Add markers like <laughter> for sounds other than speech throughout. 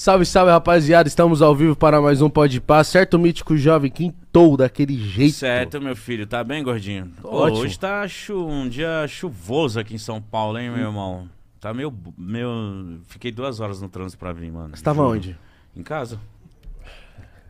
Salve, salve, rapaziada. Estamos ao vivo para mais um Pode Pá. Certo, mítico jovem quintou daquele jeito. Certo, meu filho. Tá bem, gordinho? Tô ótimo. Hoje tá chu- um dia chuvoso aqui em São Paulo, hein, meu irmão? Tá meio, meio... Fiquei duas horas no trânsito pra vir, mano. Você tava Juro. onde? Em casa.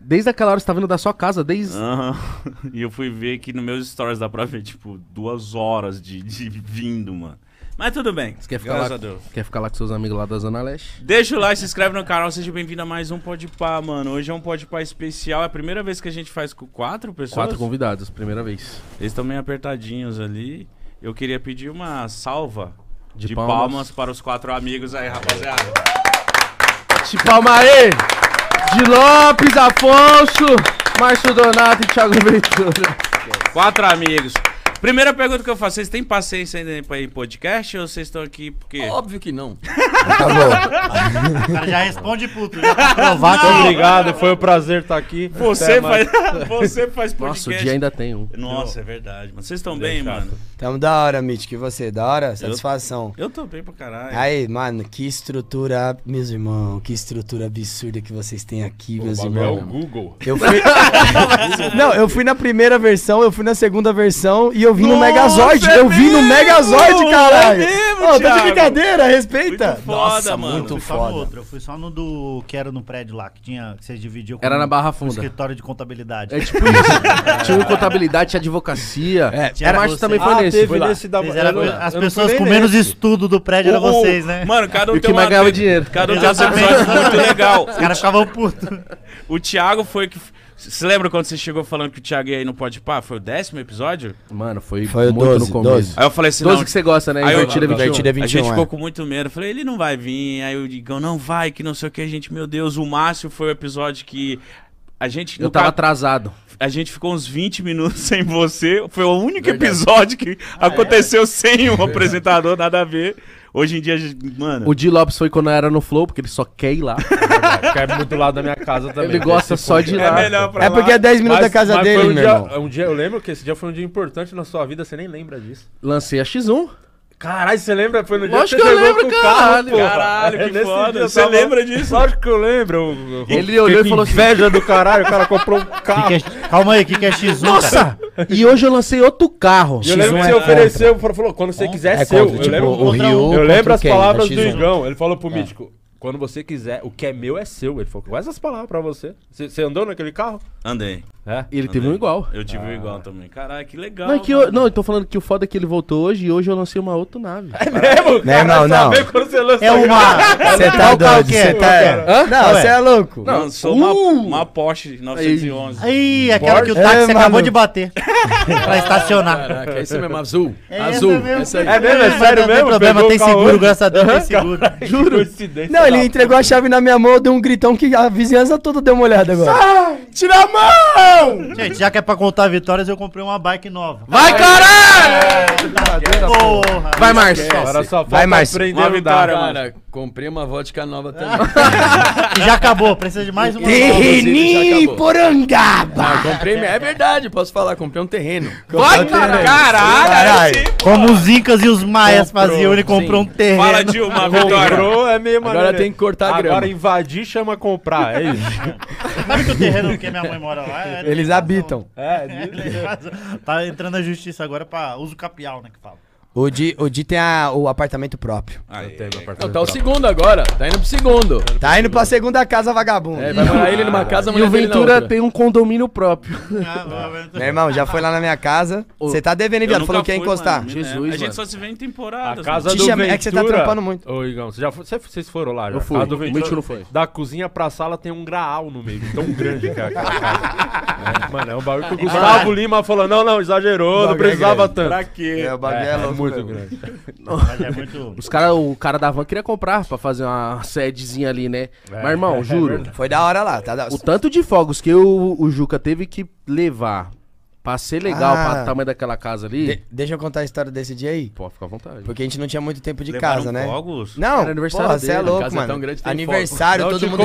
Desde aquela hora você tá vindo da sua casa, desde. Aham. <laughs> E eu fui ver que no meus stories dá pra ver, tipo, duas horas de, de vindo, mano. Mas tudo bem. Você quer ficar, graças lá, a Deus. quer ficar lá com seus amigos lá da Zona Leste? Deixa o like, se inscreve no canal, seja bem-vindo a mais um Pode Pá, mano. Hoje é um Pode Pá especial. É a primeira vez que a gente faz com quatro pessoas. Quatro convidados, primeira vez. Eles estão meio apertadinhos ali. Eu queria pedir uma salva De de, palmas. palmas. para os quatro amigos aí, rapaziada. De palma aí! De Lopes, Afonso, Márcio Donato e Thiago Ventura. Quatro amigos. Primeira pergunta que eu faço, vocês têm paciência ainda pra ir em podcast ou vocês estão aqui porque... Óbvio que não. <laughs> O cara já responde puto. Já pra provar que. Obrigado, foi um prazer estar aqui. Você Até faz, <laughs> você faz podcast. Nossa, o dia ainda tem um. Nossa, é verdade. Mas vocês estão bem, Deixa. mano? Tamo da hora, Mítico. E você? Da hora? Satisfação. Eu tô bem pra caralho. Aí, mano, que estrutura, meus irmãos, que estrutura absurda que vocês têm aqui, meus O bagulho é o irmãos. Google. Eu fui. <laughs> não, eu fui na primeira versão, eu fui na segunda versão e eu vim no Nossa, Megazord. é eu vim no mesmo? Megazord, caralho. É mesmo, Ô, tá de brincadeira, respeita. Muito foda, Nossa, mano. muito Eu fui só no foda. outro. Eu fui só no do que era no prédio lá, que tinha. Que vocês dividiam com Era na Barra Funda. escritório de contabilidade. É tipo isso. <laughs> tinha um contabilidade, tinha advocacia. É, a Márcio você. também foi ah, nesse. teve foi lá. nesse da... Eram- eu as eu pessoas com menos nesse. estudo do prédio eram vocês, né? Mano, cada um E o tem que mais uma ganhava dinheiro. Cada um tem uns episódios muito legal. Os caras ficavam putos. O Thiago foi que. Você lembra quando você chegou falando que o Thiago ia aí no Pode Pá? Foi o décimo episódio? Mano, foi, Foi o muito 12, no começo. 12. Aí eu falei assim, 12 não, que você gosta, né? Aí eu- Invertida 21. Invertida a 21, gente ficou é. com muito medo. Eu falei, ele não vai vir. Aí o Digão, não vai, que não sei o que. A gente, meu Deus, o Márcio foi o episódio que. A gente, Eu tava ca- atrasado. a gente ficou uns 20 minutos <laughs> sem você. Foi o único episódio que aconteceu sem um <laughs> apresentador, nada a ver. Hoje em dia, mano. O Di Lopes foi quando era no Flow, porque ele só quer ir lá. <laughs> Cai muito do lado da minha casa também. Ele gosta só de ir é lá. melhor pra É lá. porque é 10 minutos Mas- da casa mas dele, um meu dia, irmão. um dia, eu lembro que esse dia foi um dia importante na sua vida, você nem lembra disso. Lancei a X1. Caralho, você lembra? Foi no dia Lógico que que eu lembro, com o caralho. carro, porra. Caralho, que É, nesse foda. Você tava- lembra disso? Lógico que eu lembro. eu- eu- Ele olhou e falou assim, inveja do caralho, o cara comprou um carro. Que que é- calma aí, o que, que é X1? cara? E hoje eu lancei outro carro. E eu lembro X1 que é você ofereceu, falou, falou, quando você quiser é É seu. contra, eu tipo, lembro, o Rio eu lembro as palavras É do X1. Igão. Ele falou pro Mítico, quando você quiser, o que é meu é seu. Ele falou, com essas palavras pra você. Você você andou naquele carro? Andei. É. E ele teve um igual. Eu tive um igual também. Caralho, que legal. Não, é que eu, não, eu tô falando que o foda é que ele voltou hoje e hoje eu lancei uma outra nave. Mesmo? Não, não, não. Sabe quando você lança É uma. Você tá carro doido, que é? você tá. é? Hã? Não, você é louco. Não, Não, sou uma, Uh! uma Porsche 911. Aí, aquela que o Porsche? táxi É, acabou mano. de bater. <laughs> pra estacionar. Caraca, É esse mesmo, azul. É azul. mesmo. Aí. É mesmo? É Mas sério não tem mesmo? problema, tem seguro, graças a Deus tem seguro. <laughs> Juro. Não, ele entregou a chave na minha mão, eu dei um gritão que a vizinhança toda deu uma olhada agora. Tira a mão! Gente, já que é pra contar vitórias, eu comprei uma bike nova. Vai, caralho! Porra! Vai, Márcio. Agora só falta Vai, Márcio. prender Uma vitória, mano. Cara, comprei uma vodka nova também. <laughs> Já acabou, precisa de mais uma. acabou. Porangaba. Ah, comprei, é verdade, posso falar, comprei um terreno. Vai, caralho! Caralho, como os incas e os maias Comprou, faziam, ele comprou um terreno. Fala de uma vitória. Comprou é meio Agora maneiro. tem que cortar a Agora grama. invadir chama comprar, é isso. <laughs> Sabe que o terreno que minha mãe mora lá? é- Eles habitam. É, Tá entrando na justiça agora pra uso capial, né, que fala. O Di, o Di tem a- o apartamento próprio. Aí, Não, tá o segundo agora, tá indo pro segundo. Tá indo pra segunda casa vagabundo. É, vai morar ele numa casa, a E mulher o dele na Ventura outra. tem um condomínio próprio. Meu irmão, já foi lá na minha casa. Você tá devendo, Eu viado. Falou que ia encostar. mano, Jesus, né? A mano. gente só se vê em A temporadas. casa Te do chama- Ventura... é que você tá trampando muito. Ô, Igão, você já foi- cê- vocês foram lá já? Eu fui, A do o Ventura, Mítico foi. Da cozinha pra sala tem um graal no meio, tão grande que é aquela casa. <laughs> É, mano, é um bagulho que o Gustavo Lima falou, não, não, exagerou, não é precisava tanto. Pra quê? É, o bagulho É, é, é louco muito grande. <laughs> Mas é muito. Os cara, o cara da van queria comprar pra fazer uma sedezinha ali, né? Mas, irmão, <laughs> é juro. Foi da hora lá, tá da o tanto de fogos que o, o Juca teve que levar Pra ser legal, Ah. pra tamanho daquela casa ali, De- deixa eu contar a história desse dia aí. pode ficar à vontade. Porque a gente não tinha muito tempo de Levaram casa, né? fogos? Não, Era aniversário porra, você é dele, louco, é mano. tão grande, tem aniversário, todo mundo a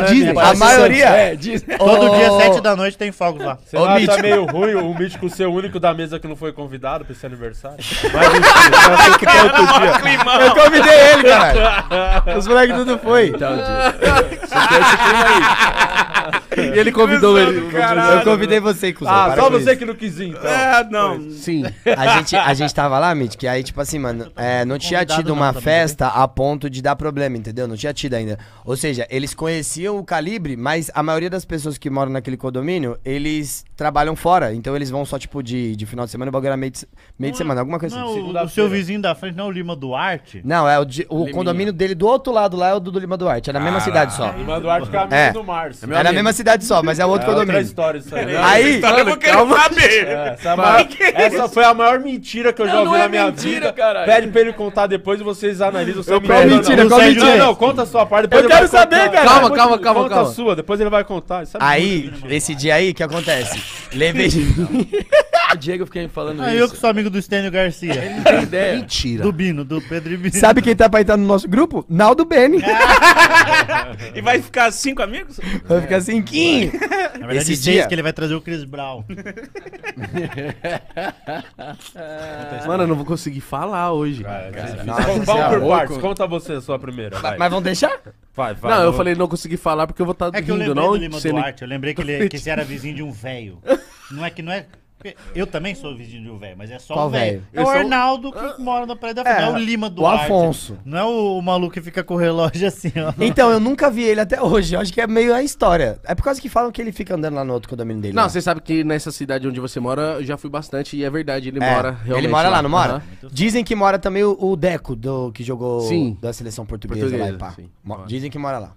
né, Disney. A maioria. É, Disney. Todo Ô, dia, sete da noite, tem fogos lá. Você Ô, não acha Mítico. meio ruim o Mítico ser o único da mesa que não foi convidado pra esse aniversário? Mas que outro dia. Eu convidei ele, caralho. Os moleques tudo foi. Então. Você tem esse clima aí. E ele convidou ele. Eu convidei você, cuzão. Ah, só você que não quis ir, então. É, não. Sim. A gente, a gente tava lá, Mitch, que aí, tipo assim, mano, é, não tinha Convidado tido não, uma também, festa a ponto de dar problema, entendeu? Não tinha tido ainda. Ou seja, eles conheciam o calibre, mas a maioria das pessoas que moram naquele condomínio, eles trabalham fora. Então eles vão só, tipo, de, de final de semana, o bagulho era meio de, meio de semana, alguma coisa Não, assim. o- o, seu vizinho da frente não é o Lima Duarte? Não, é o, de- o Liminha. condomínio dele do outro lado lá é o do, do Lima Duarte. É na mesma cidade só. Irmã Duarte que é É. do Márcio. meu É na amigo. mesma cidade só, mas é outro É outra condomínio. história isso aí. Aí, querer saber. <laughs> É, essa, maior- essa foi a maior mentira que eu já ouvi na é minha mentira, vida. caralho. Pede pra ele contar depois e vocês analisam se é Eu mentira. qual Não, mentira? Não, conta a sua parte. Depois Eu quero saber, cara. Calma, calma, calma, Conta calma. a sua, depois ele vai contar. É aí, esse dia aí, o que acontece? <laughs> Levei. <laughs> O Diego fica falando Ah, eu que isso. sou amigo do Estênio Garcia. Não tem ideia. <laughs> Mentira. Do Bino, do Pedro e Bino. Sabe quem tá pra entrar no nosso grupo? Naldo Beni. <laughs> E vai ficar cinco amigos? Vai ficar assim, <laughs> Kim. Na verdade, esse dia- que ele vai trazer o Chris Brown. Mano, eu não vou conseguir falar hoje. Vamos você é por partes. Conta você a sua primeira. Vai, Mas vão deixar? vai. vai Não, eu vamos- falei não consegui falar porque eu vou estar É que eu rindo, lembrei não? do Lima Duarte. Eu lembrei que, ele, que esse era vizinho de um velho. Não é que não é. Eu também sou vizinho de um velho, mas é só Qual um velho. É o sou- Arnaldo que mora na Praia da Frente. É, É, o Lima o Duarte. Afonso. Não é o, o maluco que fica com o relógio assim, ó. Então, eu nunca vi ele até hoje. Eu acho que é meio a história. É por causa que falam que ele fica andando lá no outro condomínio dele. Não, lá. você sabe que nessa cidade onde você mora, eu já fui bastante e é verdade, ele É, mora realmente Ele mora lá, não mora? Aham. Dizem que mora também o, o Deco, do, que jogou Sim. da seleção portuguesa, lá e Portuguesa, pá. sim. Dizem que mora lá.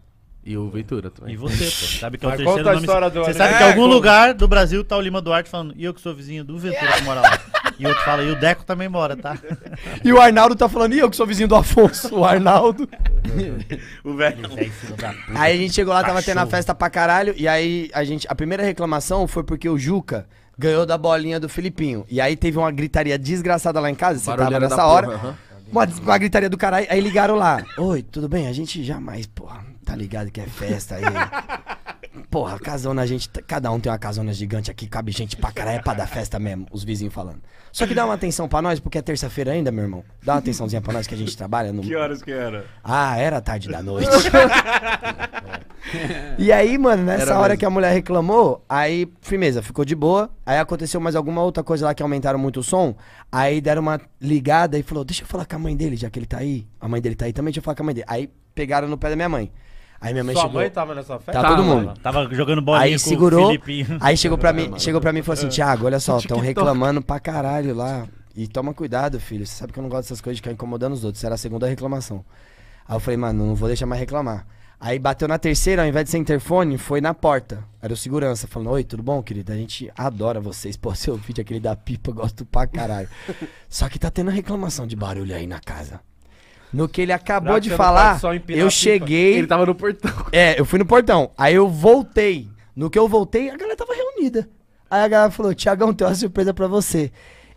E o Ventura também. E você, pô. Sabe que é o Mas terceiro conta a nome. história do Você sabe que É, em algum conta. lugar do Brasil tá o Lima Duarte falando, e eu que sou vizinho do Ventura que mora lá. E outro fala, e o Deco também mora, tá? <laughs> E o Arnaldo tá falando, e eu que sou vizinho do Afonso, o Arnaldo. <laughs> O velho. Esse aí, filho da puta. Aí a gente chegou lá, tava tendo a Cachorro. festa pra caralho, e aí a gente. A primeira reclamação foi porque o Juca ganhou da bolinha do Filipinho. E aí teve uma gritaria desgraçada lá em casa, você tava Barulheira nessa da hora. porra, aham. Uma, uma gritaria do caralho, aí ligaram lá. Oi, tudo bem? A gente jamais, porra, tá ligado que é festa aí. <laughs> Porra, casona, a gente. Cada um tem uma casona gigante aqui, cabe gente pra caralho, é pra dar festa mesmo, os vizinhos falando. Só que dá uma atenção pra nós, porque é terça-feira ainda, meu irmão. Dá uma atençãozinha pra nós que a gente trabalha no. Que horas que era? Ah, era tarde da <laughs> noite. e aí, mano, nessa Era hora mesmo. que a mulher reclamou, aí, firmeza, ficou de boa. Aí aconteceu mais alguma outra coisa lá que aumentaram muito o som. Aí deram uma ligada e falou: Deixa eu falar com a mãe dele, já que ele tá aí. A mãe dele tá aí também, deixa eu falar com a mãe dele. Aí pegaram no pé da minha mãe. Aí minha mãe Sua chegou. mãe tava nessa festa? Tá Tava, todo mundo. Tava jogando bolinha Aí com segurou. o Filipinho. Aí chegou pra mim, chegou pra mim e falou assim: Thiago, olha só, estão reclamando pra caralho lá. E toma cuidado, filho. Você sabe que eu não gosto dessas coisas de ficar incomodando os outros. Era a segunda reclamação. Aí eu falei, mano, não vou deixar mais reclamar. Aí bateu na terceira, ao invés de ser interfone, foi na porta. Era o segurança, falando, oi, tudo bom, querido? A gente adora vocês. Pô, seu vídeo aquele da pipa, gosto pra caralho. <laughs> Só que tá tendo reclamação de barulho aí na casa. No que ele acabou de falar, eu cheguei. Ele tava no portão. É, eu fui no portão. Aí eu voltei. No que eu voltei, a galera tava reunida. Aí a galera falou: Tiagão, tem uma surpresa pra você.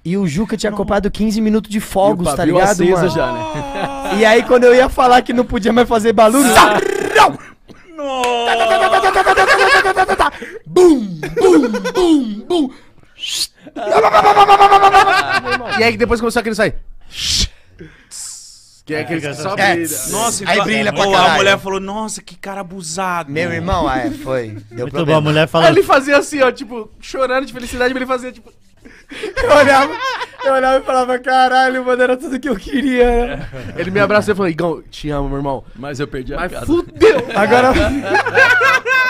E o Juca tinha comprado 15 minutos de fogos, E o tá ligado, acesa mano? já, né? E aí quando eu ia falar que não podia mais fazer barulho. Bum, bum, bum, bum. E aí depois começou aquele sair. Que é aquele que só É. brilha. Nossa, Aí então- brilha pra Pô, caralho. A mulher falou, nossa, que cara abusado. Meu irmão, ah, é, foi. Deu Muito bom, a problema. mulher Aí falando. ele fazia assim, ó, tipo, chorando de felicidade, mas ele fazia tipo. <laughs> Eu olhava, eu olhava e falava, caralho, mano, era tudo que eu queria. né?" Ele me abraçou e falou, Igão, te amo, meu irmão. Mas eu perdi a Mas piada. fudeu! Agora. <laughs>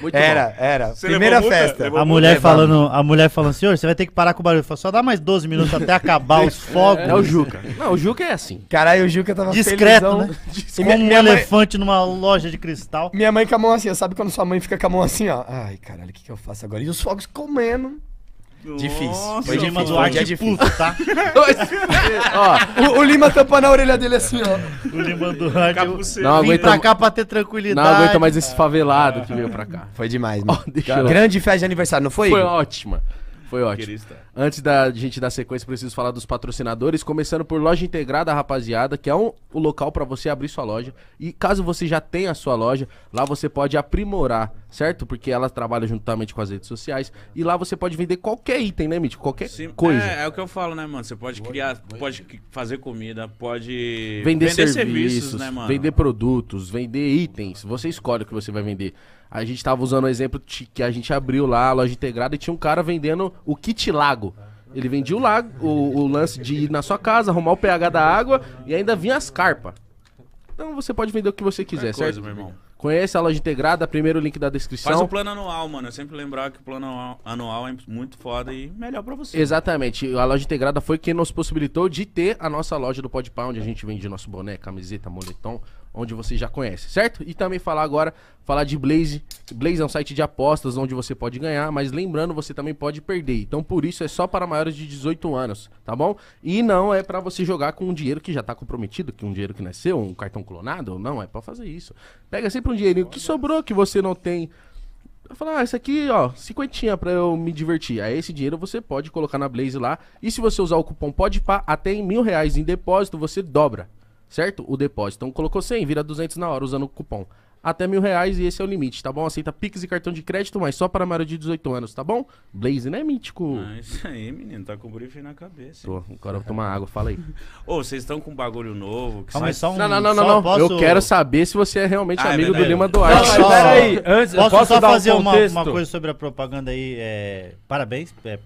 Muito Era, era. Você Primeira multa? festa. A mulher falando, a mulher falando, senhor, você vai ter que parar com o barulho. Só dá mais 12 minutos até acabar os <laughs> fogos. É o Juca. Não, o Juca é assim. Caralho, o Juca tava Discreto, felizão. né? <laughs> Como um mãe, elefante numa loja de cristal. minha mãe com a mão assim, ó. Sabe quando sua mãe fica com a mão assim, ó? Ai, caralho, o que, que eu faço agora? E os fogos comendo. Difícil. Nossa, Foi Lima difícil, Duarte dia difícil. puto, tá? <laughs> ó, O, o Lima tampando a orelha dele assim, ó. O Lima Duarte. Eu. Não vim aguento- pra cá pra ter não tranquilidade. aguento mais esse favelado que veio pra cá. Foi demais, mano. deixa eu... Grande festa de aniversário, não foi? Foi Igor? ótima. Foi ótimo. Antes da gente dar sequência, preciso falar dos patrocinadores, começando por Loja Integrada, rapaziada, que é um, o local pra você abrir sua loja. E caso você já tenha a sua loja, lá você pode aprimorar, certo? Porque ela trabalha juntamente com as redes sociais. E lá você pode vender qualquer item, né, Mítico? Qualquer Sim, coisa. É, é o que eu falo, né, mano? Você pode criar, pode fazer comida, pode Vender, serviços, vender produtos, vender itens. Você escolhe o que você vai vender. A gente tava usando o exemplo que a gente abriu lá a loja integrada e tinha um cara vendendo o kit lago. Ele vendia o lago, o, o lance de ir na sua casa, arrumar o pH da água e ainda vinha as carpas. Então você pode vender o que você quiser, coisa, certo? meu irmão. Conhece a loja integrada, primeiro link da descrição. Faz o plano anual, mano. Eu sempre lembrar que o plano anual- é muito foda e melhor pra você. Exatamente. A loja integrada foi quem nos possibilitou de ter a nossa loja do Podpah, onde a gente vende nosso boné, camiseta, moletom, onde você já conhece, certo? E também falar agora, falar de Blaze. Blaze é um site de apostas onde você pode ganhar, mas lembrando, você também pode perder. Então, por isso, é só para maiores de 18 anos, tá bom? E não é pra você jogar com um dinheiro que já tá comprometido, que um dinheiro que não é um cartão clonado, não é pra fazer isso. Pega sempre um dinheirinho que sobrou, que você não tem falo, ah, isso aqui, ó, cinquentinha pra eu me divertir. Aí esse dinheiro você pode colocar na Blaze lá. E se você usar o cupom PODPA, até em mil reais em depósito, você dobra, certo? O depósito. Então colocou 100, vira 200 na hora usando o cupom. Até mil reais e esse é o limite, tá bom? Aceita Pix e cartão de crédito, mas só para maior de 18 anos, tá bom? Blaze, né, mítico? Ah, isso aí, menino. Tá com o briefing na cabeça. Tô, agora eu vou tomar <laughs> água, fala aí. Ô, vocês estão com um bagulho novo. Que vocês- só um. Não, não, não, só não, não. Posso... Eu quero saber se você é realmente Ah, é amigo do verdade. Lima Não, Duarte. mas Mas peraí, antes, Posso, posso, só dar fazer um uma, uma coisa sobre a propaganda aí? é, Parabéns é,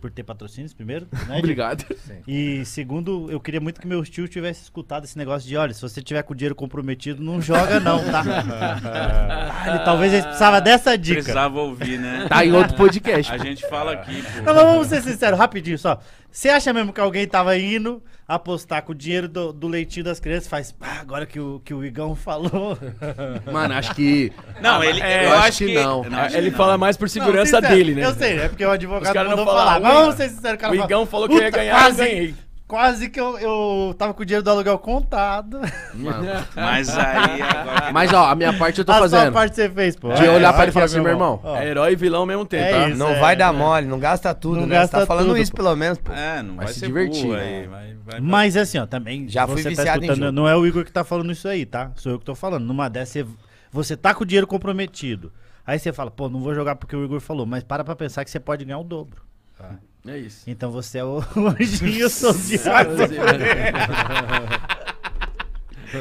por ter patrocínios, primeiro. <laughs> Né, Obrigado. E segundo, eu queria muito que meu tio tivesse escutado esse negócio de, olha, se você tiver com o dinheiro comprometido, não joga não, tá? <laughs> Ah, ele, talvez ele precisava dessa dica. Precisava ouvir, né? Tá em outro podcast. A gente fala aqui, pô. Não, mas vamos ser sinceros, rapidinho só. Você acha mesmo que alguém tava indo apostar com o dinheiro do, do leitinho das crianças? Faz, pá, agora que o, que o Igão falou. <laughs> Mano, acho que. Não, ele. é, eu eu acho acho que que. não. acho Ele que fala não. mais por Não, segurança sincero, dele, né? Eu sei, é porque o advogado não mandou falam, falar. "Ui, vamos ser sinceros, o cara O fala, Igão falou que eu ia "Puta, ganhar, eu quase, ganhei. Quase que eu, eu tava com o dinheiro do aluguel contado. Mano. <laughs> Mas aí agora. Mas ó, a minha parte eu tô a sua fazendo. parte você fez, pô. De É, olhar pra olha ele e falar assim, meu irmão. ó. É herói e vilão ao mesmo tempo, É tá? isso. Não é, vai dar é. mole, não gasta tudo, Não né? gasta Você tá falando tudo, isso pô. pelo menos, pô. É, não vai, Vai se divertir, burro né? aí. Vai, vai, Mas assim, ó, também. Já fui você viciado em tá escutando, jogo. Não é o Igor que tá falando isso aí, tá? Sou eu que tô falando. Numa dessas, você, você tá com o dinheiro comprometido. Aí você fala, pô, não vou jogar porque o Igor falou. Mas para pra pensar que você pode ganhar o dobro. É isso. Então você é o anjinho social. <laughs>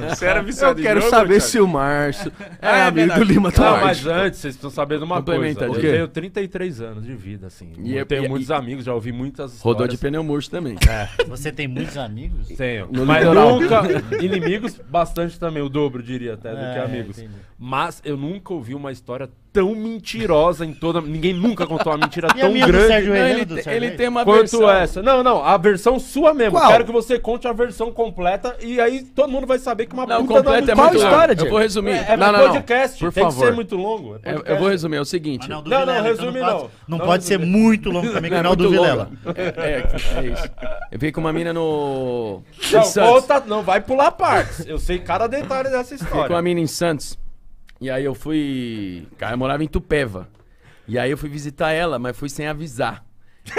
Você era Eu viciado em quero jogo, saber Thiago? se o Márcio é, É amigo verdade. do Lima Não, Duarte. mas antes, vocês estão sabendo uma Complementa, coisa. Eu tenho 33 anos de vida, assim. E eu é- tenho e- muitos e- amigos, já ouvi muitas Rodou de histórias. pneu murcho também. <laughs> Você tem muitos amigos? Tenho. No mas litoral. nunca. Inimigos, bastante também, o dobro, diria até, do que É, amigos. entendi. Mas eu nunca ouvi uma história tão mentirosa em toda. Ninguém nunca contou uma mentira <laughs> E a tão grande. Sérgio Não, ele, do te- Sérgio ele tem uma Quanto versão. essa? Não, não, a versão sua mesmo. Qual? Quero que você conte a versão completa e aí todo mundo vai saber que uma Não, puta completa da é Qual muito história. Eu vou resumir. É, é Não, não, não. podcast, Por tem que favor. ser muito longo. é Eu, podcast. eu vou resumir, é o seguinte. Mas não, Não, não, Vilela, então resume pode- não. Não, Não pode ser muito longo também, que Não, é não é o do Vilela. longo. É, é isso. Eu fiquei com uma mina no. Não, não vai pular partes. Eu sei cada detalhe dessa Fiquei com uma história. mina em Santos. E aí eu fui. Cara, eu morava em Tupéva. E aí eu fui visitar ela, mas fui sem avisar. <laughs>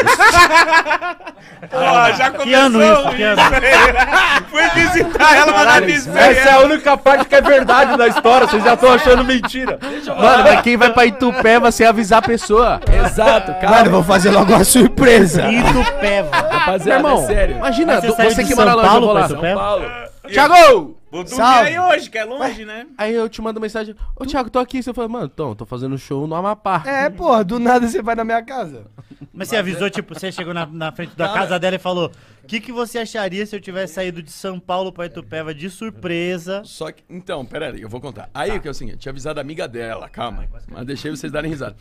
Ó, já Que ano isso? Que ano? <laughs> Fui visitar ela, mas não avisei Essa é a única parte que é verdade da história, vocês já estão achando mentira. Mano, mas quem vai pra Itupé vai ser avisar a pessoa. Exato, cara. Mano, vou fazer logo uma surpresa. Itupeva. Rapaziada, Meu irmão, é sério. imagina, você do- você que São mora eu Paulo vou lá. São? Paulo. Thiago! Vou dormir Salve. aí hoje, que é longe, né? Aí eu te mando mensagem, ô Thiago, tô aqui. Você fala, mano, então, tô fazendo show no Amapá. É, porra, do nada você vai na minha casa. Mas você avisou, tipo, você chegou na, na frente da casa dela e falou: O que, que você acharia se eu tivesse saído de São Paulo pra Itupeva de surpresa? Só que. Então, peraí, eu vou contar. Aí o que é o seguinte, eu tinha avisado a amiga dela, calma. Mas deixei vocês darem risada.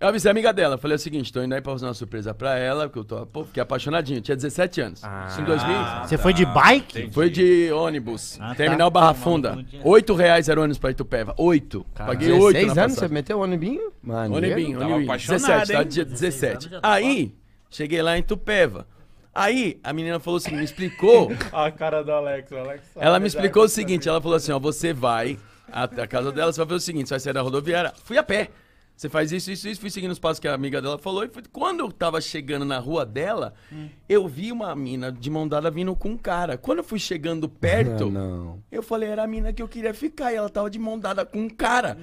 Eu avisei a amiga dela, falei o seguinte, tô indo aí pra fazer uma surpresa pra ela, porque eu tô, pô, fiquei apaixonadinho, eu tinha 17 anos. Isso em 2000. Você foi de bike? Foi de ônibus, Ah, tá. terminal Barra Funda. Oito reais era o ônibus pra Itupeva. Oito. Paguei oito 16 na anos, você passagem. meteu o onibinho? Mano, Onibinho, Tava Onibinho. apaixonado, 17, tá? hein? Dia 17. 16 anos já tá Aí, cheguei lá em Tupéva. Aí, a menina falou assim, me explicou. <laughs> A cara do Alex, o Alex. sabe ela me já explicou o seguinte, ela falou assim, ó, você vai até a casa dela, você vai ver o seguinte, você vai sair da rodoviária. Fui a pé. Você faz isso, isso, isso. Fui seguindo os passos que a amiga dela falou. E foi- quando eu tava chegando na rua dela, eu vi uma mina de mão dada vindo com um cara. Quando eu fui chegando perto, Ah, não. eu falei, era a mina que eu queria ficar. E ela tava de mão dada com um cara.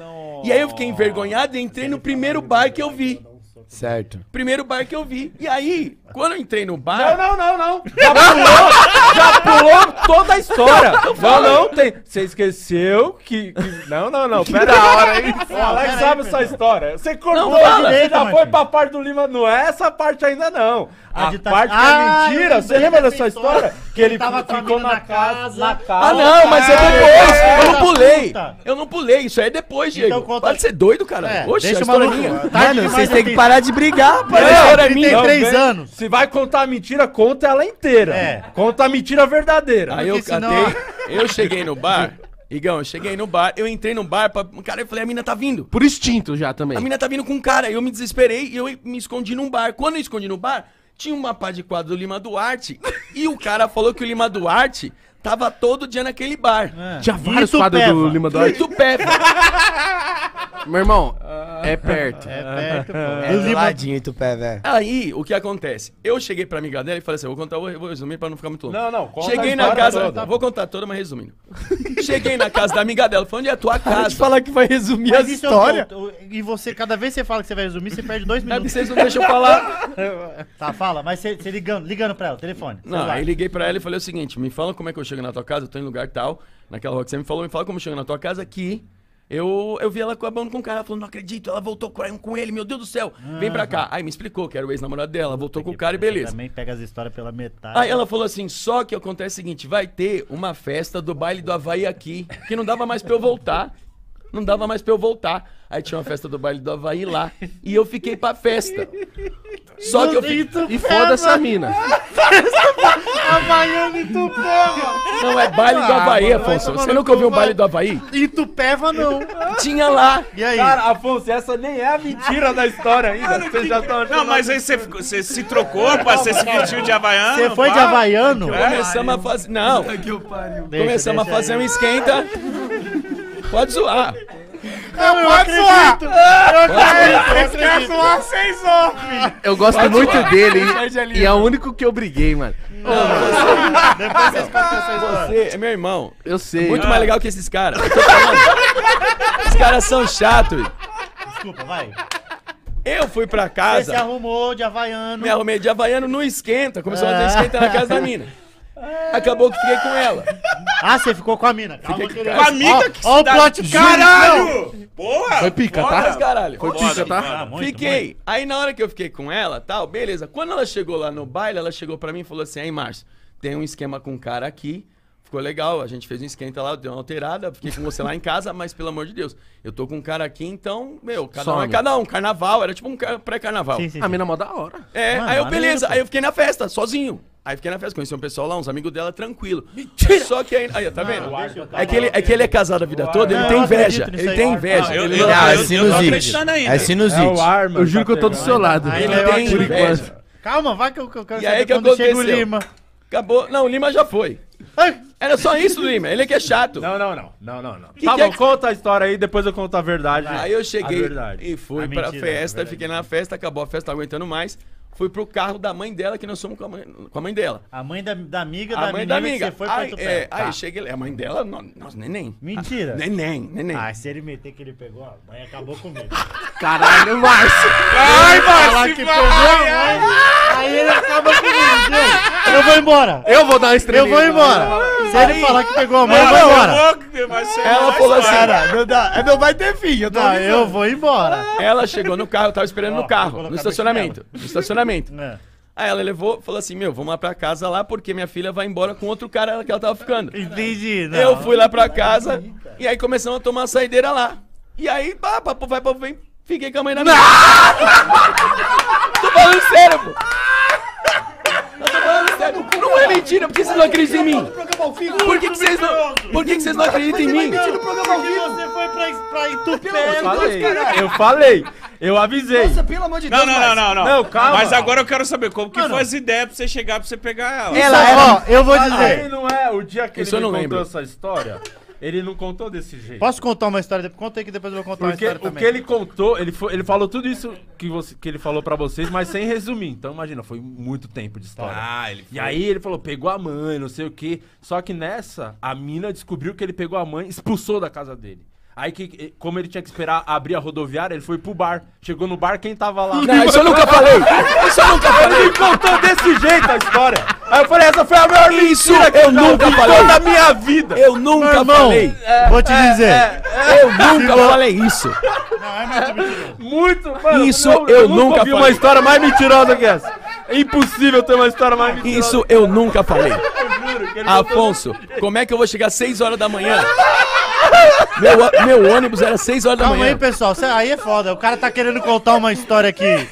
E aí eu fiquei envergonhado e entrei no primeiro bar que eu vi. Certo. Primeiro bar que eu vi. E aí, quando eu entrei no bar. Não, não, não, não. <laughs> Já pulou, já pulou toda a história. Não, não, tem. Você esqueceu que. que- Não, não, não. Pera a hora aí. O Alex sabe essa história. Você cortou, fala. já Marquinhos. foi pra parte do Lima. Não é essa parte ainda, não. A A tá- parte que Ah, é eu mentira. Você lembra dessa história? Que ele tava ficou na na casa. Na Ah, casa. não, mas é depois. Eu não pulei. Eu não pulei. Isso aí é depois, Diego. Então conta- Pode ser doido, cara. É, Oxe, deixa história é. Tarde Mano, vocês têm que parar de brigar, a história é tem minha. 33 vem. anos. Se vai contar a mentira, conta ela inteira. É. Conta a mentira verdadeira. Aí eu catei, eu cheguei no bar. Igão, eu cheguei no bar, eu entrei no bar, pra, cara, eu falei, a mina tá vindo. Por instinto já também. A mina tá vindo com um cara. Eu me desesperei e eu me escondi num bar. Quando eu escondi no bar, tinha uma pá de quadro do Lima Duarte. e o cara falou que o Lima Duarte tava todo dia naquele bar. Tinha vários Itupeva. quadros do Lima Duarte. Muito pé. <laughs> Meu irmão, é perto. É perto, pô. É Do do ladinho, Itupé, velho. Aí, o que acontece? Eu cheguei pra amiga dela e falei assim: eu vou contar, eu vou resumir pra não ficar muito longo. Não, não, conta Cheguei a na história casa. toda. Vou contar toda, mas resumindo. Cheguei na casa da amiga dela, falou: onde é a tua casa? falar que vai resumir a Mas isso eu história. tô- E você, cada vez que você fala que você vai resumir, você perde dois É porque minutos. vocês não deixam eu falar. <laughs> Tá, fala, mas você, você ligando, ligando pra ela, telefone. Não, celular. aí liguei pra ela e falei o seguinte: me fala como é que eu chego na tua casa, eu tô em lugar tal, naquela rua que você me falou, me fala como eu chego na tua casa que eu, eu vi ela acabando com o cara. Ela falou: não acredito, ela voltou com com ele, meu Deus do céu, vem pra cá. Aí me explicou que era o ex-namorado dela, voltou com o cara e beleza. Também pega as histórias pela metade. Aí ela falou assim: só que acontece o seguinte: vai ter uma festa do baile do Havaí aqui, que não dava mais pra eu voltar. Não dava mais pra eu voltar. Aí tinha uma festa do baile do Havaí lá. E eu fiquei pra festa. Só que eu fiquei. E foda-se a mina. Havaiano Itupeva! Não é baile do Havaí, Afonso. Você nunca ouviu um baile do Havaí? Itupeva não. Tinha lá. E aí? Cara, Afonso, essa nem é a mentira da história ainda. Vocês já estão Não, mas aí você, ficou- você se trocou, pá, você se vestiu de havaiano. você foi de pá. Havaiano? Começamos a fazer. Não, Deixa, começamos a deixa fazer aí. um esquenta. Pode zoar. Não, eu acredito! Eu acredito, eu acredito. Eu gosto muito dele e, e é o único que eu briguei, mano. Depois vocês contam essa história. Você é meu irmão. Eu sei. Muito mais legal que esses caras. Os caras são chatos. Desculpa, vai. Eu fui pra Você se casa, arrumou de Havaiano. me arrumei de havaiano no esquenta. Começou a fazer Ah. esquenta na casa da mina. Acabou que fiquei com ela. Ah, você ficou com a mina. Calma Fiquei com a amiga Ó, que Ó o cidade- plot Caralho! Porra! Foi pica, Mas, tá? caralho. Foi pica, tá? Ah, muito, fiquei. muito. Aí na hora que eu fiquei com ela, tal, beleza. Quando ela chegou lá no baile, ela chegou pra mim e falou assim: aí, Márcio, tem um esquema com um cara aqui. Ficou legal, a gente fez um esquenta lá, deu uma alterada, fiquei com você lá em casa, mas pelo amor de Deus, eu tô com um cara aqui, então, meu, cada um é Some. cada um, carnaval, era tipo um ca- pré-carnaval. Sim, sim, A mina mó da hora. É, Mano, aí eu, maneiro, beleza, pô. aí eu fiquei na festa, sozinho. Aí fiquei na festa, conheci um pessoal lá, uns amigos dela, tranquilo. Mentira! Só que aí, aí tá vendo? É que, ele, é que ele é casado a vida toda, ele Não, tem inveja, ele aí. tem inveja. Não, eu- ele eu- não- Ah, eu- é eu tô sinusite. acreditando ainda. É sinusite. É o ar, mano. Eu juro que eu tô do seu lado. Aí Ele eu tem inveja. Calma, vai que eu, que eu quero E aí saber que quando chega o aconteceu? Lima. Acabou. Não, o Lima já foi. Era só isso, Lima. Ele é que é chato. Não, não, não. Não, não, não. Que tá que bom, é que- conta a história aí, depois eu conto a verdade. Aí eu cheguei e fui A pra mentira, festa, fiquei na festa, acabou a festa, não aguentando mais. Fui pro carro da mãe dela, que nós somos com a mãe, com a mãe dela. a mãe da, da amiga A da mãe da amiga. que você foi pra aí, Itupeva. é, aí Tá. cheguei lá, a mãe dela, nossa, neném. Mentira. <laughs> Neném, neném. Ah, se ele meter que ele pegou, a mãe acabou comigo. <laughs> Caralho, Márcio. Ai, Falar Márcio, que vai, pegou a ai, mãe, aí ele acaba comigo. Eu vou embora. Eu vou dar uma Eu estrelinha. vou embora. Se ele falar que pegou a mãe, eu vou eu embora. Ela falou assim. Cara, não dá. É, não vai ter fim, eu Não, eu vou embora. Ela chegou no carro, eu tava esperando no carro, no estacionamento. No estacionamento. É. Aí ela levou, falou assim: Meu, vamos lá pra casa lá, porque minha filha vai embora com outro cara que ela tava ficando. Entendi. Não. Eu fui lá pra casa e aí começamos a tomar uma saideira lá. E aí, pá, papo vai, papo vem, fiquei com a mãe da minha. <laughs> Tô falando sério, pô. Sério. Não é mentira, por que vocês não acreditam em mim? Por que, vocês não. Por que, vocês não acreditam em mim? Porque você foi pra, pra Eu falei, eu falei, eu avisei. Nossa, pelo amor de Deus, Não, não, não, não, não. Não, calma. Mas agora eu quero saber como que foi as ideias pra você chegar pra você pegar ela. Ela ó, eu vou Aí dizer. não é o dia que Isso eu ele não me lembro. contou essa história. Ele não contou desse jeito. Posso contar uma história? Conta aí que depois eu vou contar Porque uma história o também. que ele contou, ele, foi- ele falou tudo isso que, você, que ele falou pra vocês, mas sem resumir. Então imagina, foi muito tempo de história. Ah, ele E aí ele falou, pegou a mãe, não sei o quê. Só que nessa, a mina descobriu que ele pegou a mãe, expulsou da casa dele. Aí, que, como ele tinha que esperar abrir a rodoviária, ele foi pro bar. Chegou no bar, quem tava lá? Não, isso eu nunca falei. Isso eu nunca falei. Ele me contou desse jeito a história. Aí eu falei, essa foi a maior Isso mentira que eu nunca falei. toda a minha vida. Eu nunca Meu irmão, falei. vou te dizer. Eu nunca falei isso. Muito, mano. Isso não- eu nunca ouvi uma falei. história mais mentirosa que essa. É impossível ter uma história mais mentirosa. Isso eu nunca falei. Afonso, como é que eu vou chegar às 6 horas da manhã? Meu, meu ônibus era 6 horas da Calma aí, manhã. pessoal. cê- Aí é foda. O cara tá querendo contar uma história aqui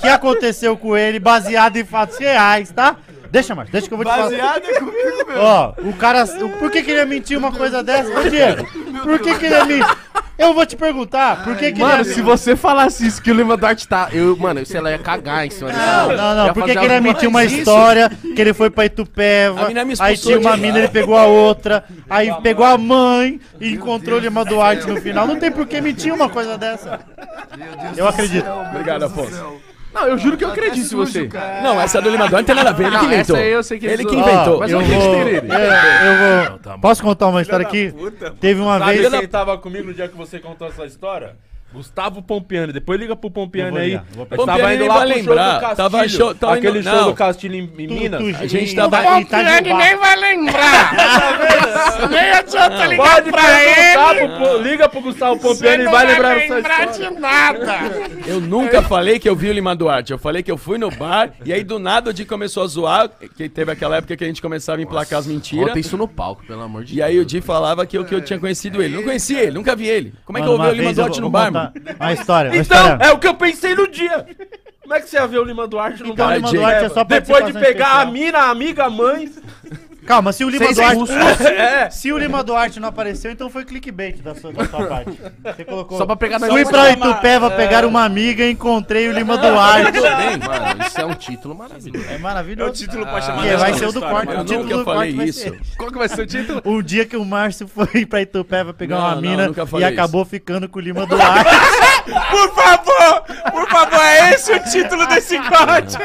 que aconteceu com ele, baseado em fatos reais, tá? Deixa, Marcos, deixa que eu vou te falar. é comigo, meu. Ó, o cara. o- Por que, que ele ia mentir uma coisa dessa? Ô, Diego, por que, que ele ia mentir? Eu vou te perguntar, por que, que Mano, ele ia se você falasse isso que o Lima Duarte tá. Eu, mano, sei lá, ia cagar em cima. Não, não, não. Ia Por que, fazer que ele ia mentir uma isso- história que ele foi pra Itupeva, A mina me aí expulsou tinha uma de mina, ele pegou a outra, aí pegou a mãe e encontrou o Lima Duarte no final. Não tem por que mentir uma coisa dessa. Eu acredito. Obrigado, Afonso. Não, eu juro que eu acredito em você. Não, essa do Lima Duarte não tem nada a ver, ele que Não, inventou. essa aí eu sei que Ele que zoou. inventou. Mas eu eu vou, acredito eu, nele. eu vou. Posso contar uma história aqui? Teve uma Sabe vez. quem tava comigo no dia que você contou essa história? Gustavo Pompiani. Depois liga pro Pompiani aí. ligar, vou Eu tava Pompiani indo nem lá vai pro show lembrar. do Castilho. Tava show- tava Aquele indo- show não. do Castilho em, em Minas. A gente tava- em Itajubá. vai lembrar. <laughs> Nem adianta Pode perguntar pro, Po- liga pro Gustavo Pompiani e vai lembrar essa história. nada. Eu nunca falei que eu vi o Lima Duarte. Eu falei que eu fui no bar e aí do nada o Di começou a zoar. Que teve aquela época que a gente começava a emplacar as mentiras. Bota isso no palco, pelo amor de E aí o Di falava que eu, que eu tinha conhecido ele. Não conhecia ele, nunca vi ele. Como é que Mano, eu ver o Lima Duarte no bar, contar Uma história, uma Então, história. é o que eu pensei no dia. Como é que você ia ver o Lima Duarte no Então, Lima. Duarte é só Depois de pegar a mina, a amiga, a mãe. Calma, se o Lima Duarte. <laughs> É. Se o Lima Duarte não apareceu, então foi clickbait da sua, da sua parte. Você colocou. Só pra pegar na Fui pra Itupeva pegar uma amiga e encontrei o Lima Duarte. Bem, mano. Isso é um título maravilhoso. É maravilhoso. título pra chamar Que essa vai ser o do mas O título do falei corte vai isso. ser. Qual que vai ser o título? <laughs> O dia que o Márcio foi pra Itupeva pegar Não, uma não, mina e acabou ficando com o Lima Duarte. <laughs> Por favor! Por favor, é esse o título desse corte!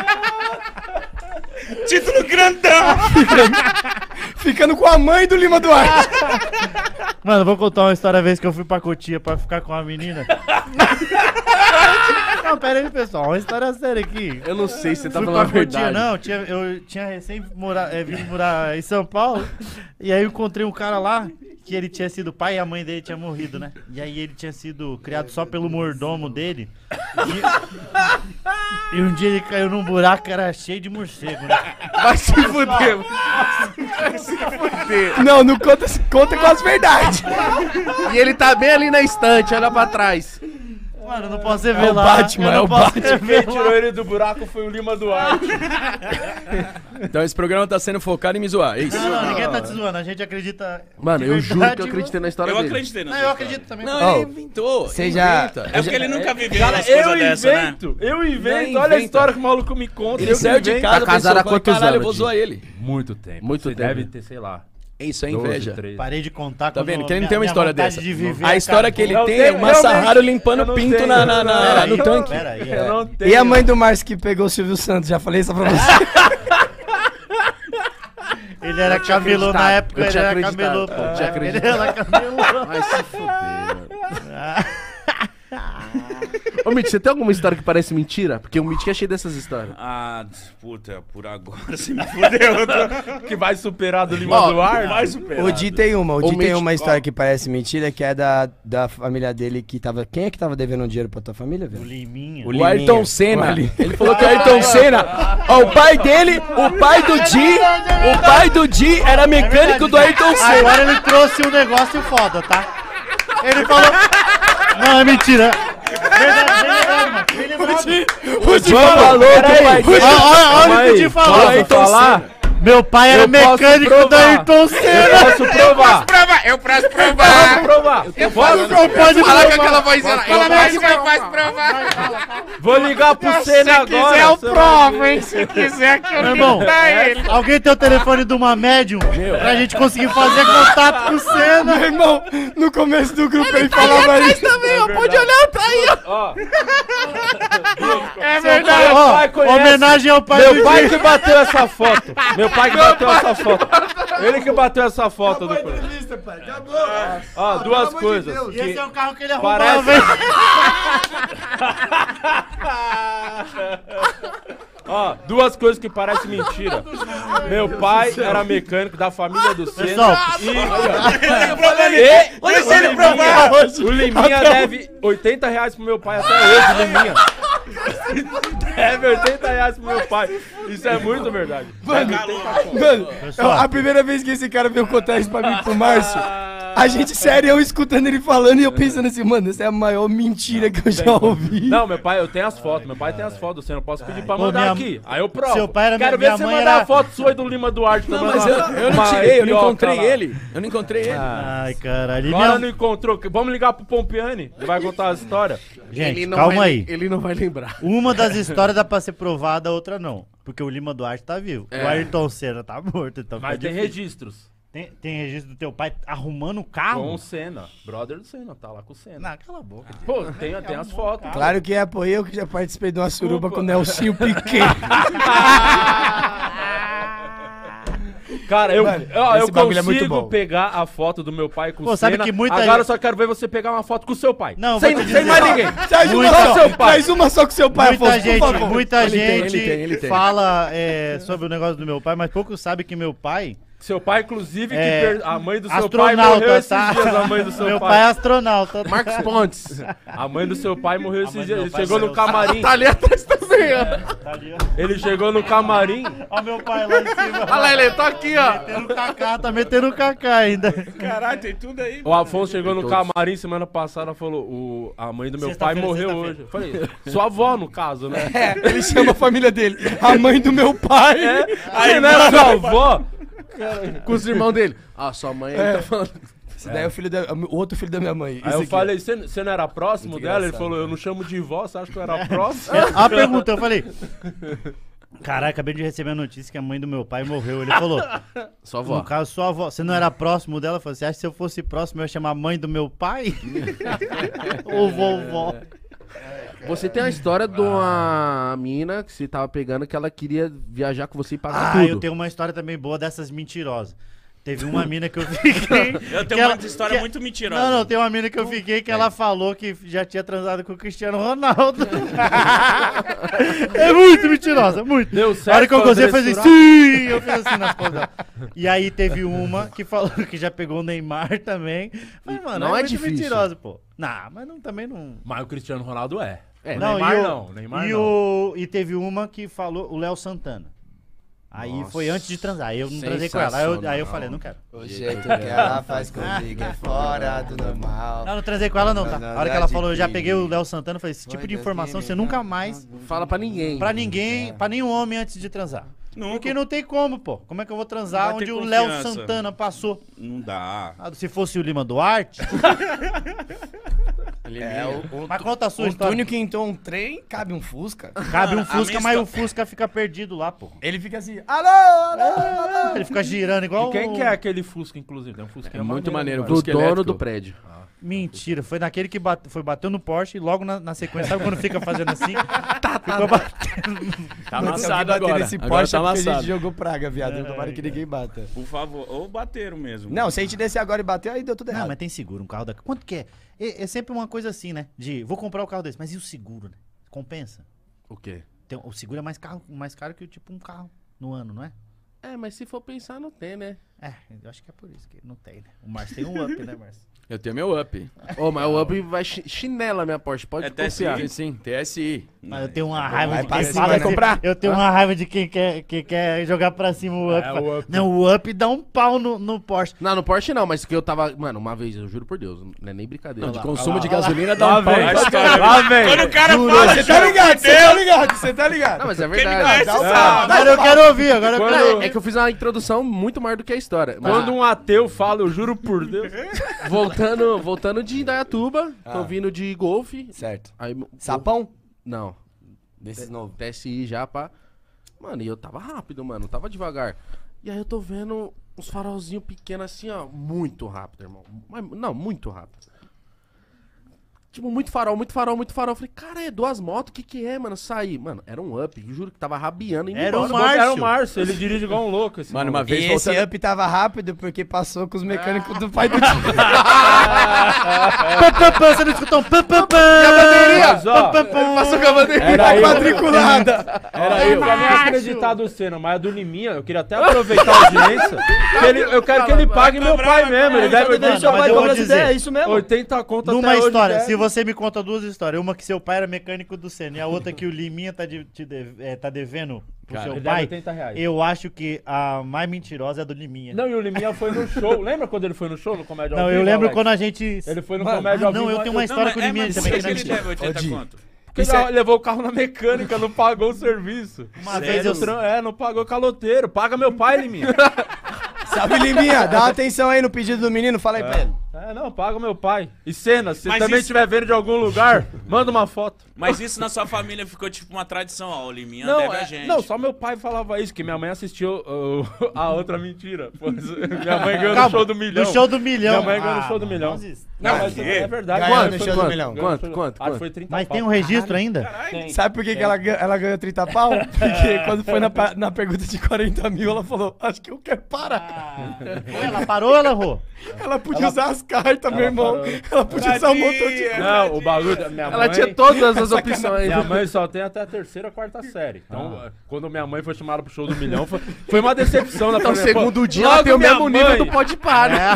Título grandão! <laughs> Ficando com a mãe do Lima Duarte. <laughs> Mano, vou contar uma história uma vez que eu fui pra Cotia pra ficar com uma menina. <laughs> Não, pera aí, pessoal. Uma história séria aqui. Eu não sei se você tá Fui falando a pra Cotia, verdade. não. Tinha, eu tinha recém mora, é, vindo morar em São Paulo. E aí eu encontrei um cara lá que ele tinha sido pai e a mãe dele tinha morrido, né? E aí ele tinha sido criado só pelo mordomo dele. E, e um dia ele caiu num buraco que era cheio de morcego, né? Vai se fuder. Vai se <laughs> fuder. Não, não conta, conta com as verdades. E ele tá bem ali na estante, olha pra trás. Mano, eu não posso revelar. Batman, eu é não o Batman. Quem tirou ele do buraco foi o Lima Duarte. <laughs> Então esse programa tá sendo focado em me zoar. É isso. Não, não, ninguém tá te zoando. A gente acredita. Mano, eu juro que eu acreditei na história Eu dele. acreditei Não, nessa eu história. acredito também. Não, ele inventou. você ele já- inventa. É porque ele nunca viveu Cara, umas eu coisas dessa, né? invento, eu invento. Olha a história que o maluco me conta. Ele eu saiu de casa, Tá casado há quantos caralho, eu anos, vou zoar ele. Muito tempo. Muito tempo. deve ter, sei lá. É Isso é 12, inveja. 13. Parei de contar Tá vendo? Que ele não tem uma história dessa. de viver A história que ele Não tem é o realmente. limpando pinto tenho. na, na- na- Peraí, no tanque. Eu é. não tenho. E a mãe do Márcio que pegou o Silvio Santos? Já falei isso pra você. Ele era camelô na época, eu ele tinha era acreditado, camelô, eu pô. tinha Ele era camelô. Vai se fuder, Ô, Mitch, você tem alguma história que parece mentira? Porque o Mitch é cheio dessas histórias. Ah, puta, por agora você me fudeu. Que vai superar a do Lima Ó, Duarte. Vai superar. O Di tem uma, o Di O tem Mitch- uma história que parece mentira, que é da, da família dele que tava. Quem é que tava devendo dinheiro pra tua família, O velho? Liminha. O Ayrton Senna. Ele falou que o Ayrton <laughs> Senna. Ó, o pai dele, o pai do Di, o pai do Di era mecânico do Ayrton Senna. Agora ele trouxe um negócio foda, tá? Ele falou. Não, é mentira. Verdade, bem lembrado, Di falou dele. Olha, o que o Posso falou. Falar? Meu pai era Eu posso mecânico provar. da Ayrton Senna. Eu posso provar. Prova, eu posso Posso provar. provar. Posso Não pode falar com provar. aquela vozinha lá. Eu posso, eu posso provar. Vou ligar pro Senna agora. eu você vai provo, hein? Se quiser que eu Meu ligo pra ele. alguém tem o telefone de uma médium pra gente conseguir fazer contato com o Senna. Meu irmão, no começo do grupo ele falava isso. também, ó. Pode olhar, tá aí, ó. É Meu verdade. Ó, homenagem ao pai Meu pai que bateu essa foto. Meu pai que bateu essa foto. Ele que bateu essa foto do entrevista, pai. Acabou. Ó, duas amor de coisas. Deus. E esse que é o carro que ele Parece- arrumava, hein? <laughs> Ó, duas coisas que parecem mentira. Meu pai era mecânico da família do Senna. E, e Olha o Liminha, o Liminha deve 80 reais pro meu pai até hoje, Liminha. Deve 80 reais pro meu pai. Isso é muito verdade. Mano, eu- a primeira vez que esse cara veio contar isso pra mim pro Márcio, a gente, sério, eu escutando ele falando e eu pensando assim, mano, essa é a maior mentira que eu já ouvi. Não, meu pai, eu tenho as fotos. Meu pai tem as fotos. Você não posso pedir pra Pô, mandar minha- aqui. Aí eu provo. Seu pai era Quero minha- ver minha você mãe mandar era- a foto sua e do Lima Duarte Não, mas eu, eu não tirei, eu não encontrei ele. Eu não encontrei ele. Ai, caralho. E Agora minha- não encontrou. Vamos ligar pro Pompiani. Ele vai contar a história. Gente, Ele não calma vai- aí. Ele não vai lembrar. Uma das histórias dá pra ser provada, a outra não. Porque o Lima Duarte tá vivo. É. O Ayrton Senna tá morto, então Mas fica tem difícil. registros. Tem, tem registro do teu pai arrumando o carro? Com o Senna. Brother do Senna. Tá lá com o Senna. Não, cala a boca. Pô, tem, tem as fotos. Claro que é, pô, eu que já participei de uma suruba com o Nelsinho <laughs> Piquet. Cara, eu, Mano, eu bagulho é muito consigo bom. pegar a foto do meu pai com o sabe Senna. que muita Agora gente- eu só quero ver você pegar uma foto com o seu pai. Não, sem, te sem dizer- mais ninguém. Traz uma Só seu pai. traz uma só com seu pai, muita Afonso, gente, por favor. muita Ele tem, gente ele tem, ele tem. fala é, sobre o negócio do meu pai, mas pouco sabe que meu pai Seu pai, inclusive, que é per- a mãe do seu pai morreu esses tá? dias. A mãe do seu meu pai. pai é astronauta. Marcos Pontes. <laughs> A mãe do seu pai morreu esses dias. Ele chegou no camarim. <laughs> Tá ali atrás também, ó. Tá ali, ó. Ele chegou no camarim. Ó meu pai lá em cima. Olha lá, ele tá aqui, ó. Metendo o cacá, tá metendo o cacá ainda. Caralho, tem tudo aí. O Afonso chegou no camarim semana passada e falou: o, a mãe do meu pai morreu hoje. Eu falei, sua avó, no caso, né? É, ele chama a família dele. A mãe do meu pai. Aí não era sua avó? Com os irmãos dele. Ah, sua mãe ele tá falando. Esse daí é o, filho da, o outro filho da minha mãe. Aí esse eu aqui. falei, você não era próximo Muito dela? Ele falou, eu não chamo de vó, você acha que eu era próximo? <laughs> A <laughs> pergunta, eu falei. Caralho, acabei de receber a notícia que a mãe do meu pai morreu. Ele falou, Sua no avó. caso, sua avó, você não era próximo dela? Eu falei, você acha que se eu fosse próximo eu ia chamar a mãe do meu pai? <laughs> Ou vovó? Você tem a história de uma mina que você tava pegando que ela queria viajar com você e pagar Ah, tudo. eu tenho uma história também boa dessas mentirosas. Teve uma mina que eu fiquei. <laughs> Eu tenho ela- uma história que- muito mentirosa. Não, não, tem uma mina que eu fiquei que ela falou que já tinha transado com o Cristiano Ronaldo. <laughs> é muito mentirosa, muito. Deu A hora que eu gozei, eu falei dressurar? sim! Eu fiz assim nas costas. E aí teve uma que falou <laughs> que já pegou o Neymar também. Falei, mano, Não é, é muito difícil. mentirosa, pô. Não, mas não, também não. Mas o Cristiano Ronaldo é. É, O não, Neymar e o- não, Neymar e, não. o, e teve uma que falou, o Léo Santana. Aí Nossa. foi antes de transar. Aí eu não transei com ela. Aí eu, aí eu falei, não quero. O jeito que ela faz comigo é fora do normal. Não, não transei com ela não, tá? Não, A hora que ela falou, eu já peguei o Léo Santana, eu falei, esse tipo de informação você nunca mais, Fala pra ninguém. pra ninguém, pra nenhum homem antes de transar. Nunca. Porque não tem como, pô. Como é que eu vou transar Vai ter onde o Léo confiança. Santana passou? Não dá. Ah, Se fosse o Lima Duarte, É, o, o, mas conta a sua o história. Túnio que entrou um trem, cabe um Fusca. Cabe um Mano, a Fusca, minha mas o Fusca fica perdido lá, pô. Ele fica assim, alô, alô, alô. Ele fica girando igual E quem o- que é aquele Fusca, inclusive? Tem um Fusca É muito maneiro. mano. Do Fusca dono elétrico. do prédio. Mentira, foi naquele que bate, foi bateu no Porsche e logo na, na sequência, sabe quando fica fazendo assim? <laughs> ficou batendo. Tá alguém amassado bater agora. nesse Agora Porsche tá é porque a gente amassado. jogou praga, viado. Eu tomara que ninguém bata. Por favor. Ou bateram mesmo. Não, se a gente descer agora e bater, aí deu tudo Não, errado. mas tem seguro, um carro da. Quanto que é? é? é sempre uma coisa assim, né? De vou comprar o carro desse, mas e o seguro, né? Compensa? O quê? Tem- o seguro é mais caro, mais caro que tipo um carro no ano, não é? É, mas se for pensar, não tem, né? É, eu acho que é por isso que não tem, né? O Márcio tem um up, né, Márcio? <laughs> Eu tenho meu up. Ô, mas o Up vai chi- chinela minha Porsche, pode É confiar. Sim, sim, TSI. Mas eu tenho uma raiva de quem cima, fala né? comprar? Eu tenho uma raiva de quem quer, quem quer jogar pra cima o up. É, o up. Não, o up dá um pau no, no Porsche. Não, no Porsche não, mas que eu tava. Mano, uma vez, eu juro por Deus, não é nem brincadeira. De consumo de gasolina dá Lá um pau. em lá. Quando o cara fala, Você tá ligado, você tá ligado, você tá ligado. Não, mas é quem me verdade. conhece sabe. Agora eu quero ouvir, agora eu quero Não, é, é que eu fiz uma introdução muito maior do que a história. Mas, Quando um ateu fala, eu juro por Deus. Voltando, voltando de Indaiatuba, tô Ah. vindo de golfe. Certo. Aí, Sapão? Não, Desses novos. TSI já, pá. Mano, e eu tava rápido, mano, tava devagar. E aí eu tô vendo uns farolzinhos pequenos assim, ó, muito rápido, irmão. Mas, não, muito rápido. Tipo, muito farol, muito farol, muito farol. Eu falei, cara, é duas motos, o que que é, mano? Saí. Mano, era um up, eu juro que tava rabiando indo Era embora. um Márcio. Era o Márcio, ele dirige igual um louco. Esse Mano, uma maluco. E vez esse voltando... up tava rápido porque passou com os mecânicos do pai do <laughs> pam, você não escutou um pam, pam, pam. Pam. Passou com a bandeirinha. Era eu. quadriculada. Era eu. Pra nem acreditar do Senna, mas a do Liminha, eu queria até aproveitar a audiência. que ele- eu quero que ele pague meu pai mesmo. Ele deve deixar mas mais eu vou cobrar dizer, ideia, é isso mesmo. 80 conto Numa até hoje história, deve. se você me conta duas histórias, uma que seu pai era mecânico do Senna e a outra que o Liminha tá, de- te deve- é, tá devendo pro Cara, seu Ele deve pai, 80 reais. eu acho que a mais mentirosa é a do Liminha. Não, e o Liminha foi no show. Lembra quando ele foi no show, no Comédia ao Não, eu Vivo, lembro Alex? quando a gente. Ele foi no Mano, Comédia ah, ao não, Vivo. eu tenho uma Não, história com o é, Liminha também que que não ele deve 80 Di. conto? Porque Isso ele é- levou o carro na mecânica, não pagou o serviço. Uma vez eu. Tran- É, não pagou caloteiro. Paga meu pai, Liminha. <laughs> Salve, Liminha. Dá uma atenção aí no pedido do menino. Fala aí pra ele. É, não, paga meu pai. E cena, se Mas também isso- estiver vendo de algum lugar, manda uma foto. Mas isso na sua família ficou tipo uma tradição, ó. O Liminha Não, deve a é- gente. não, só meu pai falava isso, que minha mãe assistiu uh, <laughs> a outra mentira. Pois, minha mãe ganhou no Calma, show do milhão. No show do milhão. Minha mãe ganhou no Ah, show do milhão. Não, Ah, mas é verdade. Ganhou Quanto? no show do quanto? milhão. Ganhou no Quanto, do- quanto, Acho que quanto? foi 30 Mas pau. tem um registro ainda? Tem. Sabe por que, que ela, ganhou- ela ganhou 30 pau? <laughs> Porque quando foi na, na pergunta de 40 mil, ela falou: Acho que eu quero parar. Ela parou ou ela errou? Ela podia usar as cartas, meu irmão. parou. Ela podia usar um montão de. Não, o bagulho da minha Ela mãe... tinha todas as <laughs> opções. Minha mãe só tem até a terceira, quarta série. Então, quando minha mãe foi chamada pro show do milhão, foi, foi uma decepção na Então, família. Pô, segundo dia, logo ela tem o minha mesmo nível mãe- do Pode Par, né?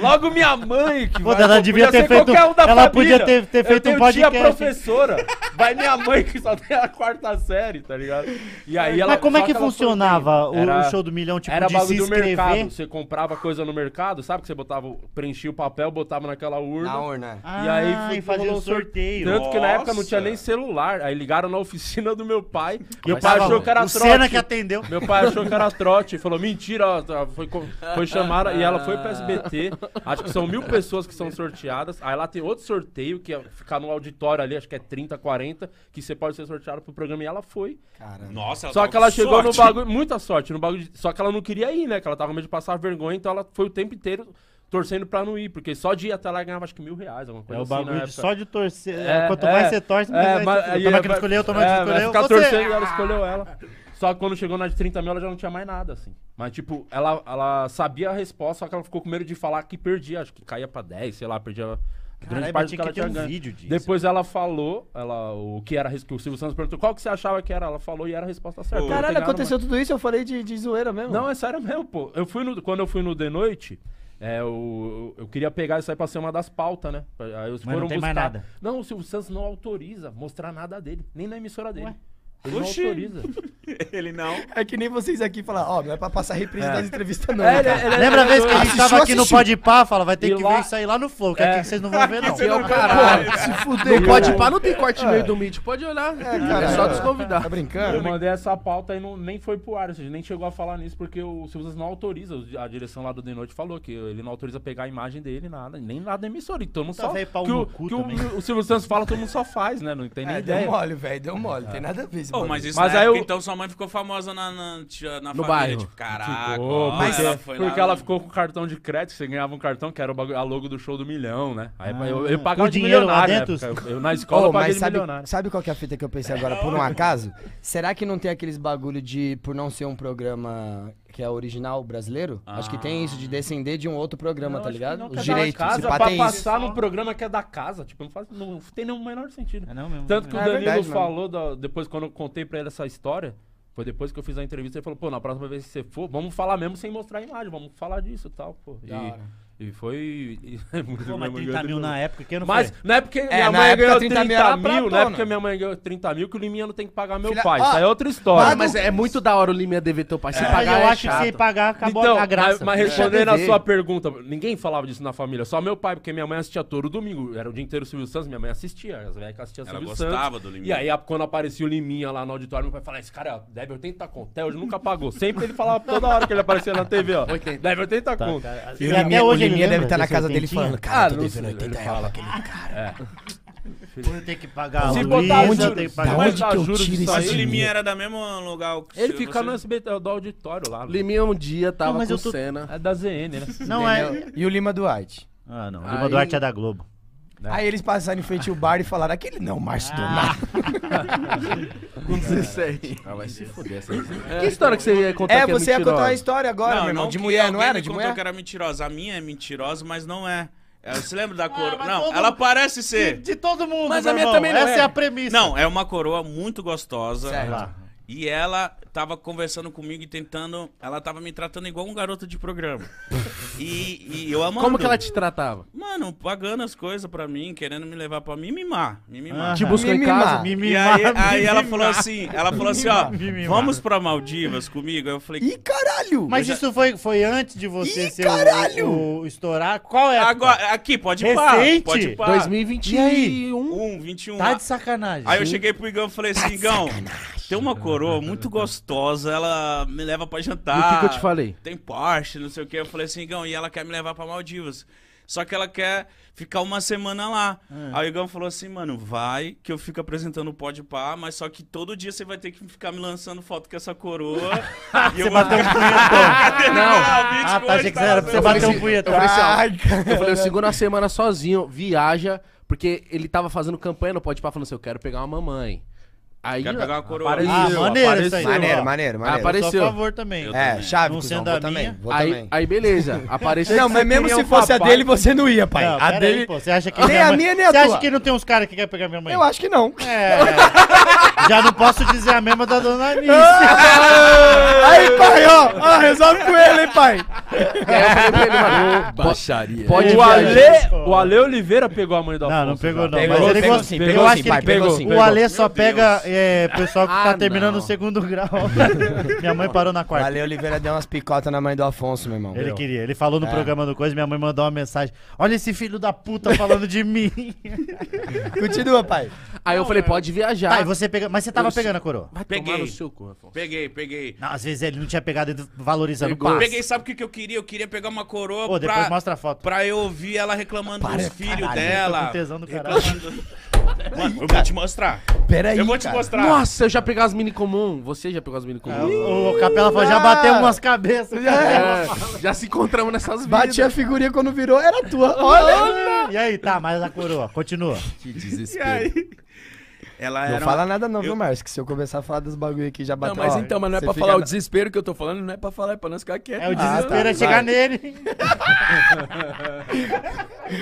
Logo minha mãe, que Pô, vai, ela pô, devia podia ter ser feito- qualquer um da ela família. podia ter- ter feito um tenho tia podcast. professora. Vai minha mãe que só tem a quarta série, tá ligado? E aí ela Mas como é que ela funcionava o, show do milhão? Tipo, Era de se inscrever? mercado. Você comprava coisa no mercado, sabe? Que você botava, preenchia o papel, botava naquela urna. Na urna. Ah, E aí foi- e fazia o sorteio. Tanto que na época não tinha Nossa. nem celular. Aí ligaram na <laughs> oficina do meu pai. Meu pai tava achou que era o trote. Senna que atendeu. Meu pai achou que era trote. Falou, mentira. Foi, foi chamar. E ela foi pro SBT. Acho que são mil pessoas que são sorteadas. Aí lá tem outro sorteio que é ficar no auditório ali, acho que é 30, 40, que você pode ser sorteado pro programa. E ela foi. Cara. Nossa, Só tava que ela com chegou sorte. no bagulho. Muita sorte no bagulho. de- Só que ela não queria ir, né? Que ela tava com medo de passar vergonha. Então ela foi o tempo inteiro torcendo pra não ir. Porque só de ir até lá ganhava acho que mil reais, alguma É coisa o assim. bagulho de só de torcer. É, Quanto é, mais você torce, mais É, mas aí que não escolheu, toma que é, não vai escolheu. ficar Você- torcendo ela escolheu ela. Só que quando chegou na de 30 mil, ela já não tinha mais nada, assim. Mas, tipo, ela, ela sabia a resposta, só que ela ficou com medo de falar que perdia. Acho que caía pra 10, sei lá, perdia grande Caralho, parte do que ela tinha um ganho. vídeo disso. Depois ela falou, ela, o que era, que o Silvio Santos perguntou, qual que você achava que era? Ela falou e era a resposta certa. Pô. Caralho, aconteceu tudo isso, eu falei de, de zoeira mesmo. Não, é sério mesmo, pô. Eu fui no- quando eu fui no The Noite, é, eu, eu queria pegar isso aí pra ser uma das pautas, né? Aí eles Mas foram não tem mais buscar. nada. Não, o Silvio Santos não autoriza mostrar nada dele, nem na emissora dele. Ué? Ele Oxi. não autoriza. <laughs> Ele não. É que nem vocês aqui falar, ó, não é pra passar reprise das entrevistas, não. É, ele- cara. ele- Lembra a vez que a gente tava aqui no. Pode Pá, fala, vai ter E que lá- ver isso aí lá no Flow, que É. aqui vocês não vão ver, <laughs> não. Que é o caralho. Se fuder. No Pode Par não tem corte É. no meio do mítico. Pode olhar. É, caralho. só desconvidar. Tá Eu brincando? mandei essa pauta e não, nem foi pro ar, ou seja, nem chegou a falar nisso, porque o Silvio Santos não autoriza. A direção lá do The Noite falou que ele não autoriza pegar a imagem dele, nada, nem nada da emissora. E todo mundo Tá só. que o, que o, o Silvio Santos fala, todo mundo só faz, né? Não tem nem É, deu ideia. mole, velho, deu mole. Tem nada a ver bagulho. mas isso Mas na aí época, eu- então sua mãe ficou famosa na, na, tia- na No família. bairro. Tipo, caraca, Ficou, ó, porque ela foi porque lá ela no- ficou com cartão de crédito, você ganhava um cartão que era o bagulho- a logo do show do milhão, né? Aí Ah, eu, eu com pagava de dinheiro lá milionário, dentro? na. Eu, eu, na escola Oh, eu paguei mas sabe, milionário. sabe qual que é a fita que eu pensei agora, por um <laughs> acaso? Será que não tem aqueles bagulho de, por não ser um programa que é original brasileiro? Acho que tem isso, de descender de um outro programa, Não, tá ligado? Os é direitos, casa se pra tem isso. passar num programa que é da casa. Tipo, não, faz, não tem nenhum menor sentido. É não mesmo. Tanto que É o Danilo verdade, falou, da- depois quando eu contei pra ele essa história, Foi depois que eu fiz a entrevista, ele falou, pô, na próxima vez que você for, vamos falar mesmo sem mostrar a imagem, vamos falar disso e tal, pô. Da hora. E, e foi... <laughs> É muito Pô, mas minha mãe 30 mil ganhou na época, que não Mas foi? não é porque minha na mãe época, ganhou 30 30 mil era mil, não é porque minha mãe ganhou 30 mil que o Liminha não tem que pagar meu Filha- pai. Ó, Isso aí é outra história. Ah, mas é muito da hora o Liminha dever teu pai. Se Mas pagar eu é acho que chato. se pagar, acabou então, a graça. Mas, mas Deixa respondendo a sua pergunta, ninguém falava disso na família, só meu pai, porque minha mãe assistia todo domingo. Era o dia inteiro o Silvio Santos, minha mãe assistia. As velhas que assistiam Ela Silvio gostava Santos. do Liminha. E aí, a- quando aparecia o Liminha lá no auditório, meu pai falava: Esse cara deve 80 conto. Até hoje nunca pagou. Sempre ele falava toda hora que ele aparecia na TV, ó. 80. Deve 80 Tá, conto. cara. E o até hoje Liminha deve estar na casa dele falando, cara, tô não devendo sei, 80 ele reais pra aquele cara. Por ter que pagar Se botar Luísa, juros, tem que da pagar... onde botar que eu tiro esse Mas o dinheiro? Liminha era da mesma lugar que Ele você- fica no SBT do auditório lá. Liminha um dia tava com eu tô- cena. É da ZN, né? Não é... E o Lima Duarte. Ah, não. O Aí- Lima Duarte é da Globo. Aí eles passaram em frente ao bar e falaram, aquele não, Márcio Donato. <laughs> Com 17. Ah, vai se fuder essa Que história que você ia contar É, que você ia contar uma mentirosa? história agora, meu irmão. De que mulher, não era? De contou mulher? que era mentirosa. A minha é mentirosa, mas não é. É, Você lembra da coroa? mas Não, todo- ela parece De, ser. de todo mundo, Mas meu a minha irmão. também não Essa é. é a premissa. Não, é uma coroa muito gostosa. Certo. E ela tava conversando comigo e tentando. Ela tava me tratando igual um garoto de programa. <laughs> e, e eu amando. Como que ela te tratava? Mano, pagando as coisas pra mim, querendo me levar pra me mimar. Me mimar. Ah. Te buscou em Me casa? mimar. Me E mimar, aí, me aí ela falou assim, ela falou assim, ó, vamos pra Maldivas comigo? Aí eu falei, Ih, caralho! Mas isso foi, foi antes de você Ih, ser o- caralho! o, o estourar? Qual é? agora, aqui, pode ir pá, pode ir pá. 2021. 1, 21. Tá de sacanagem. Aí eu cheguei pro Igão e falei assim, Igão, tem uma coroa muito gostosa, ela me leva pra E jantar. o que, que eu te falei? Tem Porsche, não sei o que. Eu falei assim, Igão, e ela quer me levar pra Maldivas. Só que ela quer ficar uma semana lá. Aí o Igão falou assim, mano, vai que eu fico apresentando o Pode Pá, mas só que todo dia você vai ter que ficar me lançando foto com essa coroa. <laughs> e Você bateu um punhetão. <laughs> Não. Ah, tá, achei que era pra você bater um punhetão. Eu falei assim, eu falei, eu seguro uma semana sozinho, viaja, porque ele tava fazendo campanha no Pode Pá, falando assim, eu quero pegar uma mamãe. Aí, Quer pegar uma coroa. Apareceu, Ah, maneiro isso aí. Maneiro, maneiro, Ah, maneiro. apare- Eu sou Apareceu. a favor também. Eu É, também. chave, Não cuzão, vou também. Vou aí, também. aí beleza, <laughs> apareceu. Não, mas mesmo se fosse a dele, você não ia, pai. Não, a dele. aí, pô. Você acha que Nem a minha, nem a Você acha tua. que não tem uns caras que querem pegar minha mãe? Eu acho que não. É. <laughs> Já não posso dizer a mesma da dona Anice. Aí, pai, ó. ó, resolve com ele, hein, pai. Eu mano, pode, Baixaria. pode O. Ale, o Ale Oliveira pegou a mãe do Afonso. Não, não pegou não. Pegou, mas ele pegou sim, eu pegou acho sim, que pai, ele- pegou sim. O Ale só pega é, pessoal que Ah, tá terminando não. o segundo grau. <laughs> minha mãe parou na O quarta. Ale Oliveira deu umas picotas na mãe do Afonso, meu irmão. Ele Deu. queria, ele falou no É. programa do Coisa, minha mãe mandou uma mensagem. Olha esse filho da puta falando de mim. Continua, pai. Aí eu falei, pode viajar. Tá, e você pega. Mas você tava Eu pegando a coroa. Vai Peguei. tomar no seu cu, Afonso. Peguei, peguei. Não, às vezes ele não tinha pegado ele valorizando o passe. Peguei, sabe o que, que eu queria? Eu queria pegar uma coroa Pô, depois pra, mostra a foto. pra eu ouvir ela reclamando Para, dos filhos caralho, eu tô dela. com tesão do caralho. reclamando. Mano, <laughs> eu vou te mostrar. Pera aí, eu vou te cara. mostrar. Nossa, eu já peguei as mini comum. Você já pegou as mini comum? O, o Capela falou, já bateu umas cabeças. É, já se encontramos nessas vidas. Bati a figurinha quando virou, era tua. Olha. E aí, tá, mas a coroa, continua. Que E desespero. aí? Ela Não era. fala nada não, eu- viu, Márcio? Que se eu começar a falar dos bagulho aqui, já Não, bateu. mas Ó, então, mas não é pra falar o na- desespero que eu tô falando, não é pra falar, é pra nós ficar quieto. É o Ah, desespero tá, é chegar vai. nele.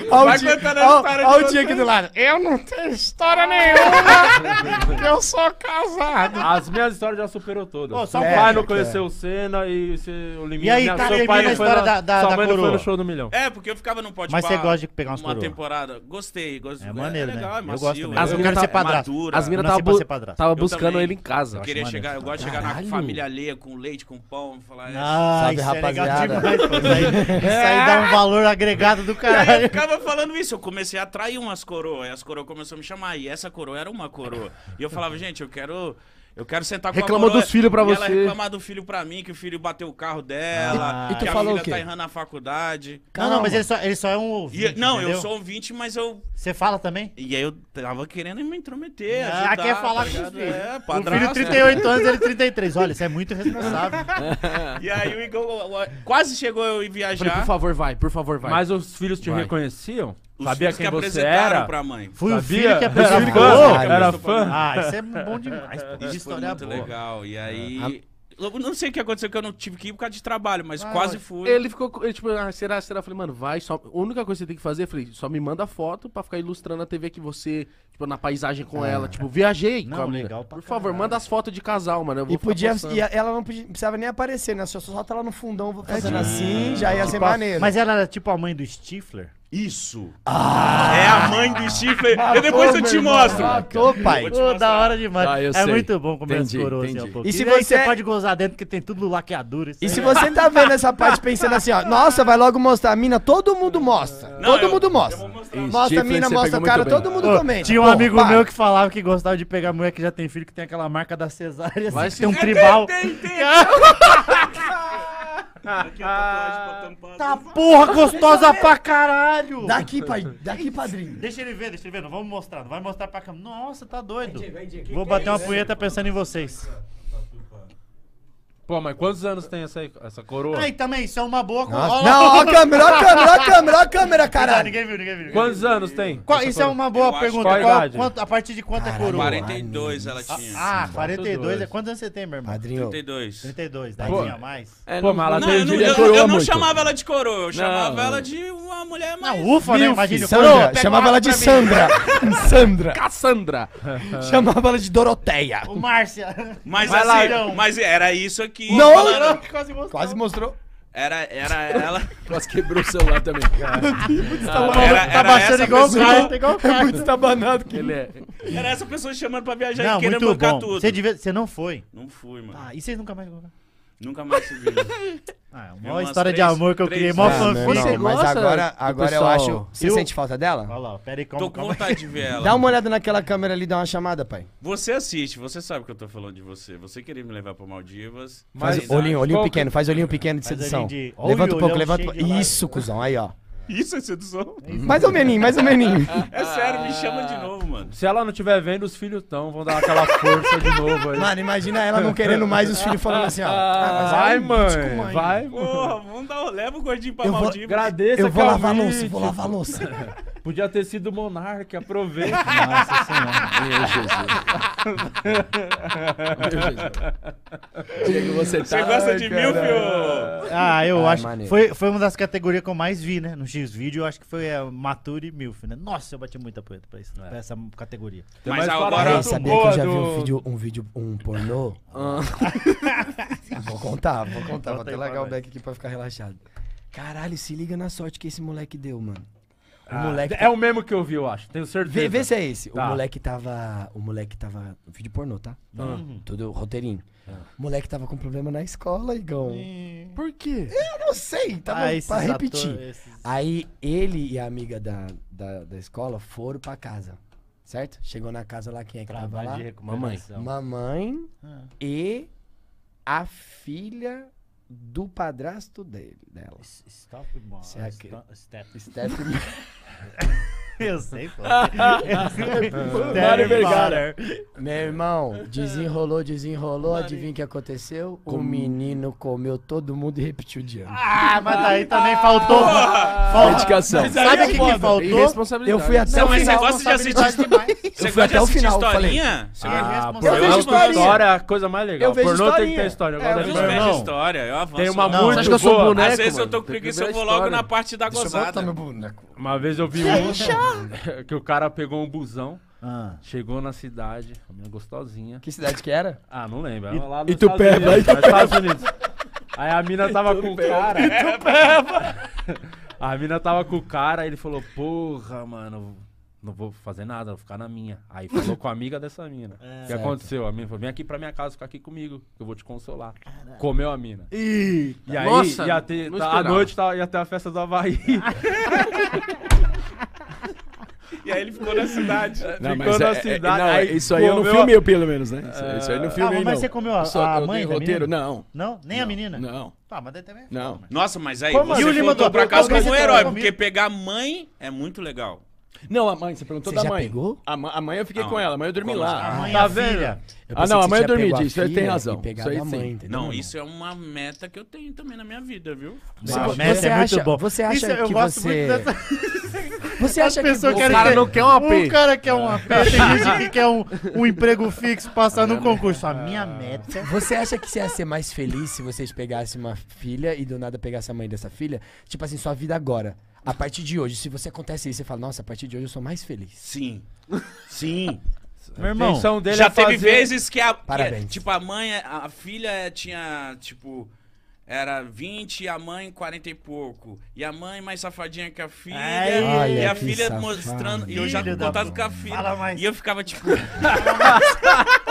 Vai o dia, ó, ó o dia aqui do lado. Eu não tenho história nenhuma. eu sou casado. As minhas histórias já superou todas. Ô, só um pai não conheceu o Senna e você, o Liminha. E aí, minha- tá, seu pai a não foi história na- da- da- sua da mãe não foi no show do milhão. É, porque eu ficava no Pode Mas você gosta de pegar uns Uma coroa. temporada. Gostei, gostei. É maneiro, é né? legal, é Eu macio. gosto também. As Eu quero ser padrasto. Madura. As minas tava, bu tava buscando também. ele em casa. Eu queria chegar, eu gosto de chegar na Caralho. família alheia, com leite, com pão, falar. é, Ah, Salve, isso é rapaziada. demais, pô. Isso aí, isso aí dá um <laughs> valor agregado do E aí eu caralho. ficava falando isso, eu comecei a atrair umas coroas, e as coroas começaram a me chamar, e essa coroa era uma coroa. E eu falava, gente, eu quero. Eu quero sentar com Reclamou a dos filhos pra e Ela você. reclamar do filho pra mim, que o filho bateu o carro dela, Ah. E tu que a falou filha o quê? tá errando na faculdade. Não, não, mas ele só, ele só é um E- ouvinte, não, entendeu? eu sou ouvinte, mas eu. Você fala também? E aí eu tava querendo me intrometer. Ah, ajudar, quer falar tá com o ligado? filho. É, O padrasto. filho 38 anos, ele 33. Olha, isso é muito responsável. <laughs> E aí o Igor quase chegou eu ir falei, viajar. por favor, vai, por favor, vai. Mas os filhos te Vai. reconheciam? Os Sabia quem que você apresentaram era? pra mãe. Fui o Sabia? filho que Era apresentou. fã? Caralho. Era fã? Ah, isso é bom demais, pô. Isso foi história muito boa. legal. E aí Eu não sei o que aconteceu, que eu não tive que ir por causa de trabalho, mas Ah, quase fui. Ele ficou, ele, tipo, ah, será, será? Eu falei, mano, vai, só. A única coisa que você tem que fazer, eu falei, só me manda foto pra ficar ilustrando a TV que você, tipo, na paisagem com ela. Tipo, viajei Não, com a legal pra Por favor, caralho. manda as fotos de casal, mano. Eu vou E podia. E ela não podia- precisava nem aparecer, né? Só solta ela no fundão, fazendo assim, já ia ser Tipo, maneiro. Mas ela era tipo a mãe do Stifler? Isso. é a mãe do Stifler. e depois eu te mostro. Matou, pai. Pô, da hora demais. Ah, eu é sei. muito bom comer Entendi, as coroas assim um pouco. E se aí você- você pode gozar dentro, porque tem tudo laqueadura. isso E aí. se você tá vendo essa parte <laughs> pensando assim, ó, nossa, vai logo mostrar a mina, todo mundo mostra. Não, todo eu- mundo mostra. Mostra a mina, mostra o cara, todo mundo Ô, comenta. Tinha um Pô, amigo para. meu que falava que gostava de pegar mulher que já tem filho, que tem aquela marca da cesárea, assim, Vai que se tem um fuder, tribal. Tem, tem. <laughs> Aqui a tatuagem pra tampar. Tá porra, gostosa pra caralho! Daqui, pai, daqui, padrinho. Deixa ele ver, deixa ele ver, não vamos mostrar, não vai mostrar pra câmera. Nossa, tá doido. Vou bater uma punheta pensando em vocês. Pô, mas quantos anos tem essa, aí- essa coroa? Aí também, isso é uma boa Nossa, lá. Não, ó a <laughs> câmera, ó a câmera, ó a câmera, ó a câmera, caralho. ninguém viu, ninguém viu. ninguém Quantos viu. anos tem? Qual- essa isso é coroa? uma boa Eu acho pergunta. qual a Qual- idade? quanto- a partir de quanto é Caralho. coroa? 42 ela tinha. Ah, 42. 42. é- Quantos anos você tem, meu irmão? Padrinho, 32. 32, Pô. dá a mais. É, Pô, mas ela Não, tem eu não, eu- coroa eu não muito. chamava ela de coroa, eu chamava Não. ela de uma mulher mais. Não, ufa, né? milf. Imagina, Sandra, coroa, pega chamava uma ela de pra mim. Sandra. <laughs> Sandra. Cassandra! Chamava ela de Doroteia. O Márcia. Mas Vai lá, assim, mas era isso aqui. Não, falando- Quase mostrou. Quase mostrou. Era, era ela. <laughs> Quase quebrou o celular também. <laughs> Era, tá era baixando essa igual o Caio, tá igual o Caio. Muito estabanado. que- Ele é. Era essa pessoa chamando pra viajar Não, e querendo muito bancar bom. tudo. Você, devia... não foi. Não fui, mano. Ah, e vocês nunca mais... Nunca mais se viu. <laughs> Ah, é uma história de três- amor que eu criei, mó fanfic. Você mas gosta agora, do agora eu pessoal- acho. Você Eu- sente falta dela? Olha lá, pera aí, Tô calma, com calma. vontade de ver <laughs> ela. Dá uma olhada naquela câmera ali, dá uma chamada, pai. Você assiste, você sabe que eu tô falando de você. Você queria me levar pra Maldivas. Faz Mas- olhinho, olhinho Qual- pequeno, faz olhinho pequeno de Faz sedução. olhinho de- Levanta um pouco, levanta um de. Isso, cuzão, aí, ó. <laughs> Isso é sedução? Mais ou menos, mais ou menos. É sério, me chama de novo, mano. Se ela não estiver vendo, os filhos estão, vão dar aquela força de novo aí. Mano, imagina ela não querendo mais os filhos falando assim, ó. Ah, mas vai, aí, mãe, mãe. vai, mãe. Porra, vamos dar. Leva o gordinho pra Eu vou-. Agradeça Eu vou é lavar a louça, vou lavar a louça. <laughs> Podia ter sido Monark, aproveita. <laughs> Nossa senhora. Meu Jesus. Meu Jesus. Diego, você tá... Você gosta de mil, filho? Ah, eu Ah, acho. maneiro. Foi, foi uma das categorias que eu mais vi, né? No X-Vídeo, eu acho que foi a Mature e Milf, né? Nossa, eu bati muita poeta pra, isso, pra essa categoria. Tem Mas agora- muito sabia que eu já vi um vídeo, um vídeo, um pornô? vou contar, vou contar. Vou Conta até aí, largar vai, o back aqui pra ficar relaxado. Caralho, se liga na sorte que esse moleque deu, mano. O Ah, moleque. É o mesmo que eu vi, eu acho. Tenho certeza. Vê, vê se é esse. Tá. O moleque tava. O moleque tava. Vídeo pornô, tá? Uhum. Tudo roteirinho. O moleque tava com problema na escola, Igão. Por quê? Eu não sei, tava Ah, pra repetir. ator- esses- Aí ele e a amiga da, da, da escola foram pra casa. Certo? Chegou na casa lá, quem é que tava Trabalho lá? de recuperação. Mamãe Ah. e a filha do padrasto dele, dela. Stop, que- Stop- Step. Step... <laughs> <laughs> Eu sei, pô. <laughs> Mário Vergara. Meu irmão, <laughs> desenrolou, desenrolou, adivinha o que aconteceu? O menino comeu todo mundo e repetiu de ano. Ah, mas daí também faltou. Faltou. Dedicação. Sabe o que, que faltou? Eu fui até Não, o mas você final. gosta de assistir... Demais. Você gosta de até o assistir final, historinha? Você Ah, é pornô Eu vejo com historinha. história é a coisa mais legal. Eu vejo pornô tem que historinha. ter história. Eu É, gosto eu da vejo Eu história. vejo Não. história, eu avanço. Tem uma Não, muito Você que eu sou boa. boneco, Às vezes eu mano? tô com Tem que preguiça, ver eu a vou logo história. na parte da Deixa eu botar gozada. meu boneco. Uma vez eu vi um <laughs> que o cara pegou um busão, Ah. chegou na cidade, a minha gostosinha. Que cidade que era? Ah, não lembro. Era lá nos Estados Unidos. nos Estados Unidos. Aí a mina tava com o cara. <laughs> A mina tava com o cara, ele falou, porra, mano, não vou fazer nada, vou ficar na minha. Aí falou com a amiga dessa mina. O que Certo. aconteceu? A mina falou, vem aqui pra minha casa, ficar aqui comigo, que eu vou te consolar. Comeu a mina. E aí, Nossa, ia ter, não tá- à esperava. noite tá- ia ter a festa do Havaí. <laughs> E aí ele ficou na cidade. Não, Ficou mas na é- é- cidade, não, aí isso aí eu não filmei, pelo menos, né? Isso, isso aí eu não filmei, Ah, mas não. você comeu a, Só- a mãe da roteiro? menina? Não. Não? Nem a menina? Não. Tá, mas daí também é Não. mano. Nossa, mas aí Como você assim? E o Lima voltou do- pra casa como um herói, porque pegar mãe é muito legal. Não, a mãe, você perguntou Você da já mãe. pegou? A, ma- a mãe eu fiquei Não. com ela, a mãe eu dormi Como lá. A mãe e Tá a vendo? filha. Eu Ah, pensei não, que a mãe você eu tinha dormi, pego a disso aí tem filha razão. e pegado Isso aí a mãe, sim. entendeu, Não, irmão? isso é uma meta que eu tenho também na minha vida, viu? Você, Ah, você é muito acha, bom. você acha Isso eu que gosto você... muito dessa... <laughs> Você acha que pessoas O querem cara ter- não quer um AP. O cara quer um AP, tem <laughs> gente que quer um, um emprego fixo, passar no concurso. A minha meta... Você acha que você ia ser mais feliz se vocês pegassem uma filha e do nada pegasse a mãe dessa filha? Tipo assim, sua vida agora. A partir de hoje, se você acontece isso, você fala, nossa, a partir de hoje eu sou mais feliz. Sim. Sim. <laughs> Meu irmão, Já é teve fazer... vezes que a. que, Parabéns. tipo, a mãe, a filha tinha, tipo. Era 20 e a mãe 40 e pouco. E a mãe mais safadinha que a filha. Ai, e olha a que filha safado. mostrando. E eu já contado com a filha. Fala mais. E eu ficava tipo. <laughs>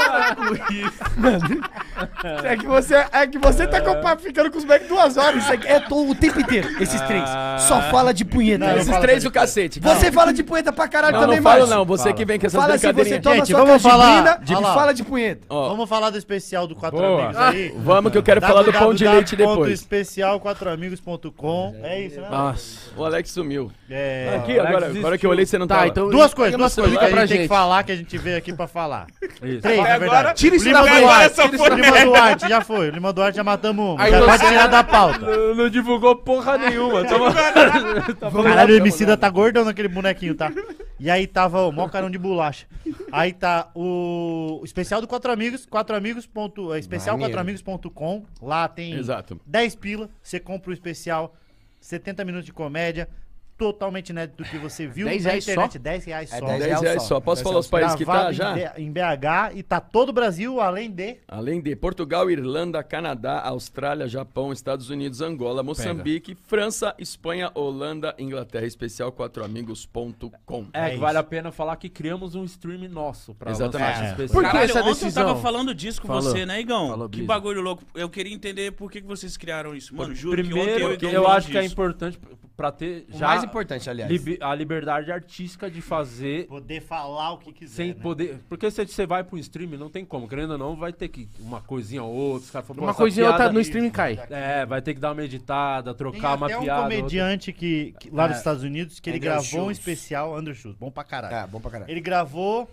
É que você, é que você tá com- ficando com os moleques duas horas. Isso aqui é tô o tempo inteiro. Esses três. Só fala de punheta. Não, Esses três pra o cacete. Você fala de punheta pra caralho Não, também, não falo Márcio. não. Você que vem com essas Fala se você brincadeirinhas. toma Gente, sua vamos falar- cajibrina Olha e fala de punheta. Ó, Vamos falar do especial do Quatro Boa. Amigos aí. vamos que eu quero falar do pão de leite depois. www.especial4amigos.com É isso, né? Nossa. O Alex sumiu. É... Aqui, agora, agora que eu olhei, você não Tá, tava. então. Duas coisas, duas coisas que a pra gente tem que falar que a gente veio aqui pra falar. Isso. Três, na. Agora- Tira isso Lima da Duarte, tira foi- isso- Lima Duarte, já foi. O Lima Duarte já matamos um. Aí Já pode tirar da pauta. Não, <laughs> não divulgou porra nenhuma. Toma... <laughs> Caralho, o Emicida tá gordão naquele bonequinho, tá? E aí tava o mó carão de bolacha. Aí tá o o especial do Quatro Amigos, quatro amigos ponto, é, especial Maneiro. quatroamigos.com. Lá tem Exato. 10 pila, você compra o especial, 70 minutos de comédia, totalmente inédito do que você viu 10 na reais internet, só? 10 reais É só. 10 10 reais só. Posso falar os países que tá Gravado já? Em, B- em BH e tá todo o Brasil, além de... Além de Portugal, Irlanda, Canadá, Austrália, Japão, Estados Unidos, Angola, Moçambique, França, Espanha, Holanda, Inglaterra. Especial 4amigos.com. É, É que vale a pena falar que criamos um stream nosso pra Exatamente. lançar esse É. especial. Por que Caralho, essa ontem eu tava falando disso com Falou. você, né, Igão? Falou, que Brisa. bagulho louco. Eu queria entender por que, que vocês criaram isso. Mano, juro que ontem Primeiro, eu, e o eu, falamos acho que é disso. importante pra ter O já mais importante, aliás. a liberdade artística de fazer Poder falar o que quiser, sem né? poder. Porque se você vai pro stream, não tem como. Querendo ou não, vai ter que. Uma coisinha ou outra. Os caras falam, Uma coisinha ou outra piada- no streaming cai. É, vai ter que dar uma editada, Tem trocar uma até um piada. comediante que, que- lá dos É. Estados Unidos que ele Andrew gravou um Schultz. especial, Andrew Schultz, bom pra caralho. É, bom pra caralho. Ele gravou,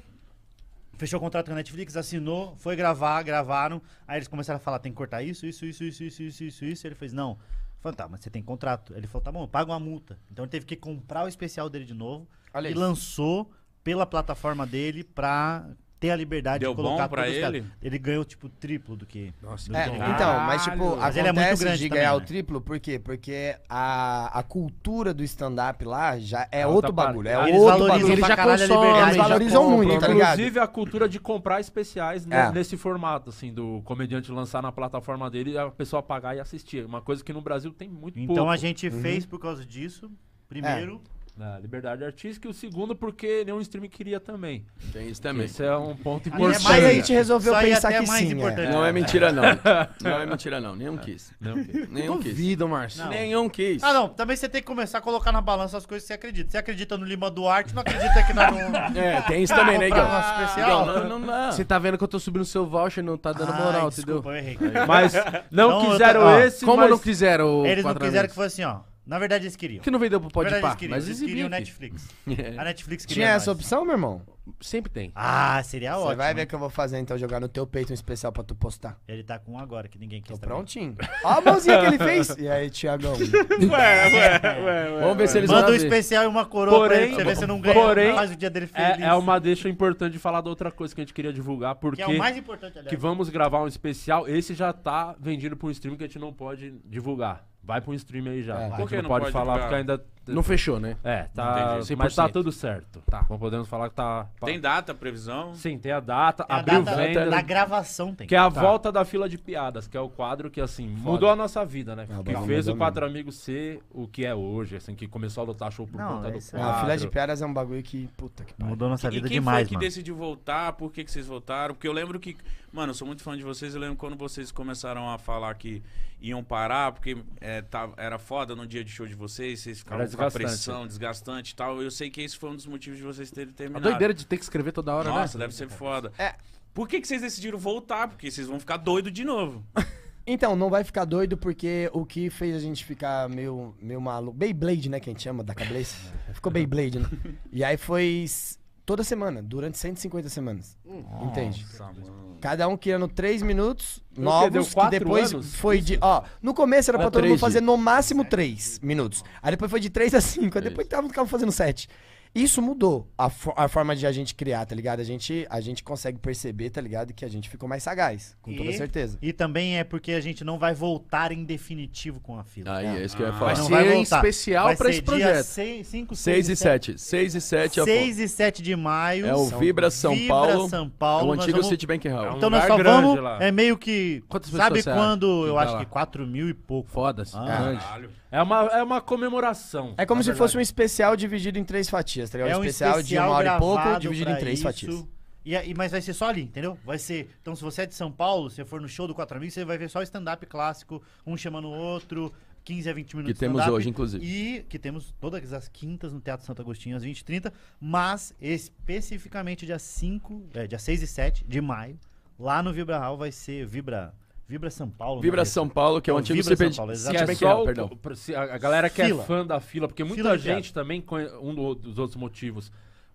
fechou o contrato com a Netflix, assinou, foi gravar, gravaram. Aí eles começaram a falar, tem que cortar isso, isso, isso, isso, isso, isso, isso, isso. Ele fez, não. Falei, tá, mas você tem contrato. Ele falou, tá bom, paga uma multa. Então ele teve que comprar o especial dele de novo Olha e isso. lançou pela plataforma dele pra ter a liberdade Deu de colocar bom pra todos os ele? caras. Ele ganhou, tipo, triplo do que... Nossa, do É, então, mas tipo, Mas acontece ele é muito grande de também, ganhar o né? triplo, por quê? Porque a, a cultura do stand-up lá já é, É outro bagulho. É parte. Eles outro valorizam bagulho. Eles pra já caralho a consomem, liberdade. eles já valorizam compram. muito, tá ligado? Inclusive a cultura de comprar especiais ne- É. nesse formato, assim, do comediante lançar na plataforma dele e a pessoa pagar e assistir. Uma coisa que no Brasil tem muito Então pouco. a gente fez por causa disso. Primeiro, né, liberdade artística. E o segundo, porque nenhum stream queria também. Tem isso também. Esse é um ponto é importante. Mas a gente resolveu é pensar até que mais sim. importante. é. Não é mentira, não. <laughs> Não é mentira, não. Nenhum quis. Não, que- Nenhum quis. Duvido, Márcio. Não. Nenhum quis. Ah, não. Também você tem que começar a colocar na balança as coisas que você acredita. Você acredita no Lima Duarte, não acredita que nós <laughs> não. É, tem isso também, né, nosso especial? Não, não dá. Você tá vendo que eu tô subindo o seu voucher, não tá dando Ai, moral, desculpa, entendeu? eu errei. Mas não eu quiseram tô- ó, esse, Como mas... não quiseram o Eles não quiseram que fosse assim, ó. Na verdade, eles queriam. Que não vendeu pro Na Pode Pá, queriam. mas Eles exibiu queriam aqui. Netflix. <laughs> A Netflix queria. Tinha nós. essa opção, meu irmão? Sempre tem. Ah, seria Você ótimo. vai ver que eu vou fazer então, jogar no teu peito um especial pra tu postar. Ele tá com um agora, que ninguém quis. Tô também. prontinho. Ó a mãozinha que ele fez. <laughs> E aí, Tiagão? <laughs> Vamos ver se eles Manda vão um ver. especial e uma coroa pra ele, pra você ver se não ganha. porém, faz o dia dele feliz. É, é uma deixa importante de falar da outra coisa que a gente queria divulgar, porque Que é o mais importante, aliás. que vamos gravar um especial. Esse já tá vendido pra um stream que a gente não pode divulgar. Vai pra um stream aí já. É. A Por que não, não pode, pode falar divulgar? porque ainda. Não fechou, né? É, tá. Entendi. Mas tá 100%. tudo certo. Tá. Não podemos falar que tá. Tem data, previsão? Sim, tem a data, Tem a abriu data venda. da gravação tem. Que é a Tá. volta da fila de piadas, que é o quadro que, assim, mudou a nossa vida, né? Ah, que bom, fez o Quatro Amigos ser o que é hoje, assim, que começou a lutar show por Não, conta é do isso aí. A fila de quadro. piadas é um bagulho que. Puta que pariu. Mudou nossa E vida quem demais, foi que mano. decidiu voltar? Por que, que vocês voltaram? Porque eu lembro que. Mano, eu sou muito fã de vocês. Eu lembro quando vocês começaram a falar que iam parar, porque é, tá- era foda no dia de show de vocês, vocês ficavam com a desgastante. pressão, desgastante e tal. Eu sei que esse foi um dos motivos de vocês terem A terminado. doideira de ter que escrever toda hora, Nossa, né? deve ser foda. É. Por que, que vocês decidiram voltar? Porque vocês vão ficar doido de novo. <laughs> Então, não vai ficar doido porque o que fez a gente ficar meio, meio maluco. Beyblade, né? Que a gente chama da cabeça. <laughs> Ficou Beyblade, né? E aí foi. Toda semana, durante 150 semanas. Entende? Nossa, mano. Cada um criando 3 minutos? Deu novos, que depois anos? foi de. Ó, no começo era pra todo mundo fazer no máximo 3 minutos. Aí depois foi de 3 a 5, aí depois tava, ficava fazendo 7. Isso mudou a, fo- a forma de a gente criar, tá ligado? A gente, a gente consegue perceber, tá ligado? Que a gente ficou mais sagaz, com toda E- certeza. E também é porque a gente não vai voltar em definitivo com a fila. Aí, é isso que eu ia Vai falar. não ser vai em voltar. especial Vai pra esse projeto. 6, 5, 6 e 7. 6 e 7 é o 6 e 7 de maio. É o São- Vibra São Vibra Paulo. São É Paulo. o nós antigo vamos- Citibank Hall. É um Então nós só vamos. lá. É meio que. Quantas sabe quando eu vai acho lá? que 4 mil e pouco. Foda-se. Ah. É uma, é uma comemoração. É como se verdade. fosse um especial dividido em três fatias, tá ligado? É um especial, de uma hora e pouco, dividido em três isso. fatias. E, aí- mas vai ser só ali, entendeu? Vai ser. Então, se você é de São Paulo, se for no show do Quatro Amigos, você vai ver só stand-up clássico, um chamando o outro, 15 a 20 minutos Que temos hoje, inclusive. E que temos todas as quintas no Teatro Santo Agostinho às 20 h 30 mas especificamente dia 5, é, dia 6 e 7 de maio, lá no Vibra Hall vai ser Vibra. Vibra São Paulo. Vibra é? São Paulo, que é o antigo Vibra São. Paulo, Que exato. é só perdão. se a galera que Fila. é fã da fila, porque muita Fila gente também, um do- dos outros motivos,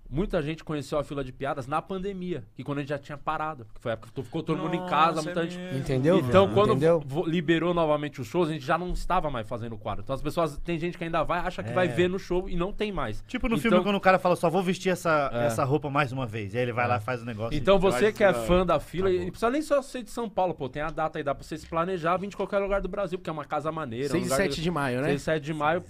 muita gente conheceu a fila de piadas na pandemia, que quando a gente já tinha parado, porque foi a época que ficou todo mundo em casa, Nossa, muita é gente... mesmo. Entendeu? Então, quando Entendeu? liberou novamente os shows, a gente já não estava mais fazendo quadro. Então, as pessoas, tem gente que ainda vai, acha que vai É. ver no show e não tem mais. Tipo no Então- filme quando o cara fala, só vou vestir essa, É. essa roupa mais uma vez. E aí ele vai lá e faz o negócio. Então você que é vai- fã da fila, Tá e não precisa nem só ser de São Paulo, pô, tem a data aí, dá pra você se planejar, vir de qualquer lugar do Brasil, porque é uma casa maneira. 6 um e lugar 7 de maio, né? 6 e 7 de maio,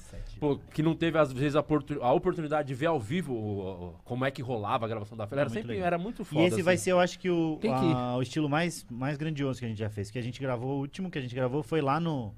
que não teve às vezes a, a oportunidade de ver ao vivo o- o- como é que rolava a gravação da fila. Era Muito sempre, legal. era muito E foda. esse vai assim. ser, eu acho que o, Tem que a- o estilo mais, mais grandioso que a gente já fez. Que a gente gravou, o último que a gente gravou foi lá no,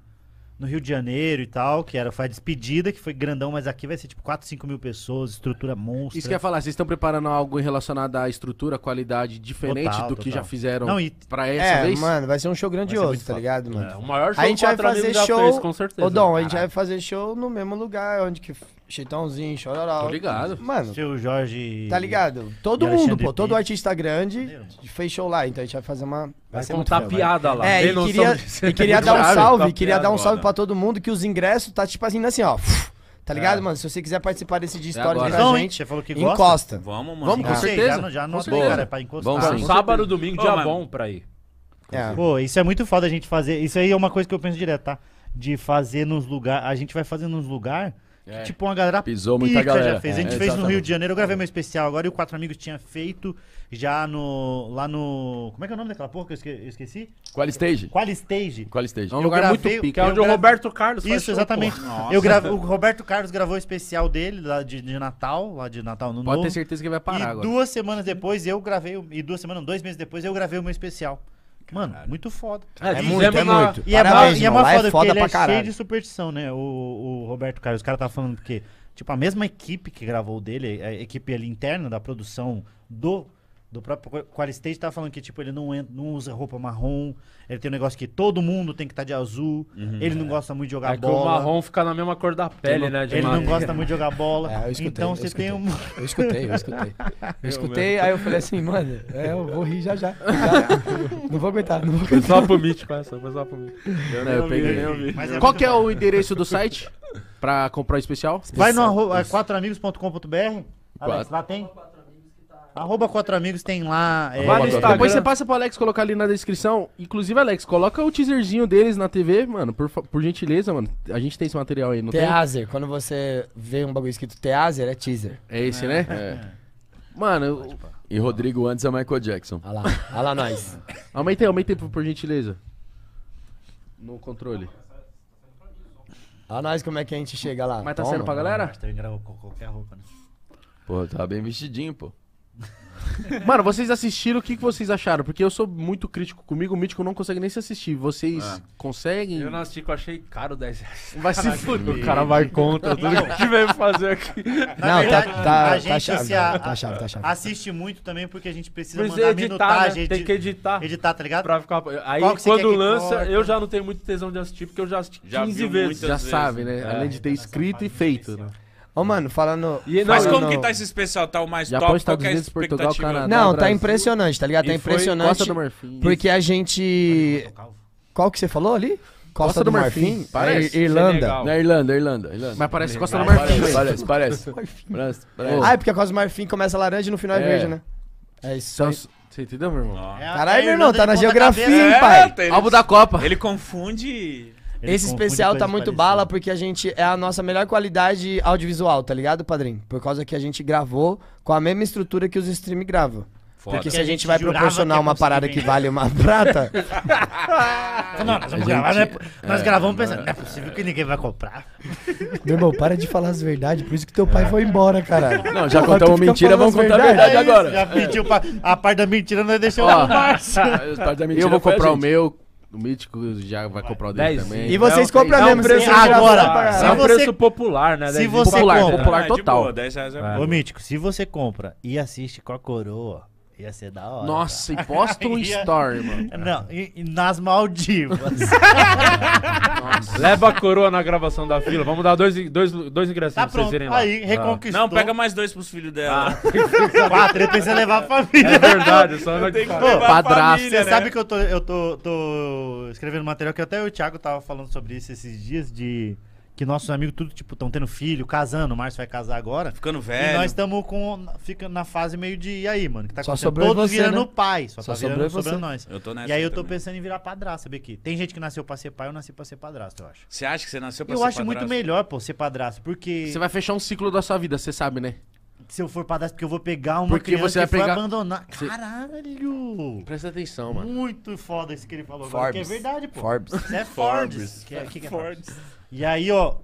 no Rio de Janeiro e tal, que era, foi a despedida, que foi grandão, mas aqui vai ser tipo 4, 5 mil pessoas, estrutura monstra. Isso que eu ia falar, vocês estão preparando algo relacionado à estrutura, qualidade diferente Total, do que total. já fizeram Não, e- pra essa É, vez? mano, vai ser um show grandioso, tá ligado, mano? É, o maior show A gente vai Quatro Amigos fazer já show. fez, com certeza. Ô, Dom, a gente vai fazer show no mesmo lugar onde que. Cheitãozinho, Chororó. Tô ligado. Mano, Seu Jorge. tá ligado? Todo mundo, Alexandre pô. Todo artista grande fez show lá. Então a gente vai fazer uma. Vai ser muito contar foda, vai. piada lá. É, e queria, e <laughs> queria dar um salve, Tá queria dar um piada, salve pra todo mundo que os ingressos tá tipo assim, assim, ó. Tá ligado, mano? Se você quiser participar desse dia histórico agora. com a Não, hein? gente, Você falou que gosta? encosta. Vamos, mano. Vamos, com sei, certeza. Já, anotei, certeza. cara, é pra encostar. Vamos sim. Sábado, domingo, dia bom pra ir. É. Pô, isso é muito foda a gente fazer. Isso aí é uma coisa que eu penso direto, tá? De fazer nos lugares. A gente vai fazer nos lugares que, tipo, uma galera Pisou muita galera. já fez. A É, gente fez no. Rio de Janeiro, eu gravei meu especial agora e o Quatro Amigos tinha feito já no. lá no. Como é que é o nome daquela porra que eu esque- eu esqueci? Qual stage? Qual Stage. Qual stage? É um lugar gravei- muito pica. é onde o Roberto Carlos faz Isso, show, exatamente. Eu gravei, o Roberto Carlos gravou o especial dele, lá de, de Natal, lá de Natal no Pode Novo. ter certeza que vai E parar agora. duas semanas depois eu gravei. E duas semanas, dois meses depois eu gravei o meu especial. Mano, muito foda. pô. É, É muito, é muito. E é, Parabéns, mó- e é uma lá foda, é porque foda ele pra é cheio caralho. de superstição, né? O, o Roberto Carlos, os caras tá falando porque, tipo, a mesma equipe que gravou dele, a equipe ali interna da produção do, do próprio Qualistage, tá falando que, tipo, ele não, entra- não usa roupa marrom, ele tem um negócio que todo mundo tem que estar de azul, ele não gosta muito de jogar É que o bola. marrom fica na mesma cor da pele, né? de Ele não gosta muito de jogar bola. <laughs> É, eu escutei, então eu você escutei. tem um. Eu escutei, eu escutei. <laughs> Eu escutei, aí eu falei assim, mano, é, eu vou rir já já. <laughs> Não vou aguentar, não vou Foi aguentar. só pro mítico essa, foi só pro mítico. Não, eu peguei. Mas é Qual que é o endereço do site pra comprar o especial? Vai no arroba, é, quatroamigos.com.br. Alex, Quatro. lá tem? Arroba quatro amigos tem lá. é, Vai no Instagram. Depois você passa pro Alex colocar ali na descrição. Inclusive, Alex, coloca o teaserzinho deles na TV, mano, por, por gentileza, mano. A gente tem esse material aí, não tem? Teaser, quando você vê um bagulho escrito teaser, é teaser. É esse, né? É. Mano, eu- E Rodrigo antes é Michael Jackson. Olha lá, olha lá nós. <laughs> aumentei, aumentei por, por gentileza. No controle. Olha nós como é que a gente chega lá. Mas tá Toma. sendo pra galera? Também gravou com qualquer roupa, né? Pô, tava bem vestidinho, pô. Mano, vocês assistiram, o que, que vocês acharam? Porque eu sou muito crítico comigo, o Mítico não consegue nem se assistir. Vocês Ah. conseguem? Eu não assisti, que eu achei caro 10 reais. Vai se fuder. O cara vai contra tudo que veio fazer aqui. Na Não, verdade, tá, tá, a tá gente chave, se a- tá chave, tá chave. assiste muito também porque a gente precisa Precisa mandar editar, minutagem. né? Tem edi- que editar. editar, tá ligado? Pra ficar... Aí Qual que você quando quer que lança, corta? eu já não tenho muito tesão de assistir, porque eu já assisti Já 15 viu vezes. muitas Já vezes. sabe, né? É. Além de ter escrito e feito. Né? Ô, mano, falando. E, mas falando... como que tá esse especial? Tá o mais Japão, top? É Estados Unidos, Portugal, Canadá. Não, tá impressionante, tá ligado? Tá impressionante. Costa do Marfim. Porque a gente. Qual que você falou ali? Costa, Costa do, do Marfim? Marfim? Parece. É, Irlanda. Na Irlanda, Irlanda, Irlanda. Mas parece Costa do Marfim. Parece, parece. parece, parece. Ah, é porque a Costa do Marfim começa laranja e no final é, é verde, né? É isso. Então, você entendeu, meu irmão? É, Caralho, meu irmão, tá na geografia, hein, pai? É, Alvo da Copa. Ele confunde esse especial tá muito parecidas. bala porque a gente é a nossa melhor qualidade audiovisual, tá ligado, padrinho? Por causa que a gente gravou com a mesma estrutura que os stream gravam. Porque se a gente, a gente vai proporcionar uma parada que vale uma <laughs> prata. não, nós vamos gravar, né? é, nós gravamos pensando, não é possível que ninguém vai comprar. Meu irmão, para de falar as verdades, por isso que teu pai foi embora, cara. Não, já contamos mentira, vamos contar a verdade é agora. Já pediu pra, a parte da mentira, nós deixamos Ó, o Márcio. Eu vou comprar o meu, o mítico já vai comprar o dele Dez. também. E vocês compram mesmo, preço agora. É um preço popular, né? Se você popular, compra- popular ah, total. 10 reais é. Ô, Mítico, se você compra e assiste com a coroa, Ia ser da hora. Nossa, e posta um <laughs> story, mano. Não, e, e nas Maldivas. <laughs> Nossa. Leva a coroa na gravação da fila. Vamos dar dois, dois, dois ingressos tá pra vocês irem lá. Aí, ah. reconquistou. Não, pega mais dois pros filhos dela. Ah. <laughs> Quatro, ele precisa levar a família. É verdade, só não é tem que levar padrasto. Você né? sabe que eu, tô, eu tô, tô escrevendo material que até o Thiago tava falando sobre isso esses dias de que nossos amigos tudo tipo estão tendo filho, casando, o Márcio vai casar agora. Ficando velho. E nós estamos com fica na fase meio de e aí, mano, que tá só? Todos você, virando né? pai, só, só tá virando sobre nós. Eu tô nessa. E aí eu tô pensando em virar padrasto, sabe que tem gente que nasceu para ser pai, eu nasci para ser padrasto, eu acho. Você acha que você nasceu para ser padrasto? Eu acho muito melhor, pô, ser padrasto, porque Você vai fechar um ciclo da sua vida, você sabe, né? Se eu for padrasto, porque eu vou pegar uma porque criança você vai que pegar... abandonar. Você... Caralho! Presta atenção, mano. Muito foda isso que ele falou Forbes. agora, que é verdade, pô. Forbes. Isso é Forbes. Forbes. Que é, que é Forbes. Forbes. E aí, ó,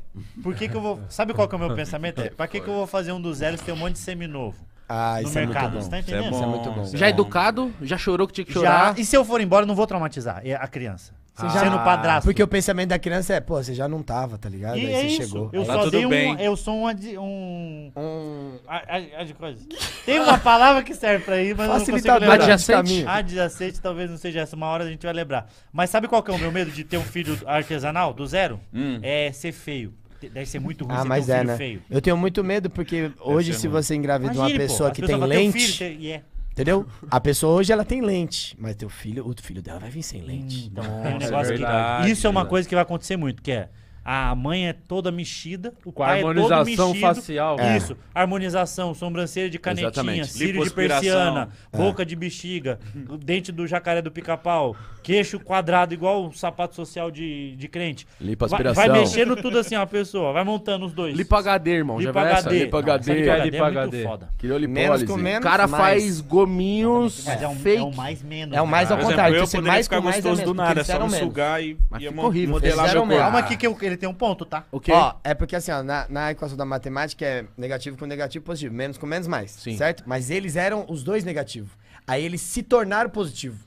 por que que eu vou... Sabe qual que é o meu <laughs> é pensamento? É, pra que que eu vou fazer um do zero se tem um monte de seminovo? Ah, no isso mercado, é muito bom. Você tá entendendo? Isso é, bom, isso é muito bom. É já é educado, já chorou que tinha que chorar. Já, e se eu for embora, eu não vou traumatizar a criança. Você ah. já... Sendo padrasto. Porque o pensamento da criança é, pô, você já não tava, tá ligado? E Aí é você isso. chegou. Eu tá só dei um. Eu sou um. Adi, um... um... A, a, a de coisa. Tem uma palavra que serve pra ir, mas eu não consigo lembrar. Adjacente. Adjacente, talvez não seja essa. Uma hora a gente vai lembrar. Mas sabe qual que é o meu medo de ter um filho artesanal, do zero? Hum. É ser feio deve ser muito ruim ah, mas é, né? Feio. Eu tenho muito medo porque hoje se você engravida uma pessoa pô, que tem lente, filho, yeah. É. Entendeu? A pessoa hoje ela tem lente, mas teu filho, outro filho dela vai vir sem lente. Hum, então, <laughs> é um negócio verdade, é isso é uma coisa que vai acontecer muito, que é a mãe é toda mexida, o pai harmonização é todo mexido. facial. É. Isso, harmonização, sobrancelha de canetinha, Exatamente. cílio de persiana, é. boca de bexiga, dente do jacaré do pica-pau, queixo quadrado igual um sapato social de, de crente. Lipaspiração. Vai, vai mexendo tudo assim a pessoa, vai montando os dois. Lipa HD, irmão. Lipa já HD. Lipa HD. Lipa HD, Lipa HD. É, é foda. Menos com menos, O cara mais. faz gominhos é, é um, fake. É o mais menos. É o né, mais ao contrário. Exemplo, eu poderia mais ficar mais é gostoso do nada, só sugar e, e modelar meu corpo. Calma aqui que eu ele tem um ponto, tá? O quê? Ó, é porque assim, ó, na, na equação da matemática é negativo com negativo, positivo. Menos com menos, mais. Sim. Certo? Mas eles eram os dois negativos. Aí eles se tornaram positivo.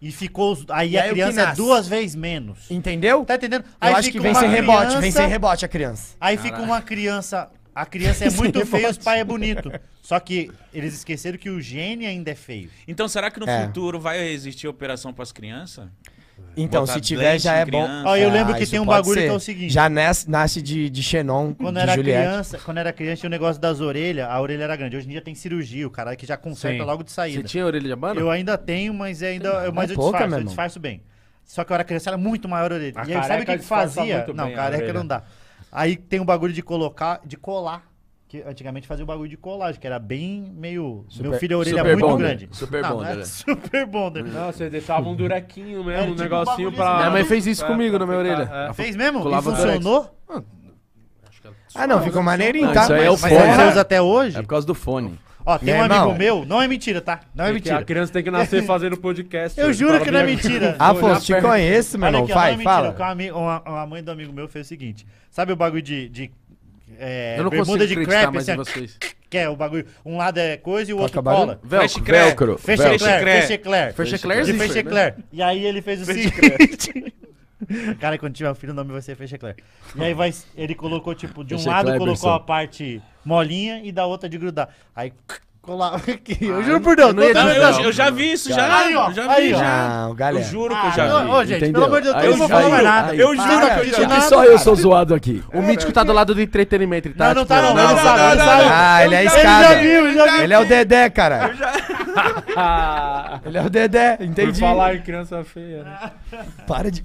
E ficou. Aí E a aí criança é duas vezes menos. Entendeu? Tá entendendo? Eu acho que vem sem rebote, vem sem rebote a criança. Aí fica uma criança. A criança é muito feia, os pais é bonito. Só que eles esqueceram que o gene ainda é feio. Então, será que no É. futuro vai existir operação para as crianças? Então, Botar se tiver, já é bom. Ó, eu lembro ah, que tem um bagulho ser. que é o seguinte. Já nasce, nasce de, de Xenon, quando de era Juliette. Criança, quando era criança, tinha o um negócio das orelhas, a orelha era grande. Hoje em dia tem cirurgia, o cara que já conserta Sim. logo de saída. Você tinha orelha de abano? Eu ainda tenho, mas é ainda, eu, mas é eu pouca, disfarço, eu disfarço bem. Só que eu era criança, era muito maior a orelha. A e aí, sabe o que, fazia? Não, careca não dá. Aí tem um bagulho de colocar, de colar que antigamente fazia o bagulho de colagem, que era bem meio. Super, meu filho a orelha é muito bonder, grande. Super não, bonder. Não né? <laughs> super bonder. Não, vocês deixava um durequinho mesmo, é, um tipo negocinho um pra. Minha mãe fez isso é, comigo na minha orelha. É. Fez mesmo? E funcionou? É ah, não, ficou maneirinho, tá? Isso aí é o fone. Mas você até hoje? É por causa do fone. Ó, tem meu um amigo meu, não é mentira, tá? Não é mentira. A criança tem que nascer <laughs> fazendo podcast. Eu juro que não é mentira. <laughs> Ah, Afonso, te conheço, meu irmão. É vai, fala. A mãe do amigo meu fez o seguinte: sabe o bagulho de é, eu não bermuda de crepe, assim, vocês. <laughs> que é o bagulho. Um lado é coisa e o tá outro cola. Velcro. Velcro. Fechecler. Fechecler. E aí ele fez o seguinte... <laughs> Cara, quando tiver filho, o nome vai ser Fechecler. E aí vai, ele colocou, tipo, de um lado colocou a parte molinha e da outra de grudar. Aí aqui. eu juro por Deus. Eu, não ia eu, eu já vi isso, já. Aí, ó. Já vi, aí, ó. já. Não, galera. Eu juro que eu já vi. Ô, gente, Entendeu? pelo amor de Deus, eu não vou falar mais nada. Eu juro que eu já vi. Que só eu sou zoado aqui. O Mítico tá do lado do entretenimento, ele tá. Não, não tá, não, não, Ah, ele é escada. Ele é o Dedé, cara. Ele é o Dedé, entendi. Por falar em criança feia. Para de...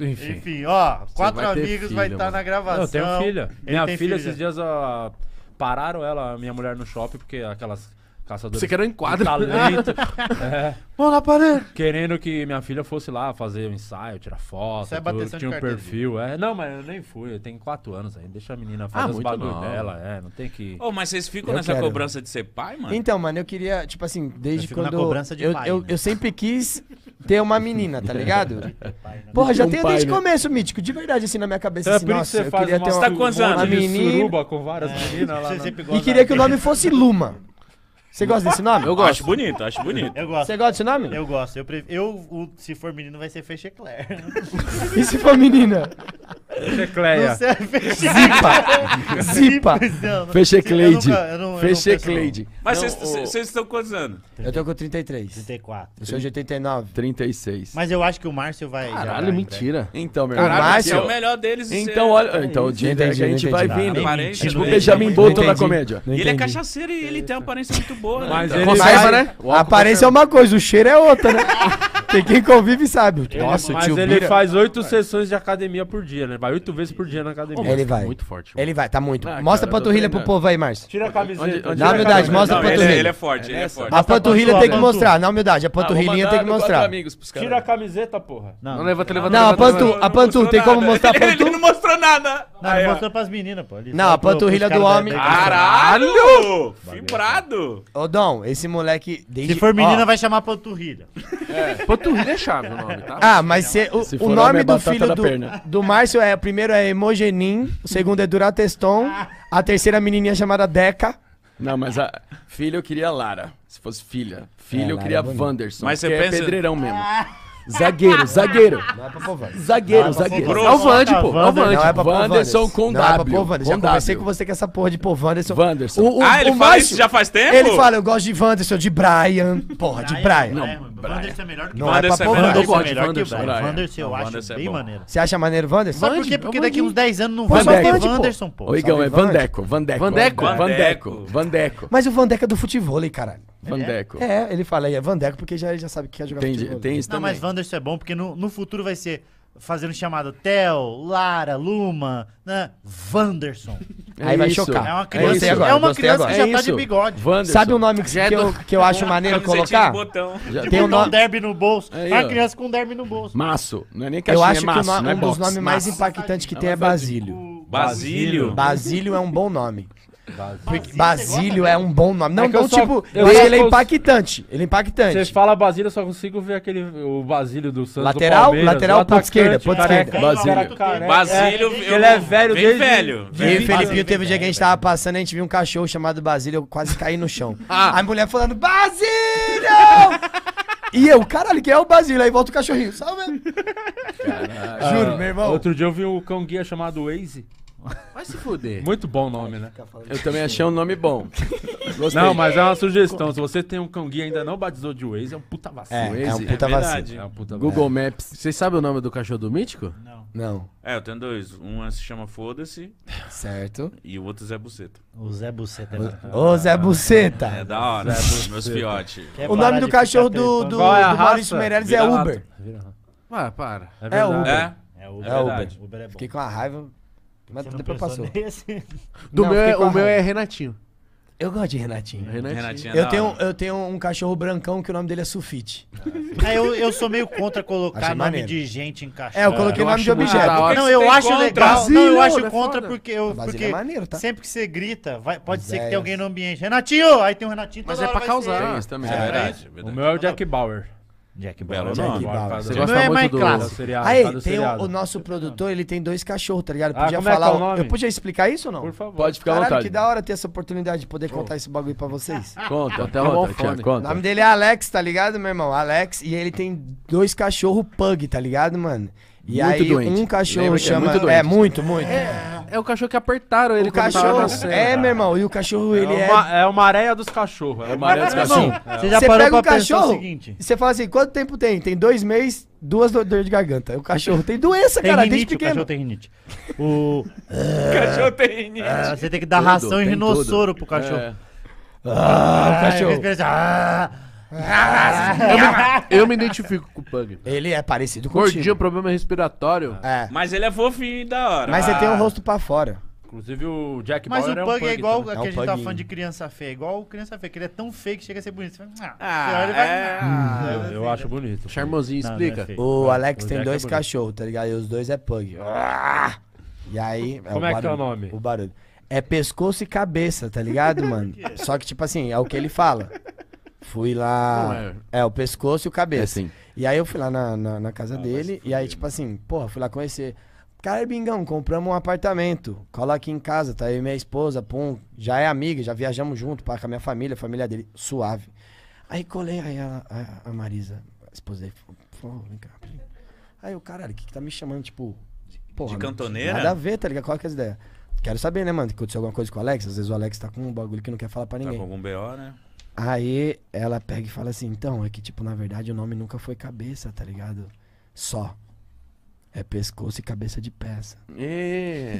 Enfim. Enfim, ó, quatro vai amigos filho, vai estar tá na gravação. Eu tenho filha. Minha filha, filha, esses dias, ó. Pararam ela, minha mulher, no shopping, porque aquelas caçadoras. Você quer um enquadro? Talento. <laughs> é, Mão na. Querendo que minha filha fosse lá fazer um ensaio, tirar foto. Você é tinha um perfil. É. Não, mas eu nem fui. eu tenho quatro anos ainda. Deixa a menina fazer ah, os bagulho não. dela. É, não tem que. Ô, oh, mas vocês ficam eu nessa quero. cobrança de ser pai, mano? Então, mano, eu queria, tipo assim, desde eu quando. Na cobrança de eu, pai. Eu, né? eu sempre quis ter uma menina, tá ligado? <laughs> Porra, já um tenho desde o né? começo, mítico, de verdade, assim, na minha cabeça. Então, é assim, por nossa, isso você faz uma, ter uma, tá quantos uma, uma menina. Suruba com várias é. meninas lá. <laughs> E queria que o nome fosse Luma. Você gosta desse nome? Eu gosto. Acho bonito, acho bonito. Eu gosto. Você gosta desse nome? Eu gosto. Eu, eu o... se for menino, vai ser Fechecler. <laughs> e se for menina? Fechecleia. <laughs> Zipa. Zipa. Fechecleide. Fechecleide. Mas vocês estão quantos anos? Eu tô com 33. 34. Eu sou de 89. 36. Mas eu acho que o Márcio vai... Caralho, é mentira. Né? Então, meu irmão. O Márcio é o melhor deles. Então, olha... Então, o dia a gente vai vindo. Tipo o Benjamin Button na comédia. Ele é cachaceiro e ele tem uma aparência muito boa. Né? Mas ele... É né? A aparência é uma coisa, o cheiro é outra, né? <laughs> Tem quem convive sabe. É Nossa, Mas ele faz oito sessões de academia por dia, né? vai oito vezes por dia na academia. Ele tá vai. Muito forte. Ele vai, tá muito. Ah, mostra cara, a panturrilha pro povo aí, Márcio. Tira a camiseta. Na humildade, mostra a é- panturrilha. Ele, ele é forte, ele é forte. A panturrilha tem que mostrar, na humildade. A ah, panturrilhinha tem que mostrar. Tira a camiseta, porra. Não, levanta, levanta. Não, a pantu, a pantu, tem como mostrar a <laughs> pantu? Ele não mostrou nada. Não, ah, ele mostrou pras meninas, pô. Ele não, a panturrilha do homem. Caralho! Fibrado! Ô, Dom, esse moleque. Desde... Se for menina, ó. vai chamar panturrilha. É. Panturrilha é chave o nome, tá? Ah, mas se, o, se o nome é do filho do, do Márcio é: o primeiro é Hemogenin, o segundo é Durateston, a terceira menininha chamada Deca. Não, mas a filha eu queria Lara. Se fosse filha. É, filha é, eu queria Wanderson. Mas você é pensa... é pedreirão mesmo. <laughs> Zagueiro, zagueiro. Não é pra Povani. Zagueiro, é zagueiro. É o Vande, pô. É o Vande. Não é pra Wanderson com Não é pra Povanderson. Já conversei com você com essa porra de pô, Wanderson. Ah, o, o, ah, ele o fala Márcio, isso já faz tempo? Ele fala, eu gosto de Vanderson, de Brian. Porra, de Brian. É Não. Braia. É melhor que Não é pra pouco. É melhor que eu acho é bem maneiro. Você acha maneiro Vanders? Sabe por quê? Porque daqui uns 10 anos não vai mais ter Wanderson, pô. Ô, Igão, é Vandeco. É Vandeco. Vandeco. Vandeco. Mas o Vandeco é do futebol, caralho. Vandeco. É, ele fala aí, é Vandeco, porque já, já sabe que quer jogar Entendi, futebol. Tem isso não, também. mas Vanderson é bom, porque no, no futuro vai ser fazendo chamada Theo, Lara, Luma, né? Vanderson. É Aí vai isso. chocar. É uma é criança, é, agora, é uma criança que já tá é tá de bigode. Wanderson. Sabe o um nome que, que, eu, que eu acho maneiro colocar? De botão. Tem um, nome... um derby no bolso. Aí, uma criança com um derby no bolso. Maço. Não é nem caixinha, Eu acho maço, que no... É um dos nomes mais impactantes que tem é Basílio. Basílio. Basílio é um bom nome. Basílio, Basílio é um bom nome. Não, é não, só, tipo, ele é impactante. Ele é impactante. Você fala Basílio, eu só consigo ver aquele o Basílio do Santos. Lateral, do lateral, ponta esquerda, ponta esquerda. Basílio. Basílio, é, eu, ele é velho bem desde, velho. E o Felipinho teve um dia que a gente tava passando, a gente viu um cachorro chamado Basílio, eu quase caí no chão. <laughs> Ah. A mulher falando: "Basílio!" E eu, caralho, quem é o Basílio? Aí volta o cachorrinho. Salve! Juro, meu irmão. Outro dia eu vi um cão guia chamado Waze. Vai se fuder. Muito bom o nome, né? Eu também achei um nome bom. Gostei. Não, mas é uma sugestão. Se você tem um cão guia e ainda não batizou de Waze, é um puta vacilo. É, é um puta é vacilo. É um puta Google Maps. Vocês sabem o nome do cachorro do Mítico? Não. Não. É, eu tenho dois. Um é, se chama Foda-se. Certo. E o outro é Zé Buceta. O Zé Buceta. O... Ô, Zé Buceta. É da hora. Meus fiotes. O nome do cachorro do, do, Qual é do Maurício Meirelles é Uber. Ué, para. É, Uber. É, Uber. É Uber. Uber é bom. Fiquei com a raiva. Mas Você depois passou. Nesse? <laughs> Do Não, meu, é- o meu é Renatinho. Eu gosto de Renatinho. Renatinho. Renatinho é eu, tenho, eu tenho um cachorro brancão que o nome dele é Sufite. É, eu, eu sou meio contra colocar nome de gente em cachorro. É, eu coloquei eu nome de objeto. Ah, não, não, eu acho contra? legal. Não, eu acho contra porque, eu, é porque é maneiro, tá? sempre que você grita, vai, pode ser que tenha alguém no ambiente. Renatinho! Aí tem um Renatinho Mas é pra causar. Isso também. É, verdade, verdade. O meu é o Jack Bauer. Jack Bauer. Belo Jack nome. Bauer. Você gosta é muito é mais do... clássico. Seriado, Aí, ah, tem seriado. o, o nosso produtor, ele tem dois cachorros, tá ligado? Ah, podia é é falar. o nome? Eu podia explicar isso ou não? Por favor. Pode ficar à vontade. que da hora ter essa oportunidade de poder oh. contar esse bagulho pra vocês. <laughs> Conta, até outra, O nome dele é Alex, tá ligado, meu irmão? Alex. E ele tem dois cachorros pug, tá ligado, mano? E muito aí doente. um cachorro Lembra é chama. É muito, é, muito, muito. É, é, o cachorro que apertaram ele. O cachorro. É, meu irmão. E o cachorro, é ele uma, é. É uma areia dos cachorros. É uma areia dos cachorros. É. Você já parou pega o cachorro, o seguinte. E você fala assim: quanto tempo tem? Tem dois meses, duas dores de garganta. O cachorro tem doença, tem cara, rinite, desde pequeno. <laughs> É. O cachorro tem rinite. O. cachorro tem rinite. Você tem que dar tudo, ração em rinossoro tudo. pro cachorro. Ah, ah, o cachorro. Ah, Eu me, eu me identifico com o Pug. Ele é parecido Gordinho, contigo. problema respiratório. É. Mas ele é fofinho e da hora. Mas ele tem o rosto pra fora. Inclusive o Jack Mas Bauer o é um Pug é igual também. a que É a um gente tava puguinho. falando de criança feia. Igual o criança feia, que ele é tão feio que chega a ser bonito. Você fala, Ah, você olha e vai- é. Ah, Eu acho bonito. Charmosinho, Não, não explica. é feio. O Alex o tem Jack dois é bonito. cachorros, tá ligado? E os dois é pug. E aí. Como é que é o barulho, nome? O barulho. É pescoço e cabeça, tá ligado, mano? <laughs> Só que, tipo assim, é o que ele fala. Fui lá. Não é. É, o pescoço e o É cabeça. assim. E aí eu fui lá na, na, na casa dele. E aí, tipo assim, porra, fui lá conhecer. Cara, Bingão, compramos um apartamento. Cola aqui em casa, tá? Eu e minha esposa, pum. Já é amiga, já viajamos junto pra, com a minha família, a família dele, suave. Aí colei, aí a, a, a Marisa, a esposa dele, falou, vem cá. Aí o caralho, o que, que tá me chamando, tipo. Porra, De cantoneira? Nada a ver, tá ligado? Qual que é as ideias? Quero saber, né, mano? Que aconteceu alguma coisa com o Alex. Às vezes o Alex tá com um bagulho que não quer falar pra Tá ninguém. com algum BO, né? Aí ela pega e fala assim, então, é que, tipo, na verdade o nome nunca foi cabeça, tá ligado? Só. É pescoço e cabeça de peça.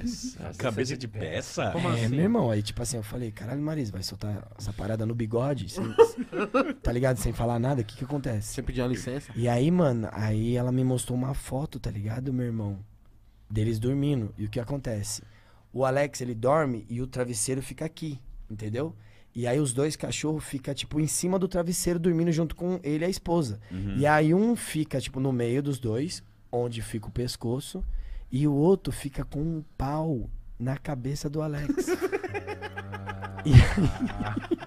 Isso. Cabeça de peça? Como é, assim? meu irmão, aí tipo assim, eu falei, caralho, Marisa, vai soltar essa parada no bigode? sem- <laughs> tá ligado? Sem falar nada, o que que acontece? Você pediu uma licença? E aí, mano, aí ela me mostrou uma foto, tá ligado, meu irmão? Deles dormindo. E o que acontece? O Alex, ele dorme e o travesseiro fica aqui, entendeu? E aí os dois cachorros ficam, tipo, em cima do travesseiro dormindo junto com ele e a esposa. E aí um fica, tipo, no meio dos dois, onde fica o pescoço, e o outro fica com um pau na cabeça do Alex. <laughs> e <laughs>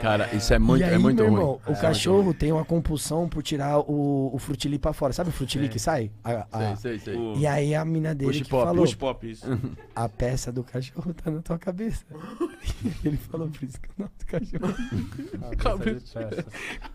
Cara, isso é muito, e aí, é muito meu ruim. irmão, o cachorro tem uma compulsão por tirar o, o frutili pra fora. Sabe o frutili que sai? A- a- Sei, sei, sei. O E aí a mina dele Push que pop, falou, push pop, isso. <laughs> a peça do cachorro tá na tua cabeça. <laughs> Ele falou por isso que o nome do cachorro Cabeça. <laughs>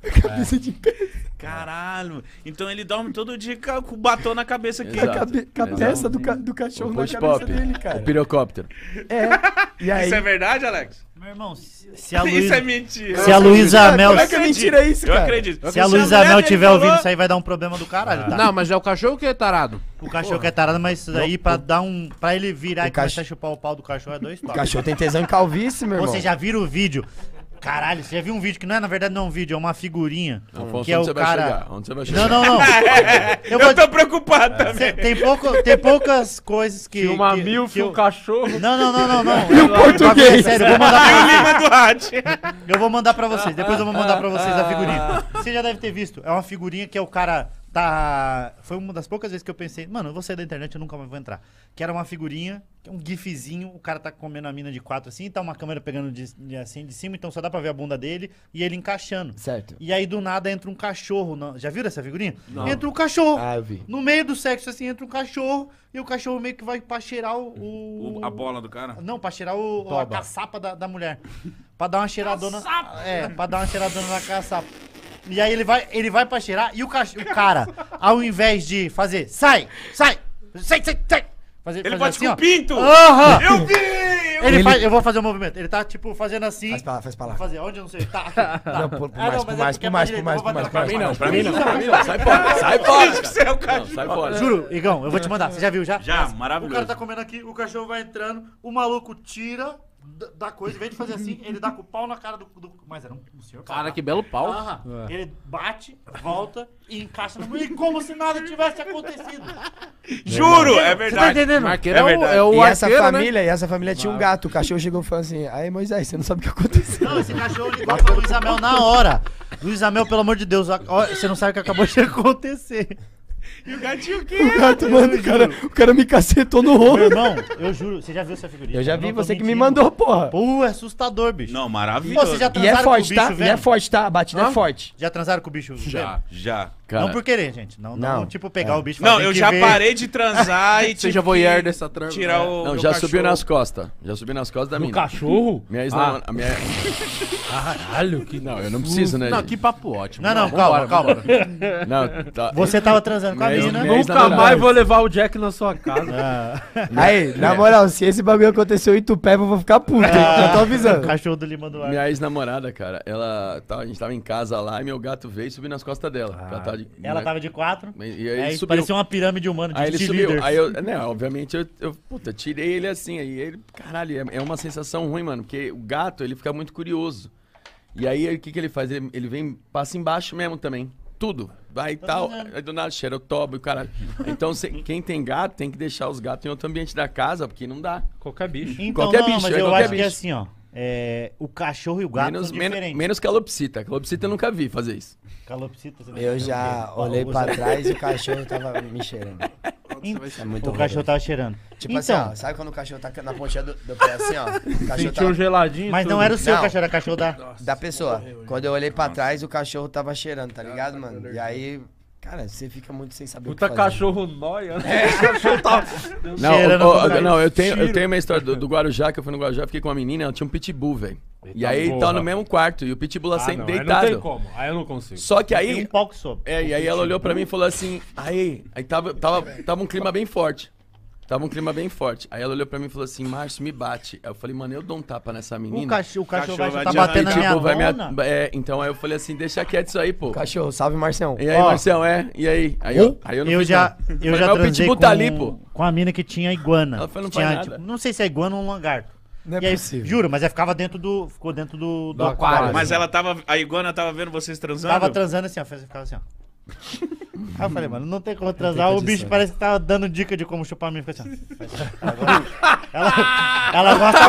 é cabeça de pé. Caralho. Então ele dorme todo dia com o batom na cabeça aqui. Com a, Exato, cabe- a exato. peça do, ca- do cachorro O na cabeça pop, dele, o cara. pirocóptero. É. E aí, Isso é verdade, Alex? Meu irmão, se, a <laughs> Isso Luísa... é mentira. Se a Luísa Mel... como é que é mentira isso, Eu cara? acredito. Se a Luísa Mel dele estiver falou- ouvindo isso aí, vai dar um problema do caralho, tá? Não, mas é o cachorro que é tarado. O cachorro que é tarado, mas isso daí pra dar um... Pra ele virar O e começar cach- a chupar o pau do cachorro é dois O toques. cachorro tem tesão em calvície, meu irmão. Você já viram o vídeo? Caralho, você já viu um vídeo que não é, na verdade, não é um vídeo, é uma figurinha. Afonso, que é onde o você vai cara... chegar? Onde você vai chegar? Não, não, não. <laughs> Eu Eu, vou... tô preocupado também. Cê- tem, pouco, tem poucas coisas que... Uma que, milf, que um cachorro. Não, não, não, não, não. E o português? Sério, eu vou mandar pra Lima do Rádio. Eu vou mandar pra vocês, depois eu vou mandar pra vocês a figurinha. Você já deve ter visto. É uma figurinha que é o cara tá. Foi uma das poucas vezes que eu pensei, mano, eu vou sair da internet, eu nunca mais vou entrar. Que era uma figurinha, que é um gifzinho, o cara tá comendo a mina de quatro assim, e tá uma câmera pegando de, de- assim de cima, então só dá pra ver a bunda dele e ele encaixando. Certo. E aí do nada entra um cachorro. na- Já viram essa figurinha? Entra um cachorro. Ah, eu vi. No meio do sexo, assim, entra um cachorro e o cachorro meio que vai pra cheirar o. o- O- a bola do cara? Não, pra cheirar o, a caçapa da, da mulher. Pra dar uma cheiradona. É, pra dar uma cheiradona na caçapa. E aí ele vai, ele vai pra cheirar e o, cach... o cara, ao invés de fazer, sai, sai, sai, sai, sai. Fazer, Ele fazer bate assim, com ó. o pinto. Aham! Eu vi! Eu Ele Ele- faz, eu vou fazer o movimento. Ele tá, tipo, fazendo assim. Faz pra lá, faz pra lá. Vou fazer, onde eu não sei. Tá, <laughs> tá. Não, por, por Ah, mais, não, por é mais, por mais, é por mais, por mais, eu por vou Pra mais. mim não, pra mim não, pra mim não. Sai fora, sai <laughs> fora. é o sai fora. Juro, Igão, eu vou te mandar. Você já viu já? Já, O maravilhoso. cara tá comendo aqui, o cachorro vai entrando, o maluco tira da- coisa, em vez de fazer assim, ele dá com o pau na cara do. do- mas era um, um senhor. Cara, tá? que belo pau. Aham. Ele bate, volta e encaixa no meio, como se nada tivesse acontecido. Juro, é Você tá verdade. entendendo? Marqueiro É é, o, verdade. é o E essa arqueiro, né? família, e essa família tinha um gato. O cachorro chegou e falou assim: Aí, Moisés, você não sabe o que aconteceu. Não, esse cachorro ligou pra Luiz Amel na hora. Luiz Amel, pelo amor de Deus, ó, você não sabe o que acabou de acontecer. E o gatinho que O gato, mano, o cara, o cara me cacetou no Meu rosto. irmão, eu juro, você já viu essa figurinha? Eu já não vi, tô você que me mentindo. mandou, porra. Pô, é assustador, bicho. Não, Pô, maravilhoso. vocês já E é transaram com o forte, bicho tá? E é forte, tá? A batida Hã? é forte. Já transaram com o bicho Já. vendo? Já. Cara, Não por querer, gente. Não, não, Não. tipo, pegar É. o bicho e falar, Não, tem eu que já ver. parei de transar e <laughs> Seja voyeur que dessa trama. Tirar o Não, meu já subiu cachorro. nas costas. Já subiu nas costas da No mina. cachorro? Minha ex Ah. a minha... <laughs> Caralho, que Não, eu não preciso, né? Não, gente? que papo ótimo. Não, não, calma, calma. <laughs> Não, tá. Você tava transando com a mina. minha ex- Nunca mais vou levar o Jack na sua casa. Ah, Aí, na moral, se esse bagulho aconteceu em Tupéva, eu vou ficar puto, hein? Já tô o avisando. <laughs> cachorro do Lima do Ar. Minha ex-namorada, cara, ela. Tá, a gente tava em casa lá e meu gato veio e subiu nas costas dela. ela, tava de- Ela né? tava de quatro. E aí Aí ele subiu. parecia uma pirâmide humana de Aí ele cheerleaders. subiu. Aí eu, né, obviamente, eu, eu puta, tirei ele assim. Aí ele, caralho, é, é uma sensação ruim, mano, porque o gato, ele fica muito curioso. E aí, o que, que ele faz? Ele, ele vem, passa embaixo mesmo também. Tudo. Vai e tal. Aí do nada cheira o tobo e o caralho. Então, cê- quem tem gato tem que deixar os gatos em outro ambiente da casa, porque não dá. Qualquer bicho. Então, Qualquer não, bicho, mas é eu qualquer acho que é bicho. assim, ó. É, o cachorro e o gato menos, são men- diferentes. menos calopsita. Calopsita eu nunca vi fazer isso. Calopsita, você Eu já olhei pra trás e o cachorro tava me cheirando. É muito O cachorro tava cheirando. Tipo então, assim, ó, sabe quando o cachorro tá na pontinha do, do pé assim, ó? O <laughs> cachorro Sentiu um tava geladinho. mas não tudo. era o seu Não. cachorro, era cachorro da... da pessoa. Quando eu olhei pra trás, o cachorro tava cheirando, tá ligado, mano? E aí, cara, você fica muito sem saber Puta o que fazer. cachorro nóia. né? <laughs> Não, Cheirando ô, ô, pra trás. não eu, tenho, eu tenho uma história do, do Guarujá, que eu fui no Guarujá, fiquei com uma menina, ela tinha um pitbull, velho. E aí porra. tava no mesmo quarto, e o pitbull lá Ah, sempre não, aí não deitado. tem como. Aí eu não consigo. Só que Tem um aí, pau que sobe. É, e aí ela olhou pra mim e falou assim, aí, aí tava, tava, tava um clima bem forte. Tava um clima bem forte. Aí ela olhou pra mim e falou assim, Márcio, me bate. Aí eu falei, mano, eu dou um tapa nessa O menina. cachorro, o cachorro, Cachorro vai vai tá te batendo na minha Pitbull vai me é, então aí eu falei assim, deixa quieto isso aí, pô. Cachorro, salve Marcião. E aí, Ó. Marcel, é? E aí? Aí eu, aí eu não Eu fiz já, nada. eu Falei, já mas o transei pitbull com, tá ali, pô. com a mina que tinha iguana. Ela falou, não tinha, nada. tipo, não sei se é iguana ou um lagarto. Não é e aí, possível. juro, mas aí ficava dentro do, ficou dentro do, do, Do aquário. Mas ela tava. A iguana tava vendo vocês transando? Tava transando assim, ó, ficava assim, ó. Aí eu falei, mano, não tem como transar. o bicho parece que tava dando dica de como chupar a mina. Fica assim, assim. Ela, ela gosta.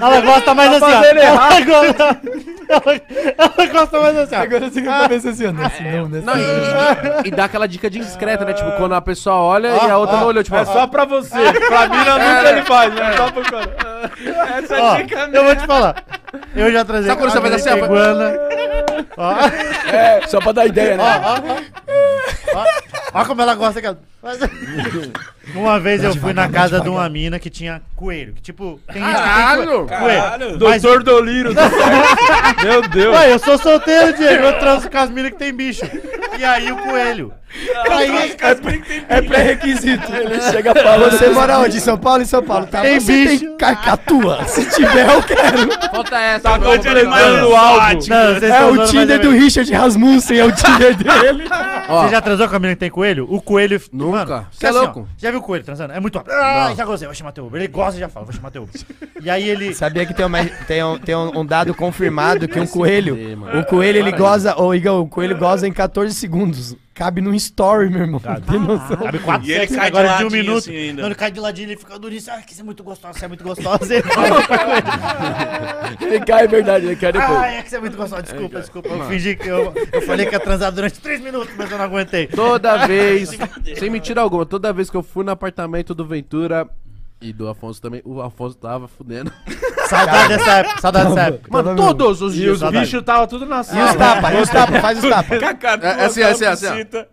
ela gosta mais assim, ó. Ela gosta, ela, ela gosta mais assim, ó. Agora você a cabeça assim, ó. Nesse não, nesse Não, e, e dá aquela dica discreta, né? Tipo, quando a pessoa olha e a outra não olhou, tipo, É só pra você. Pra mim, não, nunca ele faz. É só pro cara. Ó, eu vou te falar. Eu já trazei. Sabe quando você faz assim, ó? <laughs> É, só pra dar ideia, né? ó como ela gosta. cara. <laughs> Uma vez eu fui na casa de uma mina que tinha coelho. Que tipo, tem gente que tem Caralho! coelho. Caralho. Mas- Doutor Doliro. <laughs> Meu Deus. Ué, eu sou solteiro, Diego. Eu transo com as minas que tem bicho. E aí o coelho. Aí, É pré-requisito. Ele chega falando. Você mora onde? Em São Paulo? Em São Paulo, tá? Tem Você bicho. tem cacatua? Se tiver, eu quero. Falta essa. Tá completando o álbum. Não, vocês É estão o zoando, mas Tinder é do. Richard Rasmussen, é o Tinder dele. Ó, Você já transou com a mina que tem coelho? O coelho. Nunca. Mano, Cê é assim, ó, louco? já viu o coelho transando? É muito rápido. Ah, já gostei, vou chamar teu Uber. Ele gosta e já fala, vou chamar teu Uber. E aí ele. Sabia que tem, uma, tem, um, tem um, um dado confirmado que um coelho, fuder, mano. o coelho ele goza, ô Igão, o coelho goza em 14 segundos. Cabe num story, meu irmão. Tem noção? Cabe quatro E ele cai de agora de um ladinho minuto. assim ainda. Não, ele cai de ladinho, ele fica durinho. Ah, que você é muito gostosa, você é muito gostosa. <laughs> Ele. Ele cai, é verdade, ele quer depois. Ah, é que você é muito gostosa. Desculpa, desculpa. Eu fingi que eu, eu falei que ia transar durante três minutos, mas eu não aguentei. Toda <laughs> vez, sem mentira alguma, toda vez que eu fui no apartamento do Ventura e do Afonso também, o Afonso tava fudendo. <laughs> Saudade dessa época, saudade dessa época. Mano, todos os E dias. os saudade. bichos tava tudo na E os sala. tapas, e os tapas, faz os tapas. <laughs> Cacatua, É, assim, assim, assim, ó. calopsita.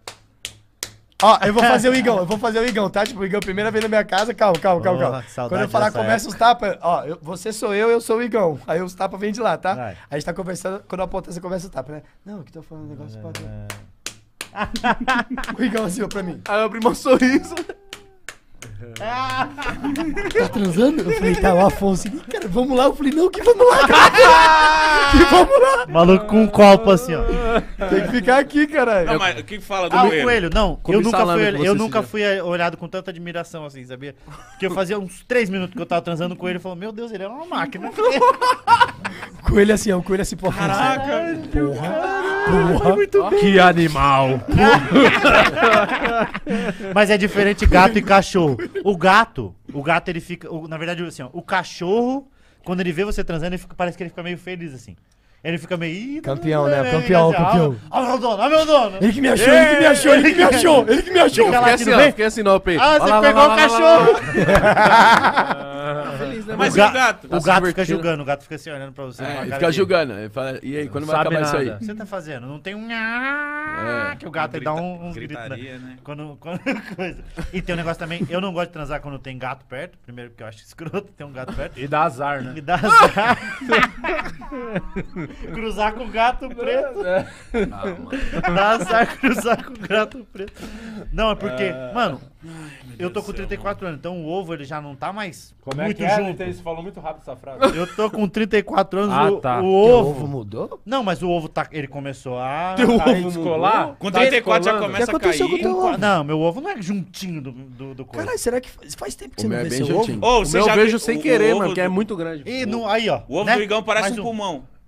Ó, eu vou fazer o Igão, eu vou fazer o Igão, tá? Tipo, o Igão, primeira vez na minha casa, calma, calma, calma, calma. Quando eu falar, começa os tapas, ó, eu- você sou eu, eu sou o Igão. Aí os tapas vêm de lá, tá? Vai. Aí a gente tá conversando, quando eu apontar, você começa o tapa, né? Não, que tô falando um negócio pra <laughs> O Igão assim, ó, pra mim. Aí eu abri meu sorriso. Tá transando? Eu falei, tá, o Afonso. Cara, vamos lá. Eu falei, não, que vamos lá, cara. <laughs> que vamos lá. Maluco com um copo assim, ó. <laughs> Tem que ficar aqui, caralho. Não, mas o que fala do Ah, o coelho? coelho, não. Comi Eu nunca, fui, com eu você nunca fui olhado com tanta admiração assim, sabia? Porque eu fazia uns três minutos que eu tava transando com ele e falou: Meu Deus, ele é uma máquina. <laughs> Coelho assim, ó, o coelho assim, pô. Caraca. Que animal. <laughs> Mas é diferente gato e cachorro. O gato, o gato ele fica. o- na verdade, assim, ó, o cachorro, quando ele vê você transando, ele fica- parece que ele fica meio feliz assim. Ele fica meio. "Ih, Campeão, né? é, Campeão, assim, campeão. Ó, ó meu dono, ó meu dono. Ele que me achou, ele que me achou, ele que me achou, ele que me achou. Fica Fiquei assim, meio. fiquei assim no peito. Ah, você pegou o cachorro! Feliz, né, Mas mano? e o gato? O se gato fica julgando, o gato fica assim olhando pra você. É, ele fica julgando. Ele fala, e aí, quando vai acabar isso aí? O que você tá fazendo? Não tem um. nhá, Que o gato dá um, uns gritos. né? Né? Quando, quando <laughs> coisa. E tem um negócio também, eu não gosto de transar quando tem gato perto. Primeiro porque eu acho escroto ter um gato perto. E dá azar, né? Me dá azar. <laughs> <laughs> cruzar com gato preto. Dá azar cruzar com gato preto. Não, é porque, mano, eu tô com 34 anos, então o ovo ele já não tá mais Como é muito que é? junto. Você falou muito rápido essa frase. Eu tô com 34 anos, Ah, o, tá. o O ovo. ovo mudou? Não, mas o ovo tá. Ele começou a. Teu ovo descolar? Com Tá 34 já descolando? começa a O que aconteceu cair. com o teu ovo? Não, meu ovo não é juntinho do, do, do coisa. Caralho, será que faz, faz tempo que O você não é vê bem seu ovo? juntinho. Ô, O você meu já eu vejo sem o- querer, mano, porque é muito grande. E no, aí, ó. O ovo né? do Igão parece um pulmão.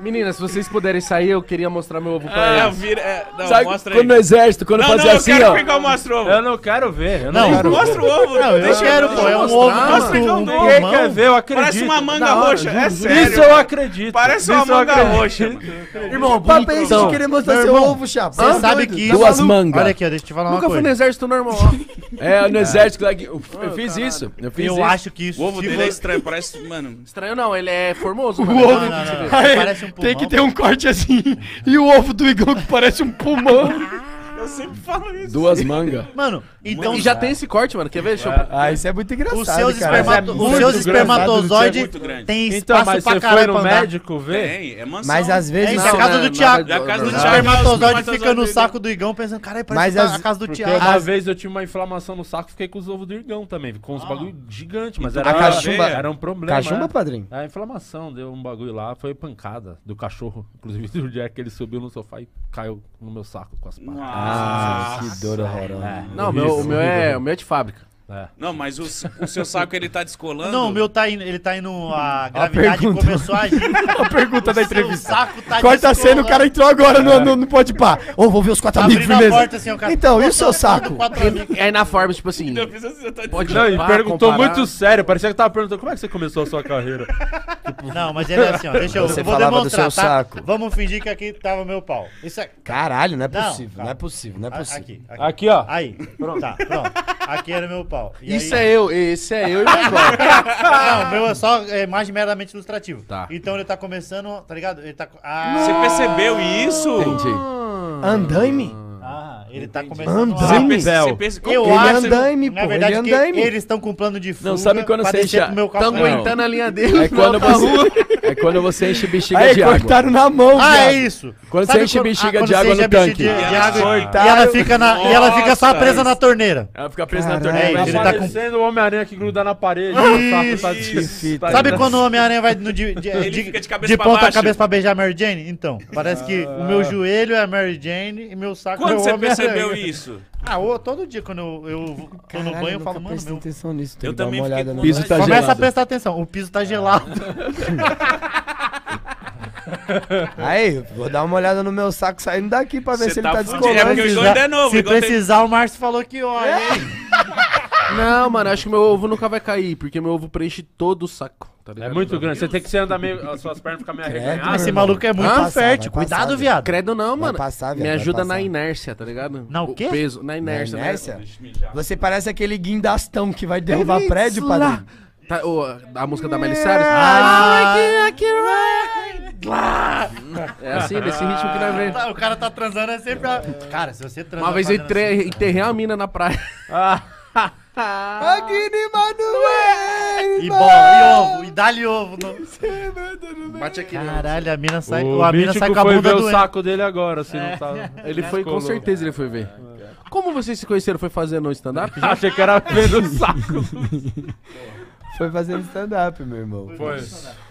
Meninas, se vocês puderem sair, eu queria mostrar meu ovo pra É, eu eles. vira, é, não, Sabe mostra quando aí. no exército, quando Não, fazia não, eu assim, quero ó. pegar o mostra o ovo. Eu não quero ver. Eu não, Não, quero ver. Mostra o ovo. Não, eu deixa quero, pô. É um ovo mano. muito Não, um não, Quem quer ver, eu acredito. Parece uma manga hora, roxa, é juro, sério. Isso eu acredito. Parece uma eu manga roxa. Irmão, papo é isso de querer mostrar seu ovo, chapa. Você sabe que isso... Duas mangas. Olha aqui, deixa eu te falar uma Nunca fui no coisa. exército normal. <laughs> É, no exército. lá que- Eu, eu fiz isso. Eu fiz Eu isso. acho que isso... O ovo dele é estranho, parece, mano... Estranho não, ele é formoso. O ovo. Não, não, não. Aí, Parece um tem pulmão. que ter um corte assim. E o ovo do Igão que parece um pulmão. Eu sempre falo isso. Duas mangas. Mano, então... E já tem esse corte, mano. Quer ver? Deixa eu... Ah, isso é muito engraçado, Os seus, cara. espermato... é os seus espermatozoides têm espaço Então, mas pra você foi caralho no médico ver? Tem, é mansão. Mas às É vezes isso, não. a casa do Thiago. É a casa do Os Thiago. espermatozoides ficam no saco do Igão pensando, caralho, Mas parece as- a casa do Thiago. uma vez eu tive uma inflamação no saco, fiquei com os ovos do Irgão também. Com uns bagulho gigante, mas era, A cachumba- era um problema. Cachumba, é. padrinho? É, a inflamação, deu um bagulho lá, foi pancada do cachorro. <laughs> Inclusive do dia que ele subiu no sofá e caiu no meu saco com as patas. Ah, que dor horrorosa. É, Não, meu, o meu é, o meu é de fábrica. É. Não, mas o, o seu saco ele tá descolando. Não, o meu tá indo, ele tá indo, a gravidade pergunta. começou a agir. <laughs> A pergunta da O seu entrevista. saco tá Corta a cena, o cara entrou agora no, no, no Pode Pá. Ô, vou ver os quatro Tá amigos, a beleza? porta assim, o cara... Então, e o seu saco? E aí na Forbes, tipo assim, fiz assim, tá pode Não, pá, perguntou comparar. muito sério, parecia que tava perguntando como é que você começou a sua carreira. <laughs> Não, mas ele é assim, ó, deixa eu, Você vou falava do demonstrar, seu tá? saco. Vamos fingir que aqui tava meu pau. Isso é... Caralho, não é Não, possível, não, calma. é possível, não é a- possível. Aqui, aqui. Aqui, ó. Aí, pronto. Tá, pronto. Aqui era meu pau. E Isso aí- é eu, esse é eu e meu irmão. <laughs> Não, o meu é só é, mais meramente ilustrativo. Tá. Então ele tá começando, tá ligado? Ele tá... Ah, Você percebeu isso? Entendi. Andaime? Ah, ele tá começando Você a... Perce- como Eu Ele acho, andaime, na pô, verdade, ele que andaime. eles estão com plano de fuga Não, sabe quando você enche a- pro meu Tão calcanhar. aguentando a linha dele. É quando você, <laughs> é quando você enche bexiga Aí, de água. cortaram na mão, Ah, é isso. Quando Sabe você enche quando- bexiga ah, de água no tanque. de- de E água, cortaram. e ela fica na, e ela fica só presa na torneira. Ela fica presa na torneira. É, ele tá tá com- parecendo o Homem-Aranha que gruda na parede. Tá tá Sabe quando o Homem-Aranha vai no de, ponta cabeça pra beijar a Mary Jane? Então, parece que o meu joelho é a Mary Jane e meu saco é Quando você <laughs> percebeu isso? Ah, ô, todo dia quando eu, eu tô no banho eu falo, mano, meu... atenção nisso. tem Eu que dar também uma fiquei olhada com Piso vontade tá de- Começa a gelado. prestar atenção, o piso tá gelado. <laughs> Aí, vou dar uma olhada no meu saco saindo daqui pra ver Você se ele tá tá fudido, é descolando. porque o Igor ainda é novo, Se Igor tem- precisar, o Márcio falou que olha, hein? <laughs> Não, mano, acho que meu ovo nunca vai cair, porque meu ovo preenche todo o saco. Tá É ligado? muito grande. Você tem que se andar meio. As suas pernas ficam meio Credo, arreganhadas. Esse irmão. maluco é muito passar, fértil, vai passar, cuidado, viado. Credo não, Vai mano. passar, viado, Me vai ajuda passar. na inércia, tá ligado? Na o quê? peso, na inércia, Na né? inércia? Você parece aquele guindastão que vai derrubar prédio, padre. Tá, ô, a música da Miley Cyrus? Ah, É assim, nesse ritmo que nós vemos. o cara tá transando é sempre a... Cara, se você transar Uma vez eu fazendo entre- enterrei uma mina na praia. Aguine Manuel! assim, E bola, e ovo, e dá-lhe ovo. no- <laughs> Bate aqui. né? Caralho, a mina sai, O a mina sai com a foi bunda ver o doendo. saco dele agora, se não tá... <laughs> Ele foi, com certeza ele foi ver. Como vocês se conheceram? Foi fazendo stand-up? <laughs> Achei que era vendo o saco. Foi fazendo stand-up, meu irmão. Foi.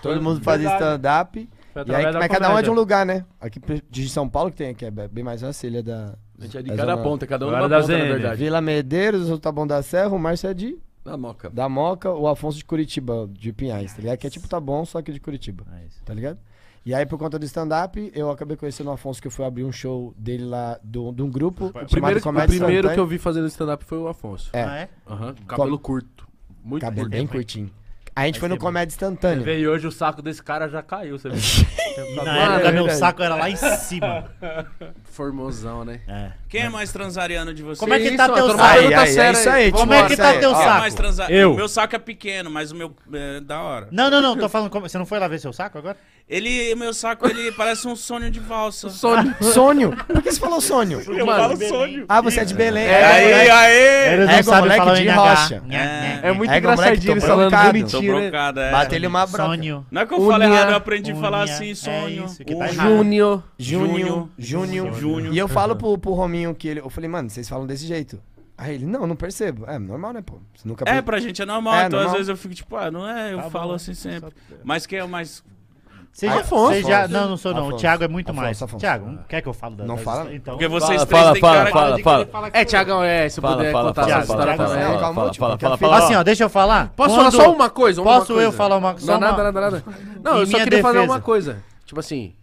Todo mundo fazia stand-up. E aí, mas cada um é de um lugar, né? Aqui de São Paulo que tem, que é bem mais fácil, ele é da A gente é de É cada zona- ponta, cada um Agora numa da ponta, na verdade. Vila Medeiros, o Taboão da Serra, o Márcio é de Da moca. da Moca, o Afonso de Curitiba, de Pinhais, tá ligado? Que é tipo tá bom, só que de Curitiba, tá ligado? E aí, por conta do stand-up, eu acabei conhecendo o Afonso, que eu fui abrir um show dele lá, do- de um grupo, O primeiro, o primeiro que eu vi fazendo stand-up foi o Afonso. É. Ah, é? Aham, Cabelo curto. Muito Cabelo curto. bem curtinho. A gente foi no Comédia Instantânea. e hoje o saco desse cara já caiu, você viu? E na Mano, época é meu verdade. saco era lá em cima. Formosão, né? É. Quem é mais transariano de vocês? Como é que isso, tá mano? teu mundo saco? Aí, aí, é isso aí, Como tipo, é que tá isso aí, teu ó. Quem é saco? mais transa... Eu. O meu saco é pequeno, mas o meu é da hora. Não, não, não, tô falando como... Você não foi lá ver seu saco agora? Ele, meu saco, ele <laughs> parece um sonho de valsa. Sônia. Sônio? Por que você falou Sônio? <laughs> Eu Mano, falo sonho. Ah, você é de Belém. É, Aí, aí! Eles É, não falar de rocha. É, É muito É, engraçadinho moleque, tô falando bonitinho, né? é. Bate-lhe uma bronca. Sonho. Não é que eu falei errado, eu aprendi a falar assim, é sonho. isso, tá. Júnior. Júnior, Júnior. Júnior. E eu falo pro, pro Rominho que ele. Eu falei, mano, vocês falam desse jeito. Aí ele, não, não percebo. É normal, né, pô? Você nunca É, pra gente é normal, É, então normal. às vezes eu fico tipo, ah, não é, eu Tá falo bom. assim sempre. Mas quem é o mais Você já, Afonso. você já- Afonso. não, não sou não. O Afonso. Thiago é muito Afonso, mais. Afonso. Thiago, Ah. quer que eu falo da Não das- fala? Então. Porque vocês Fala, três fala, têm fala, fala, fala. É, eu. Tiagão, é, se Fala, puder fala, contar fala, essa Thiago, história fala, calma, fala, fala, eu fala, quero fala, Assim, fala. ó, deixa eu falar. Posso Quando- falar só uma coisa? uma Posso coisa? eu falar uma só Não, nada, nada, nada. Não, eu só queria falar uma coisa. Tipo assim,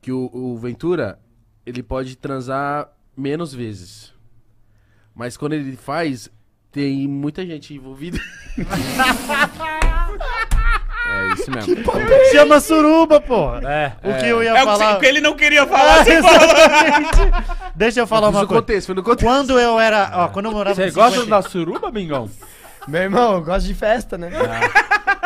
que o, o Ventura, ele pode transar menos vezes. Mas quando ele faz, tem muita gente envolvida. <laughs> É isso mesmo. Chama suruba, porra. É. O que eu ia É o que, falar. o que ele não queria falar. Ah, você falou. Deixa eu falar Fiz uma no coisa. contexto, foi no contexto. Quando eu era. Ó, quando eu morava Você no gosta 50 da suruba, Bingão? Meu irmão, eu gosto de festa, né?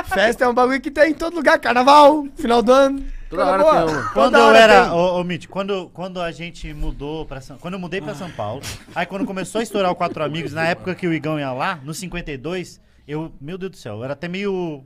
Festa é um bagulho que tem em todo lugar. Carnaval, final do ano. Toda hora boa. tem uma. Quando Toda eu hora era. Ô, ô Mitch, quando, quando a gente mudou pra São Quando eu mudei pra São Paulo, aí quando começou a estourar o Quatro Amigos, na época que o Igão ia lá, no 52, eu. Meu Deus do céu, eu era até meio.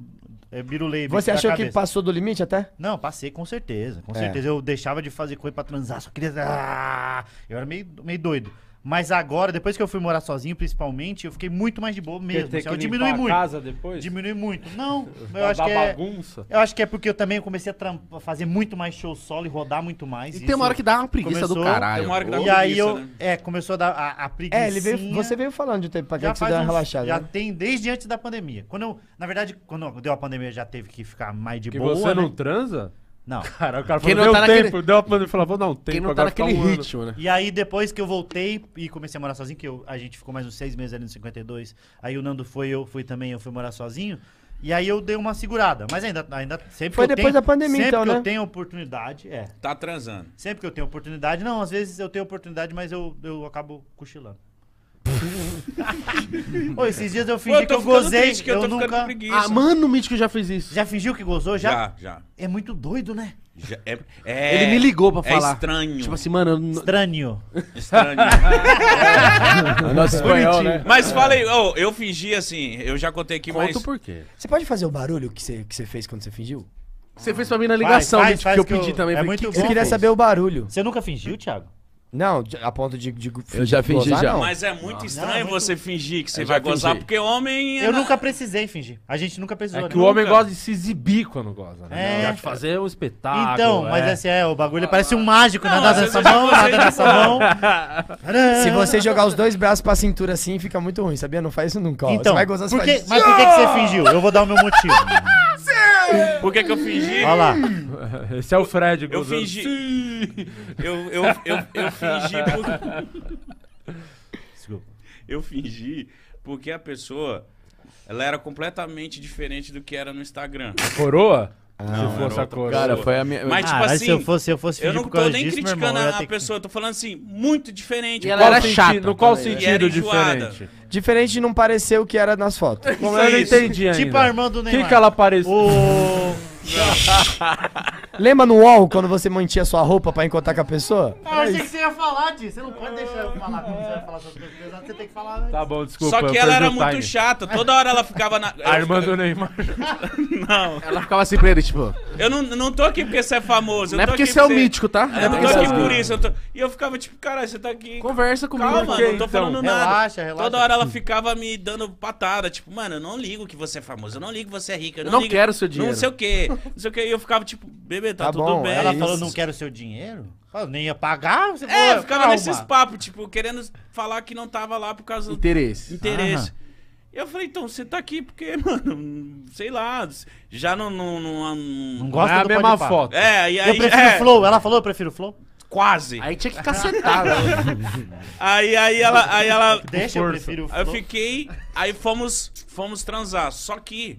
É, birulei. Você achou que passou do limite até? Não, passei com certeza. Com É. certeza. Eu deixava de fazer coisa pra transar, só queria. Ah! Eu era meio, meio doido. Mas agora, depois que eu fui morar sozinho, principalmente, eu fiquei muito mais de boa mesmo. Ter assim, que eu diminui muito. casa depois? Diminui muito. Não, <laughs> eu acho que é. bagunça? Eu acho que é porque eu também comecei a tram- a fazer muito mais show solo e rodar muito mais. E tem uma hora que dá uma preguiça do começou- caralho. tem uma hora que dá E preguiça, aí eu. né? É, começou a dar a, a preguiça. É, ele veio, você veio falando de tempo pra cá que você deu uma uns- relaxada. Já né? tem desde antes da pandemia. Quando eu, na verdade, quando deu a pandemia, já teve que ficar mais de Que boa. você não né? transa? Não. Cara, o cara Quem falou, não deu tá tempo, naquele- deu a pandemia e falou, vou dar um tempo, Quem não tá agora fica naquele um ano. ritmo, né? E aí, depois que eu voltei e comecei a morar sozinho, que eu- a gente ficou mais uns seis meses ali no 52, aí o Nando foi, eu fui também, eu fui morar sozinho. E aí eu dei uma segurada. Mas ainda, ainda sempre Foi que eu depois tenho, da pandemia, sempre então, que né? eu tenho oportunidade, é. Tá transando. Sempre que eu tenho oportunidade, não, às vezes eu tenho oportunidade, mas eu, eu acabo cochilando. <laughs> Ô, esses dias eu Pô, fingi eu que eu ficando gozei, triste que eu eu tô ficando nunca... preguiça. Ah, mano, o Mítico já fez isso. Já fingiu que gozou? Já? Já, já. É muito doido, né? Já- é, é- Ele me ligou pra é falar. estranho. Tipo assim, mano, eu não- Estranho. estranho. <laughs> O nosso espanhol, né? Mas fala aí, ô, eu fingi assim, eu já contei aqui, mas... conta o porquê. Você pode fazer o barulho que você, que você fez quando você fingiu? Você fez pra mim na ligação, faz, Mítico, faz que eu que eu- pedi também. é Falei, muito que bom. Eu você queria fez? saber o barulho. Você nunca fingiu, Thiago? Não, a ponto de, de Eu já fingi gozar, já. não. Mas é muito estranho muito- você fingir que você Eu vai já fingi. gozar, porque homem... é Eu na- nunca precisei fingir. A gente nunca precisou. É que né? o homem Nunca. gosta de se exibir quando goza, né? É. De fazer um espetáculo. Então, mas é. assim, é, o bagulho parece um mágico, Não, nada às nessa mão, nada nessa mão. <laughs> Se você jogar os dois braços pra cintura assim, fica muito ruim, sabia? Não faz isso nunca. ó. Então, você vai gozar, você por que, faz... mas por que, que você fingiu? Eu vou dar o meu motivo. <laughs> Por que que eu fingi? Olha lá. Esse é o Fred Eu gozando. fingi... Eu, eu, eu, eu fingi por... Desculpa. Eu fingi porque a pessoa... Ela era completamente diferente do que era no Instagram. Coroa? Não, Se fosse a coroa. Cara, foi a minha. Mas, tipo Ah, mas assim, se eu fosse, se eu fosse Eu não tô nem disso, criticando irmão, a que- pessoa, eu tô falando assim, muito diferente. E ela era sentido- chata No qual também. Era sentido diferente? Diferente de não parecer o que era nas fotos. Como eu não isso. entendi ainda. Tipo a irmã do O que, Neymar. que ela parecia? O... <laughs> Lembra no UOL, quando você mantinha sua roupa pra encontrar com a pessoa? Ah, eu achei que você ia falar disso. Você não pode deixar eu falar quando você vai falar sobre coisas pesadas, você tem que falar antes. Tá bom, desculpa. Só que ela era muito time. chata, toda hora ela ficava na. <laughs> A irmã do Neymar. <laughs> Não, Ela ficava assim pra ele, tipo... eu não, não tô aqui porque você é famoso. Não é porque você é o mítico, tá? Eu Não é tô é aqui por isso. eu tô- E eu ficava tipo, caralho, você tá aqui. Conversa comigo. Calma, não tô então? falando nada. Relaxa, relaxa. Toda hora ela ficava me dando patada. Tipo, mano, eu não ligo que você é famoso. Eu não ligo que você é rico. Eu não, Não ligo, quero seu dinheiro. Não sei o quê. Não sei o quê. E eu ficava tipo, bebê, tá, Tá tudo bom, bem. Ela É falou, isso. não quero seu dinheiro? Eu nem ia pagar? Você É, falou, eu ficava calma. nesses papos, tipo, querendo falar que não tava lá por causa do Interesse. interesse. E eu falei, então, você tá aqui porque, <laughs> mano, sei lá, já não. Não, não, Não não... gosta é a mesma foto. É, e aí. Eu prefiro é, o Flow. Ela falou, eu prefiro o Flow? Quase. Aí tinha que cacetar, velho. <laughs> Aí, aí ela. Aí ela <laughs> Deixa, eu prefiro o eu fiquei. Aí fomos, fomos transar. Só que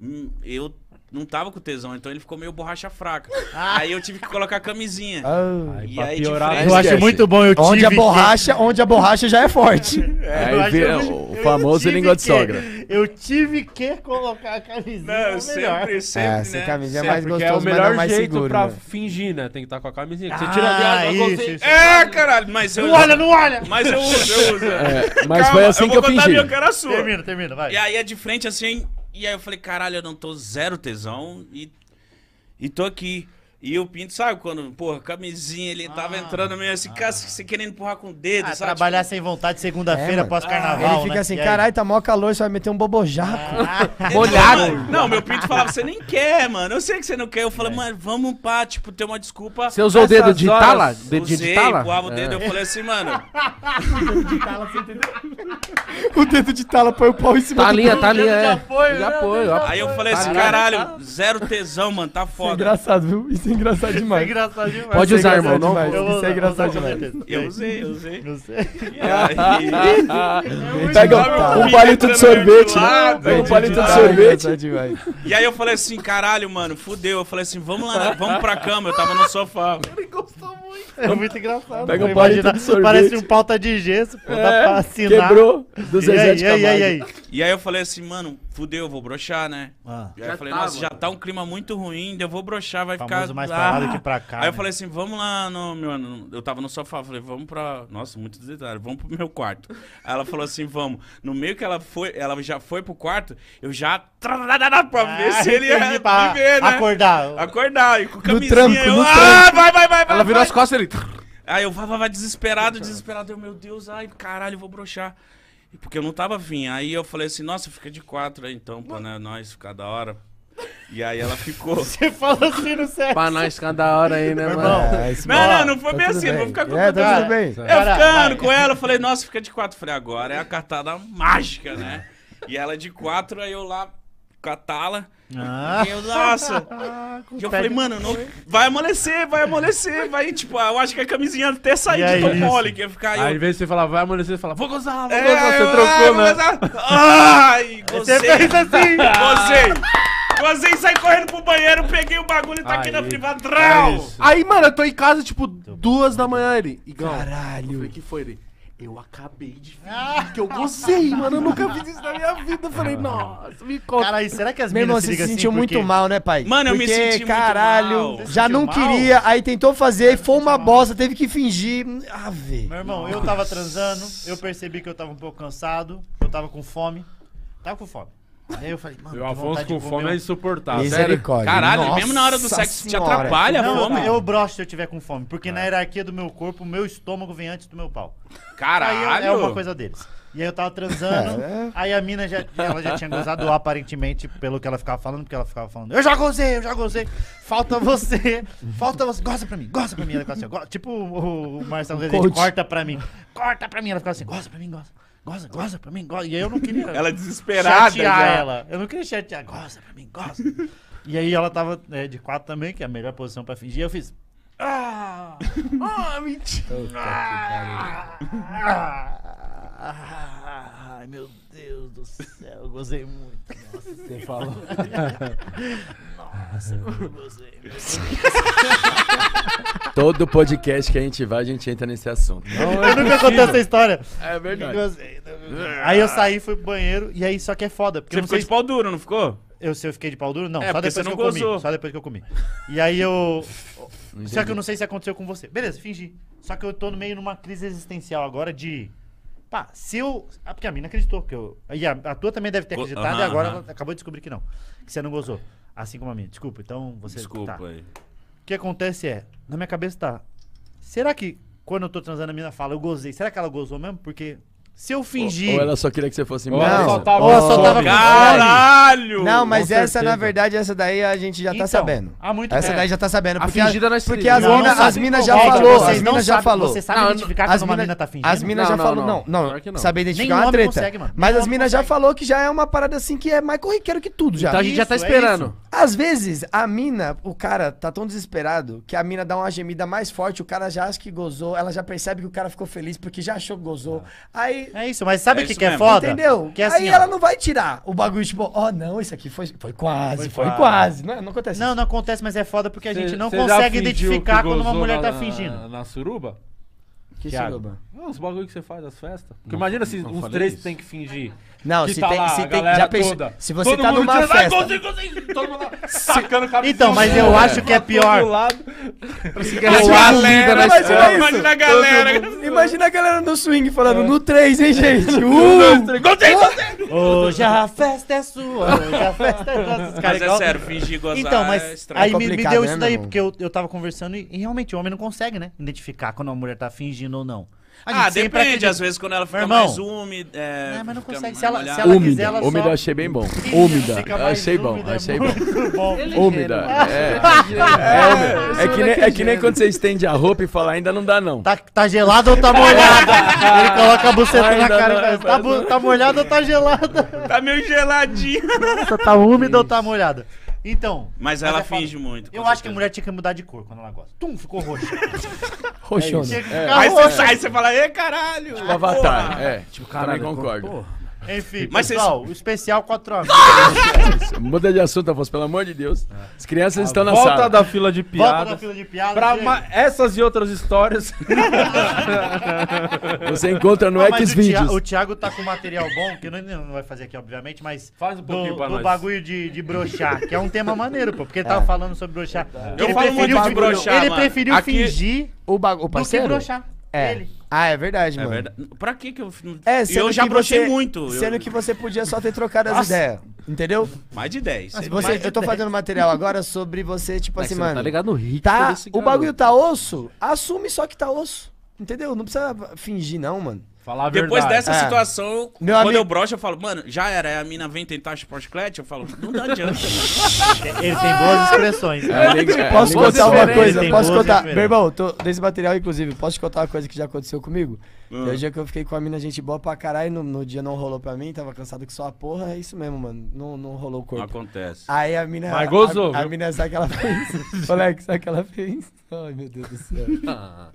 hum, eu não tava com tesão, então ele ficou meio borracha fraca. Aí eu tive que colocar a camisinha. Ah, E aí piorar, frente- Eu acho muito bom, eu tive onde a que- borracha, onde a borracha já é forte. <laughs> Eu Aí vira o eu famoso língua de que- sogra. Eu tive que colocar a camisinha. Não, é melhor. sempre, sempre, É, né? sem camisa é Sempre. mais Porque é o gostoso, mas melhor mais jeito seguro. pra né? fingir, né? Tem que estar com a camisinha. Você Ah, tira a isso, você... isso. É, caralho, mas eu. Não olha, não olha! Mas eu uso, eu uso. <laughs> É, mas Calma, foi assim que vou eu contar a fingi. minha que era sua. Termina, termina, vai. E aí é de frente assim, e aí eu falei, caralho, eu não tô zero tesão e, e tô aqui. E o Pinto, sabe, quando, porra, camisinha, ele tava entrando meio assim, cara, você querendo empurrar com o dedo, Ah, sabe? trabalhar sem vontade segunda-feira É, pós-carnaval, Ele fica né? assim, aí? caralho, tá mó calor, você vai meter um bobojaco. <laughs> Molhado. Não, meu Pinto falava, você nem quer, mano. Eu sei que você não quer. Eu falei, mano, vamos pá, tipo, ter uma desculpa. Você usou o dedo de horas, tala? Dedinho de Usei, tala? empurrava o dedo. É. Eu falei assim, mano, <laughs> o dedo de tala põe o pau em cima Talinha, talinha, é. já foi, Já né? foi, ó. aí eu falei assim, Caralho. zero tesão, mano, tá é foda. engraçado, viu? Isso é engraçado Isso é demais. engraçado demais. Pode Isso é usar, engraçado irmão, não demais. Eu vou Isso é engraçado demais. Eu usei, eu usei. Não sei. E aí, Pega um um palito de sorvete, né? um palito de sorvete. demais. e aí eu falei assim, caralho, mano, fudeu. Eu falei assim, vamos lá, né? vamos pra cama. Eu tava no sofá. É muito engraçado. Pega um Pô, palito de sorvete. Parece um pauta de gesso, pô, dá pra assinar. É, Quebrou do E Zezé aí, de e aí, e aí, e Camargo. aí? E aí eu falei assim, mano, fudeu, eu vou broxar, né? Ah, aí eu falei, tá, nossa, já mano. tá um clima muito ruim, eu vou broxar, vai ficar. famoso mais pra lá do Ah. que pra cá. Aí eu né? falei assim, vamos lá no meu. no- eu tava no sofá, falei, vamos pra. Nossa, muito detalhe, vamos pro meu quarto. Aí ela falou assim, vamos. No meio que ela foi, ela já foi pro quarto, eu já. Pra ver Ah, se ele ia entendi, pra me ver, né? Acordar. Acordar, e com camisinha. tranco, eu, no ah, vai, vai, vai, vai. Ela virou vai. as costas e ele... Aí eu vai, vai, vai, desesperado, desesperado. Eu, meu Deus, ai, caralho, eu vou broxar. Porque eu não tava afim. Aí eu falei assim, nossa, fica de quatro aí então, pra né, nós ficar da hora. E aí ela ficou. <laughs> Você fala assim no sexo. Pra nós ficar da hora aí, né, mano? É, isso Não, mesmo. não, não foi Tá bem assim, não vou ficar com É, tá Cara, tudo bem. Eu ficando com ela, eu falei, nossa, fica de quatro. Falei, agora é a cartada mágica, né? E ela de quatro, aí eu lá com a tala. Ah, eu, nossa. E eu falei, mano, não, vai amolecer, vai amolecer, vai, tipo, eu acho que a camisinha até sair de tão mole que ia ficar. aí Aí, eu- em vez de você falar, vai amanhecer, você fala, vou gozar, vou É, gozar. Você eu- trocou, ah, né? gozar. Ai, Você gozei. fez assim. <laughs> Gozei. Gozei, saí correndo pro banheiro, peguei o bagulho e tá aqui na privada. É. Aí, mano, eu tô em casa, tipo, duas da manhã. Igão, eu Caralho. falei, que foi ele? Eu acabei de <laughs> fingir que eu gostei, mano. Eu nunca fiz isso na minha vida. Eu falei, nossa, me conta. Cara, e será que as Meu irmão, minas você se assim sentiu porque- muito mal, né, pai? Mano, eu me Porque, senti muito caralho, mal. já não mal? queria, aí tentou fazer, foi uma bosta, teve que fingir. Ah, velho. Meu irmão, eu tava transando, eu percebi que eu tava um pouco cansado, eu tava com fome. Tava com fome. Aí eu falei, mano, E o que Afonso com fome um- é insuportável. Misericórdia. Caralho, Nossa mesmo na hora do sexo te senhora. atrapalha a Não, fome. eu broxo se eu tiver com fome, porque na hierarquia do meu corpo, o meu estômago vem antes do meu pau. Caralho. Aí é- é uma coisa deles. E aí eu tava transando, <laughs> É. aí a mina já, ela já tinha gozado aparentemente, pelo que ela ficava falando, porque ela ficava falando, eu já gozei, eu já gozei, falta você, falta você, goza pra mim, goza pra mim. Ela ficava assim, go- tipo o, o Marcelo Rezende, corta pra mim, corta pra mim. Ela ficava assim, goza pra mim, goza, goza, goza pra mim, goza. E aí eu não queria <laughs> Ela desesperada chatear já. ela, eu não queria chatear, goza pra mim, goza. E aí ela tava é, de quatro também, que é a melhor posição pra fingir, eu fiz... Ah! Ah, <laughs> mentira! Ah, ai, meu Deus do céu, eu gozei muito. Nossa, Você falou. <laughs> <laughs> Todo podcast que a gente vai, a gente entra nesse assunto. Eu nunca contei essa história. É verdade. Gozei. Aí eu saí, fui pro banheiro, e aí só que é foda. Porque Você eu não ficou sei de pau duro, não ficou? Eu, se eu fiquei de pau duro? Não, É, só depois você que não eu comi. gozou. Só depois que eu comi. E aí eu. Não Só que eu não sei se aconteceu com você. Beleza, fingi. Só que eu tô no meio numa crise existencial agora de. Pá, se eu. Ah, porque a mina acreditou que eu. E a, a tua também deve ter acreditado e aham, agora aham. ela acabou de descobrir que não. Que você não gozou. Assim como a minha. Desculpa, então você. Desculpa tá. aí. O que acontece é, na minha cabeça tá. Será que quando eu tô transando a mina fala, eu gozei, será que ela gozou mesmo? Porque se eu fingir. Ou ela só queria que você fosse Ou embora. ela Não. só tava Ou ela só tava Caralho! Não, mas com essa, certeza. na verdade, essa daí a gente já tá Então, sabendo. há muito Essa daí já tá sabendo. A Porque, fingida nós porque seria. as minas as mina já falou, vocês as não minas já falou. Você sabe Não, identificar As mina, mina tá fingindo? as minas já Não, falou, não, não, não, saber identificar Nenhum é uma treta. consegue, mano. Mas Nenhum as minas já falou que já é uma parada assim que é mais corriqueiro que tudo já. Então a gente já tá é esperando. Às vezes, a mina, o cara tá tão desesperado que a mina dá uma gemida mais forte, o cara já acha que gozou, ela já percebe que o cara ficou feliz porque já achou que gozou. Aí, É isso, mas sabe É o que, isso que é mesmo. foda? entendeu? Que é assim, Aí ó. ela não vai tirar o bagulho, tipo, ó, não, isso aqui foi, foi quase, Foi foi, quase. quase. Não, não acontece Não, isso. não acontece, mas é foda porque a gente Cê- não cê já consegue identificar que quando uma mulher na- tá fingindo. Na, na suruba? Que Thiago. suruba. Ah, Os bagulho que você faz das festas. Porque imagina se não uns três isso. tem que fingir. Não, que se tá tem, lá, se tem, já toda. se você Todo tá mundo numa tirando, "Ai, festa, gozei, gozei", todo mundo lá sacando a cabeça. Então, mas eu acho que é pior. Lado, Galera, Imagina a galera. Imagina a galera no swing falando no 3, hein, <laughs> gente? Um, Hoje a festa é sua, hoje a festa é nossa. Os caras Mas é sério, fingir gozar Então, é mas estranho. aí me, deu né, isso daí, porque eu, eu tava conversando e, e realmente o homem não consegue, né? Identificar quando a mulher tá fingindo ou não. A Ah, depende, acredita- às vezes quando ela fica irmão. mais úmida. É, É, mas não consegue. Se ela, se ela quiser, Úmida. ela Úmida só... eu achei bem bom. Úmida. Achei bom, úmida, <laughs> é achei bom. Úmida. É. É. É que nem- é que nem quando você estende a roupa e fala ainda não dá não. Tá, tá gelado ou tá molhada? Ele coloca a buceta Ainda na cara não, e faz, tá, tá molhada ou tá gelada? Tá meio geladinho. tá úmida ou tá molhada? Então. Mas ela é foda. finge muito. Eu acho que a certeza. mulher tinha que mudar de cor quando ela gosta. Tum, ficou roxa. <laughs> roxona. É. ficar Aí você, aí você fala, ê, caralho. O Avatar. É. Tipo, Caralho, também concordo. Enfim, Mas pessoal, o especial 4 amigos. Muda de assunto, Afonso, pelo amor de Deus. As crianças estão na Volta sala. da fila de Volta piadas. da fila de piadas. Pra ma- essas e outras histórias. <laughs> Você encontra no Thi- Xvideos. o Thiago tá com material bom, que não, não vai fazer aqui, obviamente, mas. Faz um pouquinho do, pra do nós. bagulho de, de broxar, que é um tema maneiro, pô. Porque ele tava falando sobre broxar. Eu Ele falo preferiu muito de broxar, Ele mano. preferiu Aqui- fingir O, o do que parceiro? broxar. É. Ele. Ah, é verdade, É mano. verdade. Pra que que eu... É, E eu já brochei você- muito. eu- Sendo que você podia só ter trocado as Nossa. ideias, entendeu? Mais de 10. Se você, eu tô fazendo material agora sobre você, tipo assim, mano. Tá ligado no ritmo Tá, o bagulho tá osso, assume só que tá osso. Entendeu? Não precisa fingir, não, mano. Falar a Depois verdade. dessa É. situação, Meu quando amigo- eu brocho, eu falo, mano, já era, aí a mina vem tentar sportclete, eu falo, não dá adianta. <laughs> Ele tem boas expressões. É, língua- é, a Posso contar uma coisa? Posso contar? Meu irmão, tô, desse material, inclusive, posso te contar uma coisa que já aconteceu comigo? Hum. Tem um dia que eu fiquei com a mina gente boa pra caralho, no, no dia não rolou pra mim, tava cansado que só a porra, é isso mesmo, mano. Não, não rolou o corpo. Acontece. Aí a mina. Mas gozou, A, a mina, sabe o que ela fez? <laughs> Alex, sabe o que ela fez? Ai, meu Deus do céu. <laughs>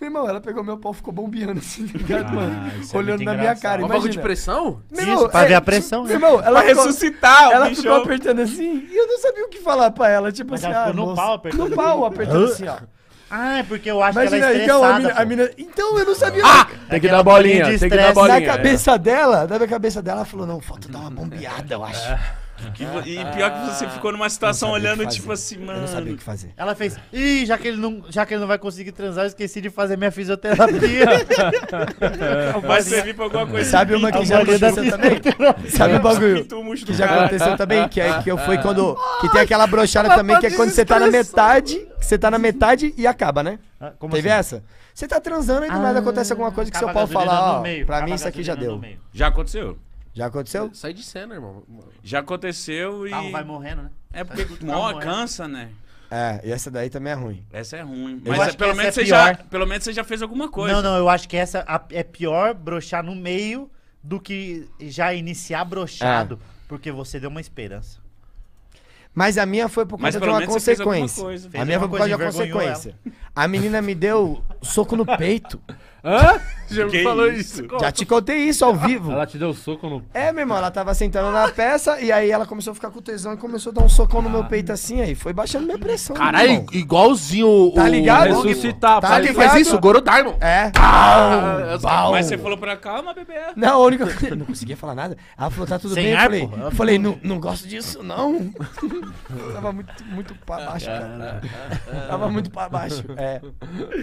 Meu irmão, ela pegou meu pau e ficou bombeando <laughs> assim, tá ligado, mano? isso é Olhando muito na minha cara. Um bagulho de pressão? Meu Isso, pra ver a tipo, pressão, né? Meu irmão, ela Pra ficou, ressuscitar ela bicho. ficou apertando assim e eu não sabia o que falar pra ela. Tipo Mas assim, ela ah, ficou no moça, pau apertando No pau, assim. apertando assim, ó. <laughs> Ah, é porque eu acho que Imagina, ela é então a mina, a mina. Então eu não sabia. Tem que Aquela dar bolinha tem que dar bolinha. na cabeça dela, na cabeça dela, ela falou: não, falta dar uma bombeada, eu acho. E, vo- e pior que você ficou numa situação que olhando, tipo assim, Eu não sabia o mano. que fazer. Ela fez, ih, já que, ele não, já que ele não vai conseguir transar, eu esqueci de fazer minha fisioterapia. <laughs> Vai servir pra alguma coisa. Sabe uma que já aconteceu também? <laughs> Sabe o bagulho? Que já aconteceu também, que, é, que eu foi quando. <laughs> Que tem aquela brochada também, que é quando você tá na metade. Que você tá na metade e acaba, né? Ah, Como Teve assim? essa? Você tá transando e do nada acontece alguma coisa que seu Acaba pau fala, ó, pra acaba mim isso aqui já deu. Já aconteceu. Já aconteceu? Sai de cena, irmão. Já aconteceu O e. carro vai morrendo, né? É porque mó, morrendo. cansa, né? É, e essa daí também é ruim. Essa é ruim. Eu Mas é- pelo, menos é você já, pelo menos você já fez alguma coisa. Não, não, eu acho que essa é pior broxar no meio do que já iniciar broxado, porque você deu uma esperança. Mas a minha foi por conta de uma consequência. A minha foi por causa de uma consequência. A menina me deu soco no peito. Hã? <laughs> Já me Que falou isso? isso. Já te contei isso ao vivo. Ela te deu soco no. É, meu irmão, ela tava sentando na peça e aí ela começou a ficar com tesão e começou a dar um socão no meu peito assim, aí foi baixando minha pressão. meu Caralho, irmão. igualzinho o. Tá ligado? o- Ressuscitar, Tá Sabe quem faz ligado? isso? O Goro Diamond. É. Ah, Bau. Mas você falou pra calma, bebê. Não, a única coisa. Não conseguia falar nada. Ela falou, tá tudo Sem bem? ar, eu falei, eu falei não, não gosto disso, não. <laughs> Tava muito, muito pra baixo, cara. Tava muito pra baixo. É.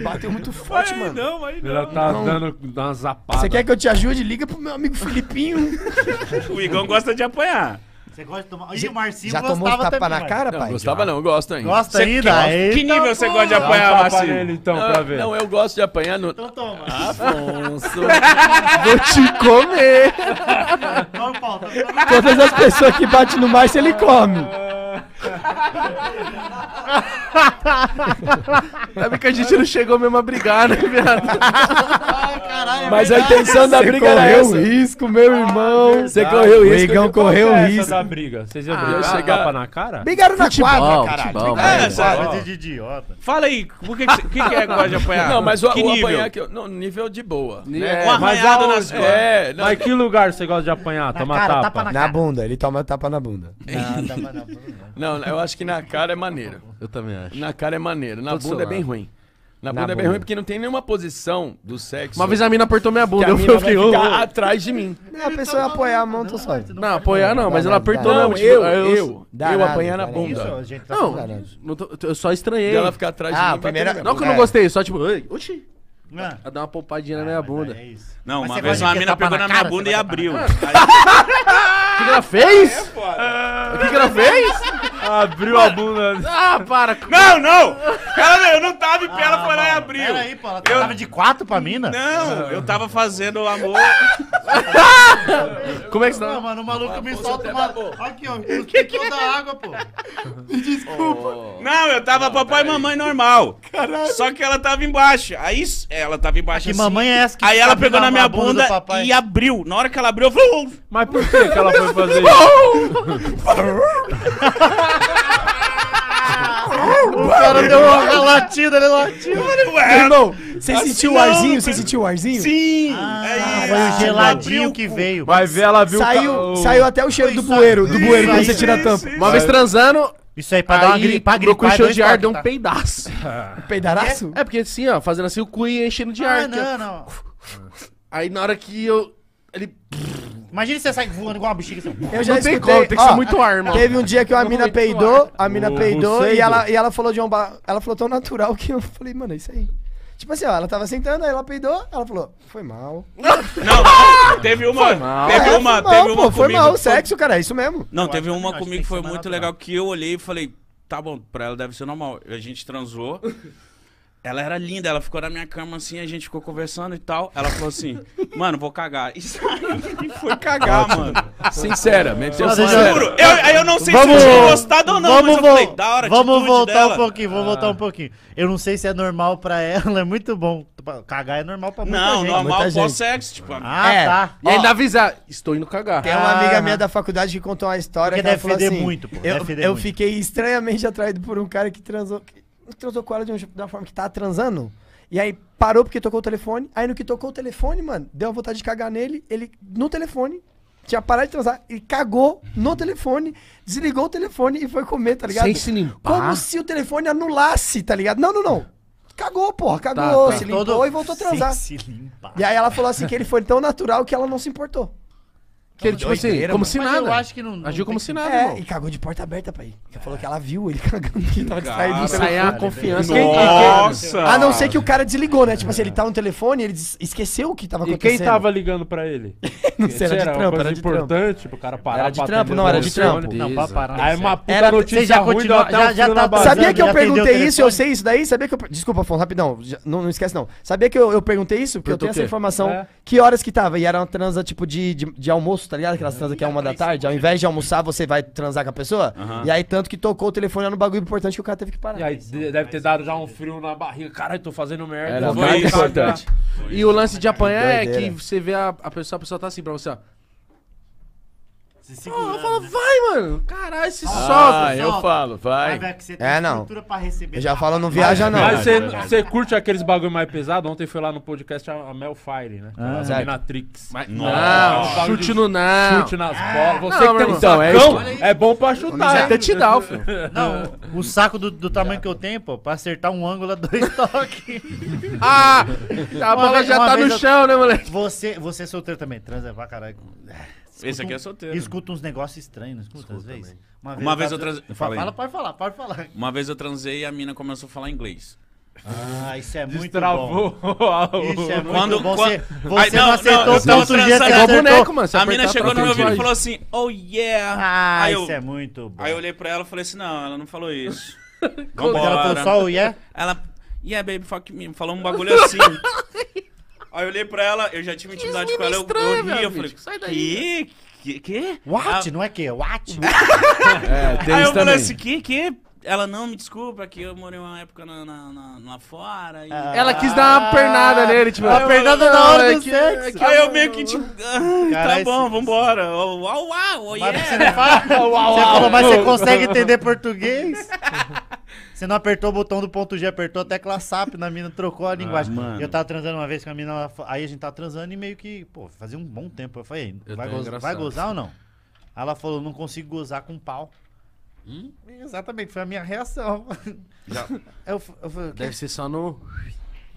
Bateu muito forte, Aí mano. não, aí Ela não. tá Não. dando uma zapada. Você quer que eu te ajude? Liga pro meu amigo Filipinho. <laughs> O Igão gosta de apanhar. Você gosta de tomar. E o Marcinho Já tomou gostava tapa também, na cara, Não, pai? gostava não, eu gosto ainda. Gosta ainda? Eita, Que nível você gosta de um apanhar, tapa Marcinho? nele então, pra ver. Não, eu gosto de apanhar no. Então toma. Afonso. <laughs> Vou te comer. Toma, pau, toma. Todas as pessoas que batem no Márcio, ele come. <laughs> <laughs> Sabe que a gente não chegou mesmo a brigar, né, viado? Mas a intenção da Você briga era correu essa. risco, meu irmão. Você correu O risco. Igão correu é essa risco. da briga? Vocês iam Ah, brigar? chegar- Tapa na cara? Brigaram na Futebol, quadra, caralho. futebol, Brigaram É, na sério. quadra. Coisa de idiota. Fala aí, o que, que, você- que, que é que gosta de apanhar? Não, mas o, que o nível? apanhar que eu, não, nível de boa. É, Né? Com Mas arranhada aonde? nas costas. É, não, Mas que lugar você gosta de apanhar? Na Tomar cara, tapa? tapa na Na cara. bunda, ele toma tapa na bunda. Não, tapa na- não, eu acho que na cara é maneiro. Eu também acho. Na cara é maneiro. Na Tô do bunda é bem ruim. Na Na bunda é bem bunda. ruim porque não tem nenhuma posição do sexo. Uma vez a mina apertou minha que bunda, a eu mina vai fiquei... ficar "Oh, oh". atrás de mim. A pessoa apoiar a mão, tô só. Não, apoiar não, mas ela apertou não. Não, tipo, eu, eu, Dá eu nada, apanhar na dá bunda. Isso, a gente tá Não, falando. não tô- eu só estranhei. E ela ficar atrás de Ah, mim. primeira- Não que eu não É. gostei, só tipo, "Ei, oxi, Ah, ela dá uma pompadinha na minha bunda. é isso. Não, Mas uma você vez uma mina tapa pegou na minha cara, bunda você e vai abriu. <laughs> O que que ela fez? O que que ela fez? Abriu a bunda. Ah, para. <laughs> Não, não! Ela, eu não tava em pé, ela foi lá e abriu. Pera aí, pô, ela tava de quatro pra mina? Não, eu tava fazendo o amor. Como é que você Não, tá? mano, o maluco me solta uma... Aqui, ó, que toda a água, pô. <laughs> Não, eu tava papai e mamãe normal. Só que ela tava embaixo. Aí ela tava embaixo Que assim. mamãe é essa que Aí ela abre pegou na minha bunda papai? e abriu. Na hora que ela abriu, eu falei. "Oh, Mas por que que ela foi fazer <laughs> isso? O cara deu uma latida, ele latiu. Ué, Irmão, você Assim sentiu o não, arzinho? Você sentiu o arzinho? Sim! Ah, é foi o isso. geladinho que veio. Vai ver, ela viu Saiu, o saiu até o cheiro do bueiro, do bueiro quando você tira a tampa. isso. Uma vez transando, Isso aí pra dar uma aí gri... pra meu cu gripar é encheu dois de ar, toques, deu um tá? peidaço. <laughs> Peidaraço? É porque assim, ó, fazendo assim o cu ia enchendo de ar. Ah, que- não, não. Aí na hora que eu... Imagina você sair voando igual uma bexiga assim. Eu já não tem escutei. como, tem que ó, ser muito ar, irmão. Teve um dia que uma Não mina peidou, a mina O peidou e ela, e ela falou de um ba... Ela falou tão natural que eu falei, mano, é isso aí. Tipo assim, ó, ela tava sentando, aí ela peidou, ela falou, foi mal. Não, teve uma. mal. Teve É, uma, foi teve mal, uma pô, foi comigo. mal, foi- sexo, cara, é isso mesmo. Não, Eu teve uma comigo que foi tem muito mais legal que eu olhei e falei, tá bom, pra ela deve ser normal. A gente transou. Ela era linda, ela ficou na minha cama assim, a gente ficou conversando e tal. Ela falou assim, mano, vou cagar. E foi cagar, mano. Sincera, meteu deixa- sincera. Juro, eu, aí eu não sei Vamos- se eu tinha gostado ou não, vamos mas eu falei, da hora, vamos voltar dela. um pouquinho, vamos voltar um pouquinho. Eu não sei se é normal pra ela, <laughs> é muito bom. Cagar é normal pra muita Não, gente. normal muita gente. pós-sexo, tipo, Ah, É. tá. E ainda avisar, estou indo cagar. Tem uma amiga Aham. minha da faculdade que contou uma história Porque que ela deve falou feder assim, muito, pô, Eu, eu muito. fiquei estranhamente atraído por um cara que transou, que transou com ela de, um, de uma forma que tava transando. E aí parou porque tocou o telefone. Aí no que tocou o telefone, mano, deu uma vontade de cagar nele. Ele, no telefone, tinha parado de transar. Ele cagou no telefone, desligou o telefone e foi comer, tá ligado? Sem se limpar. Como se o telefone anulasse, tá ligado? Não, não, não. Cagou, porra, cagou, tá. se Fez limpou todo- e voltou a transar. Sem se limpar. E aí ela falou assim que ele foi tão natural que ela não se importou. Que ele, tipo assim, Doideira, como mano. se Mas nada. eu acho que não- não Agiu como se nada, É, irmão. e cagou de porta aberta pra ir. Ela falou que ela viu ele cagando, que ele tava distraído no Isso aí é a telefone. confiança. Quem- quem- Nossa! A não ser que o cara desligou, né? Tipo assim, ele tá no telefone, ele des- esqueceu o que tava E acontecendo. quem tava ligando pra ele? <laughs> Não sei, era de uma trampo, coisa era de trampo. importante pro cara parar Era de pra trampo, não, o era de telefone. trampo. Não, pra parar. Aí uma puta Era- notícia Você já ruim continua- deu até já- um já frio tá na barriga. Sabia que eu já atendeu o perguntei isso? Eu sei isso daí? Sabia que eu. Desculpa, Afonso, rapidão. já- não, não esquece, não. Sabia que eu, eu perguntei isso? Porque eu Perguntou tenho o quê? essa informação. É. Que horas que tava? E era uma transa tipo de, de, de almoço, tá ligado? Aquelas transas que é uma da tarde. Ao invés de almoçar, você vai transar com a pessoa. E aí, tanto que tocou o telefone um bagulho importante que o cara teve que parar. E aí de- deve ter dado já um frio na barriga. Caralho, tô fazendo merda. Era vou cagar. importante. E o lance de apanhar é que você vê a, a pessoa, a pessoa tá assim pra você, ó. Se Ah, segurando, eu falo, né? vai, mano. Caralho, se Ah, solta. eu falo, Vai, você tem É, não. estrutura pra receber. Eu já falo, não viaja, não. Mas você, curte aqueles bagulho mais pesado? Ontem foi lá no podcast a, Mel Fire, né? Ah. a Certo. Dominatrix. Mas- Nossa. não, chute no não. Chute nas bolas. Você Não, que tem um irmão. sacão, Então, é, bom pra chutar. Até te dá, filho. <laughs> Não, o saco do, do tamanho que eu tenho, pô, pra acertar um ângulo é dois <laughs> toques. Ah, a bola já tá no chão, né, moleque? Você, você é solteiro também, transa pra caralho. Esse aqui é solteiro. Escuta uns negócios estranhos, não escuta às vezes? Uma vez eu tava- trans- Fala, fala pode falar, pode falar. Uma vez eu transei e a mina começou a falar inglês. Ah, isso é muito bom. <laughs> Destravou. Isso é muito Quando- bom. quando- Você, você Ai, não, não, aceitou não, eu tanto jeito que acertou. boneco, mano. você a mina chegou no meu ouvido e falou assim, oh yeah. Ah, aí, eu, isso é muito bom. aí eu olhei pra ela e falei assim, não, ela não falou isso. <laughs> Quando ela falou Vambora. só o yeah, Ela, yeah, baby, fuck me. Falou um bagulho assim. <laughs> Aí eu olhei pra ela, eu já tive intimidade com ela, eu, eu ri, eu falei, bicho, sai daí, que? Que? que? what? Não é que? What? <laughs> É, tem Aí isso eu falei assim, que? Que? Ela, não, me desculpa, que eu morei uma época na, na- na- lá fora. E... Ela quis dar uma pernada nele, tipo. A pernada na hora do é que- sexo. é que Aí eu- eu meio que tipo, ah, Cara, tá esse- bom, vambora. Oh, Uau, uau, oh, Mas você yeah. não fala? Você falou, mas você <laughs> consegue entender português? <laughs> Você não apertou o botão do ponto G, apertou a tecla SAP na mina, trocou a linguagem. mano. eu tava transando uma vez com a mina, ela aí a gente tava transando e meio que, pô, fazia um bom tempo. Eu falei, Eu vai, goza- vai gozar ou não? Aí Ela falou, não consigo gozar com pau. Exatamente, foi a minha reação. <laughs> Eu, eu? Deve ser só no.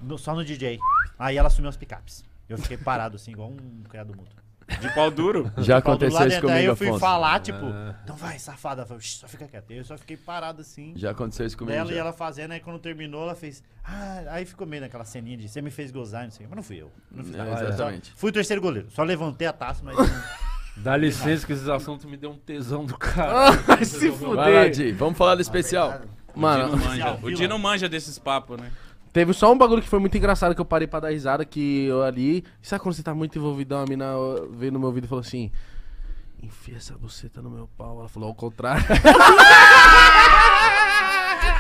No- só no DJ. Aí ela assumiu as picapes. Eu fiquei parado assim, igual um criado mútuo. De pau duro. <laughs> Já Pau duro aconteceu lá isso dentro. Aí comigo, eu fui Afonso. falar, tipo, então vai, safada. Ela falou, "Shh, só fica quieto. Eu só fiquei parado assim. Já aconteceu isso comigo. Dela já. e ela fazendo, aí quando terminou, ela fez. Ah, aí ficou meio naquela ceninha de você me fez gozar, não sei. Mas não fui eu. Não fiz É, nada. exatamente. Só- fui o terceiro goleiro. Só levantei a taça, mas. <laughs> Dá licença que esses assuntos me deu um tesão do cara. Vai se Vai lá, fuder. Di. Vamos falar do especial. O Mano, não manja. O Fila. Di não manja desses papos, né? Teve só um bagulho que foi muito engraçado que eu parei pra dar risada. Que eu ali. Sabe quando você tá muito envolvidão? A mina veio no meu ouvido e falou assim: Enfia essa buceta no meu pau. Ela falou ao contrário. <laughs>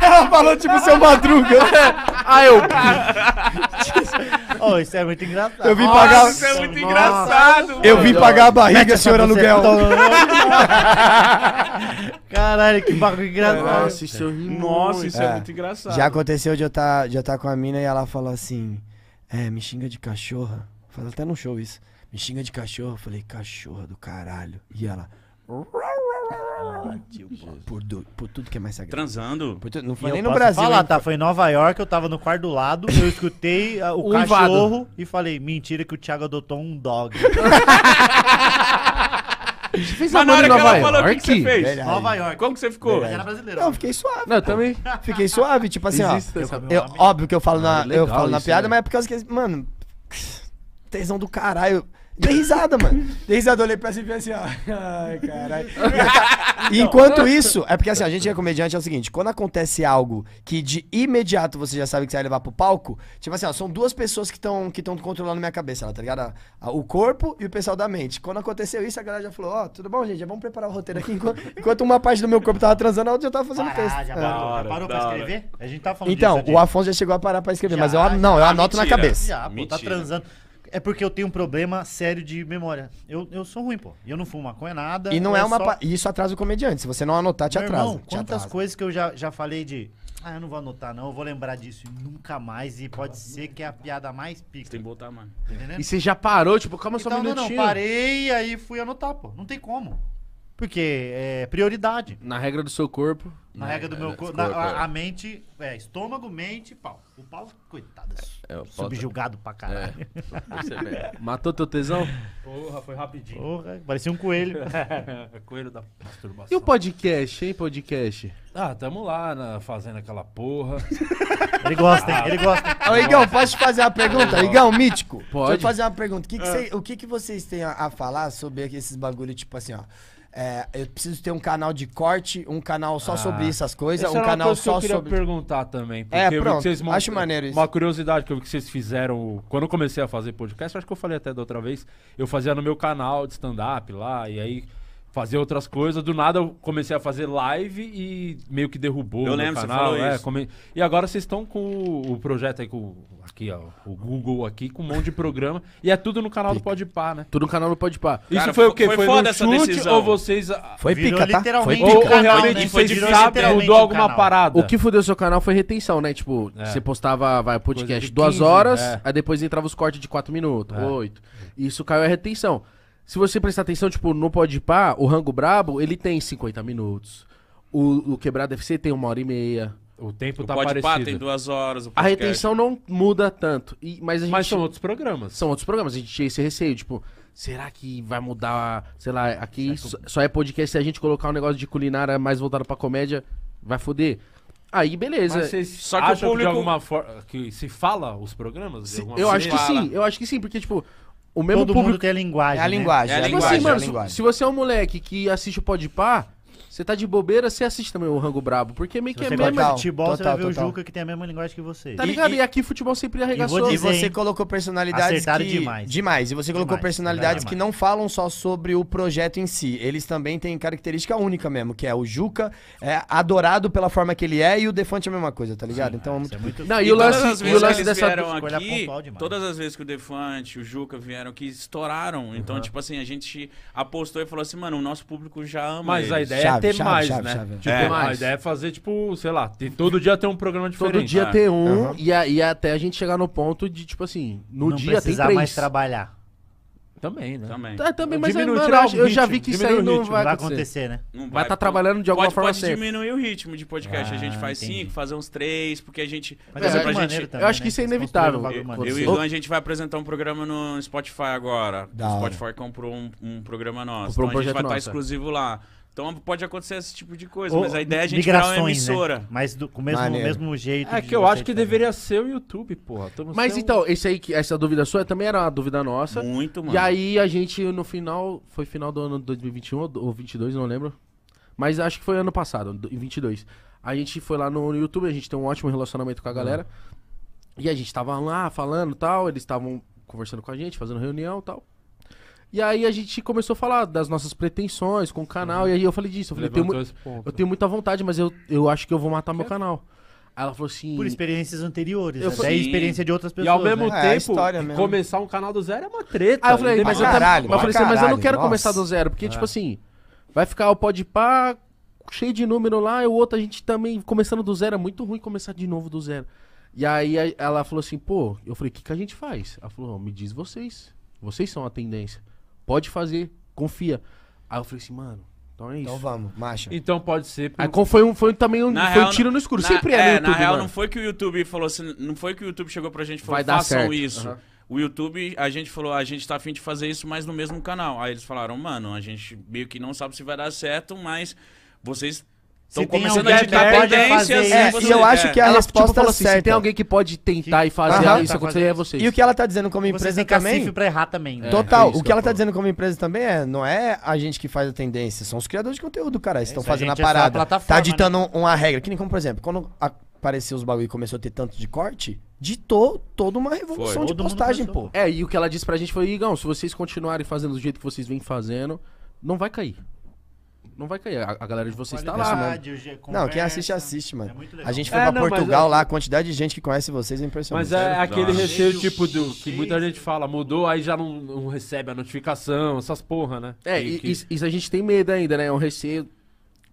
Ela falou tipo seu madruga. Aí <laughs> eu. <laughs> oh, isso é muito engraçado. Eu vim pagar. Isso é muito Nossa. engraçado, Eu mano. vim pagar a barriga, senhor aluguel. <laughs> Caralho, que bagulho engraçado. Nossa, isso eu ri Nossa, isso é, É. muito engraçado. Já aconteceu de eu tá, eu tá com a mina e ela falou assim: É, me xinga de cachorra. Falei até no show isso. Me xinga de cachorra. Eu falei, cachorra do caralho. E ela. Por, du- por tudo que é mais sagrado. Transando. Por tudo- não E foi eu nem no posso Brasil. falar, hein? tá? Foi em Nova York, eu tava no quarto do lado, eu escutei <laughs> ah, o Um cachorro e falei, mentira que o Thiago adotou um dog. <laughs> Você fez Mas na amor hora em que Nova ela falou, o que, que você fez? Verdade. Nova York. Como que você ficou? Mas era brasileiro. Não, eu fiquei suave. Não, eu também. <laughs> Fiquei suave, tipo assim, ó. Existe essa- Eu, óbvio que eu falo na, Ah, legal eu falo na isso, piada, né? mas é por causa que, mano, <sniffs> tesão do caralho. Dei risada, mano. Dei risada, olhei pra cima e assim, ó. <laughs> Ai, caralho. <laughs> E enquanto isso, é porque assim, a gente que é comediante é o seguinte: quando acontece algo que de imediato você já sabe que você vai levar pro palco, tipo assim, ó, são duas pessoas que estão que controlando minha cabeça, tá ligado? O corpo e o pessoal da mente. Quando aconteceu isso, a galera já falou: Ó, tudo bom, gente? Já vamos preparar o roteiro aqui. Enquanto, <laughs> enquanto uma parte do meu corpo tava transando, a outra já tava fazendo texto. Parar, já É. parou, hora, já parou pra escrever? A gente tava falando Então, disso. o Afonso já chegou a parar pra escrever, Já, mas eu, não, eu anoto na mentira. cabeça. Já, pô, tá transando. É porque eu tenho um problema sério de memória. Eu, eu sou ruim, pô. E eu não fumo maconha, nada. E não é uma. só... pa- e Isso atrasa o comediante. Se você não anotar, te Meu atrasa. irmão, te quantas atrasa. coisas que eu já, já falei de. Ah, eu não vou anotar, não. Eu vou lembrar disso nunca mais. E pode ser que é a piada mais pica. Tem que botar, mano. Tá entendendo? E você já parou, tipo, calma só um Então, não, minutinho. não, parei e aí fui anotar, pô. Não tem como. Porque é prioridade. Na regra do seu corpo. Na regra do meu corpo, corpo, a, é. a mente, é, estômago, mente, pau. O pau, coitado, É, o pau tá- subjugado pra caralho. <laughs> Percebendo. Matou teu tesão? Porra, foi rapidinho. Porra, parecia um coelho. <laughs> Coelho da masturbação. E o podcast, hein, podcast? Ah, tamo lá na, fazendo aquela porra. <laughs> ele gosta, hein? Ele gosta. Ô, Igão, posso te fazer uma pergunta? Igão, mítico. Deixa eu Pode. te fazer uma pergunta. O que, que, cê- o que, que vocês têm a, a falar sobre esses bagulho, tipo assim, ó. É, eu preciso ter um canal de corte, um canal só Ah. sobre essas coisas, um uma canal só eu queria sobre. perguntar também. Porque É, eu vi que pronto. vocês Acho maneiro isso. Uma curiosidade que eu vi que vocês fizeram quando eu comecei a fazer podcast, acho que eu falei até da outra vez, eu fazia no meu canal de stand-up lá, e aí fazia outras coisas. Do nada eu comecei a fazer live e meio que derrubou Eu o lembro, você canal. falou é, isso. come- E agora vocês estão com o, projeto aí, com o- aqui, ó, o Google aqui, com um monte de programa. E é tudo no canal do Podpah, né? Tudo no canal do Podpah. Isso Cara, foi o quê? foi Foi, foda no essa chute decisão. ou vocês... Foi Virou pica, tá? Foi literalmente pica. Ou, ou realmente né? vocês Virou sabem, mudou um alguma canal. parada? O que fudeu seu canal foi retenção, né? Tipo, É. você postava, vai, podcast de duas 15, horas, é. aí depois entrava os cortes de 4 minutos, É. 8. Isso caiu a retenção. Se você prestar atenção, tipo, no Podpah, o Rango Brabo, ele tem 50 minutos. O, o Quebrado FC tem uma hora e meia. O tempo O tá Pode Pá parecido. tem duas horas. o A retenção não muda tanto. E, mas a gente... Mas são outros programas. São outros programas, a gente tinha esse receio, tipo, será que vai mudar, sei lá, aqui só, só é podcast se a gente colocar um negócio de culinária mais voltado pra comédia, vai foder. Aí, beleza. Mas vocês Só que o acham que de público- alguma forma que se fala os programas? de Se- alguma eu forma? acho que fala. sim, eu acho que sim, porque, tipo, o mesmo Todo público... mundo tem a linguagem. É a né? linguagem. É a é Tipo linguagem, assim, é a mano, se, linguagem. se você é um moleque que assiste o Podpah, você tá de bobeira, você assiste também o Rango Brabo, porque meio Se que é você mesmo... gosta de Total, futebol, você total, vai ver o total. Juca que tem a mesma linguagem que você. Tá E- ligado? E, e- aqui futebol sempre arregaçou. vou E dizer- você hein? colocou personalidades Acertaram que... demais. Demais. E você colocou Demais, personalidades demais. que não falam só sobre o projeto em si. Eles também têm característica única mesmo, que é o Juca é adorado pela forma que ele é e o Defante é a mesma coisa, tá ligado? então, é Isso muito... é muito... Não, e E o todas lance, as e o vezes que lance eles dessa... vieram escolha aqui, pontual demais. todas as vezes que o Defante, o Juca vieram aqui, estouraram. Então, tipo assim, a gente apostou e falou assim, mano, o nosso público já ama Mas a eles. ideia Chave, é ter chave, mais, chave, né? chave. Tipo, É. a Mais. ideia é fazer, tipo, sei lá, ter- todo dia ter um programa diferente. Todo dia Ah. ter um, Aham. e, a- e até a gente chegar no ponto de, tipo assim, no não dia tem precisar três. mais trabalhar. Também, né? Também. Tá, também, mas Diminui, mano, tirar eu, o eu já vi que isso aí não vai vai acontecer. acontecer, né? Não Vai tá trabalhando de alguma pode, forma Pode certa. diminuir o ritmo de podcast. a gente Ah, faz entendi. cinco, fazer uns três, porque a gente. Mas É, por exemplo, eu a gente. também, acho que né? isso é inevitável. um Eu e o Igan, a gente vai apresentar um programa no Spotify agora. Da o hora. Spotify comprou um, um programa nosso. Comprou um então a gente vai estar nosso, é. exclusivo lá. Então pode acontecer esse tipo de coisa, Ou mas a ideia é a gente virar uma né? emissora. Mas do, com o mesmo, Maneiro. mesmo jeito. É de que eu acho que fazer. deveria ser o YouTube, porra. Tamo Mas sendo- então, esse aí, que- essa dúvida sua também era uma dúvida nossa. Muito, mano. E aí a gente, no final, foi final do ano 2021 ou 2022, não lembro. Mas acho que foi ano passado, do- em 22. A gente foi lá no YouTube, a gente tem um ótimo relacionamento com a galera. E a gente tava lá falando tal, eles estavam conversando com a gente, fazendo reunião e tal. E aí a gente começou a falar das nossas pretensões com o canal. E aí eu falei disso, eu falei, eu tenho, eu tenho muita vontade, mas eu, eu acho que eu vou matar meu canal. Aí ela falou assim. Por experiências anteriores, Eu né? falei- Daí experiência de outras E pessoas. ao mesmo né? É, tempo, mesmo. começar um canal do zero é uma treta. Aí eu falei, mas eu, caralho, também, mas eu falei assim, mas eu não quero nossa. começar do zero, porque, É. tipo assim, vai ficar o pode pá cheio de número lá, e o outro a gente também, começando do zero, é muito ruim começar de novo do zero. E aí ela falou assim, pô, eu falei, o que, que a gente faz? Ela falou, me diz vocês. Vocês são a tendência. Pode fazer, confia. Aí eu falei assim, mano, então é isso. Então vamos, macho. Então pode ser. Aí como foi, um, foi também um, Na foi um real, tiro no escuro. na- Sempre é no YouTube, Na real, mano. não foi que o YouTube falou assim. Não foi que o YouTube chegou pra gente e falou, Vai dar façam certo. isso. Aham. O YouTube, a gente falou, a gente tá afim de fazer isso, mas no mesmo canal. Aí eles falaram, mano, a gente meio que não sabe se vai dar certo, mas vocês estão Se tem começando alguém a que ditar pode tendências. e. É, você- e eu acho que a Ela resposta tipo, falou assim, se certa. tem alguém que pode tentar e fazer Aham. isso Tá acontecer, é vocês. E o que ela tá dizendo como Você empresa tem também. pra errar também, né? Total, é isso o que que eu ela tá dizendo como empresa também é, não é a gente que faz a tendência, são os criadores de conteúdo, cara. Eles estão a fazendo a gente é a parada. plataforma, tá ditando uma regra. Que nem como, por exemplo, quando apareceu os bagulho e começou a ter tanto de corte, ditou toda uma revolução Foi. de Todo postagem, pô. É, e o que ela disse pra gente foi, Igão, se vocês continuarem fazendo do jeito que vocês vêm fazendo, não vai cair. Não vai cair. A, a galera de vocês tá lá, o G- Não, quem assiste, conversa. assiste, mano. É muito legal. A gente foi É, pra não, Portugal é- lá, a quantidade de gente que conhece vocês é impressionante. Mas é aquele Nossa. receio, tipo, do que muita gente fala, mudou, aí já não, não recebe a notificação, essas porra, né? É, e, que- isso- isso a gente tem medo ainda, né? É um receio.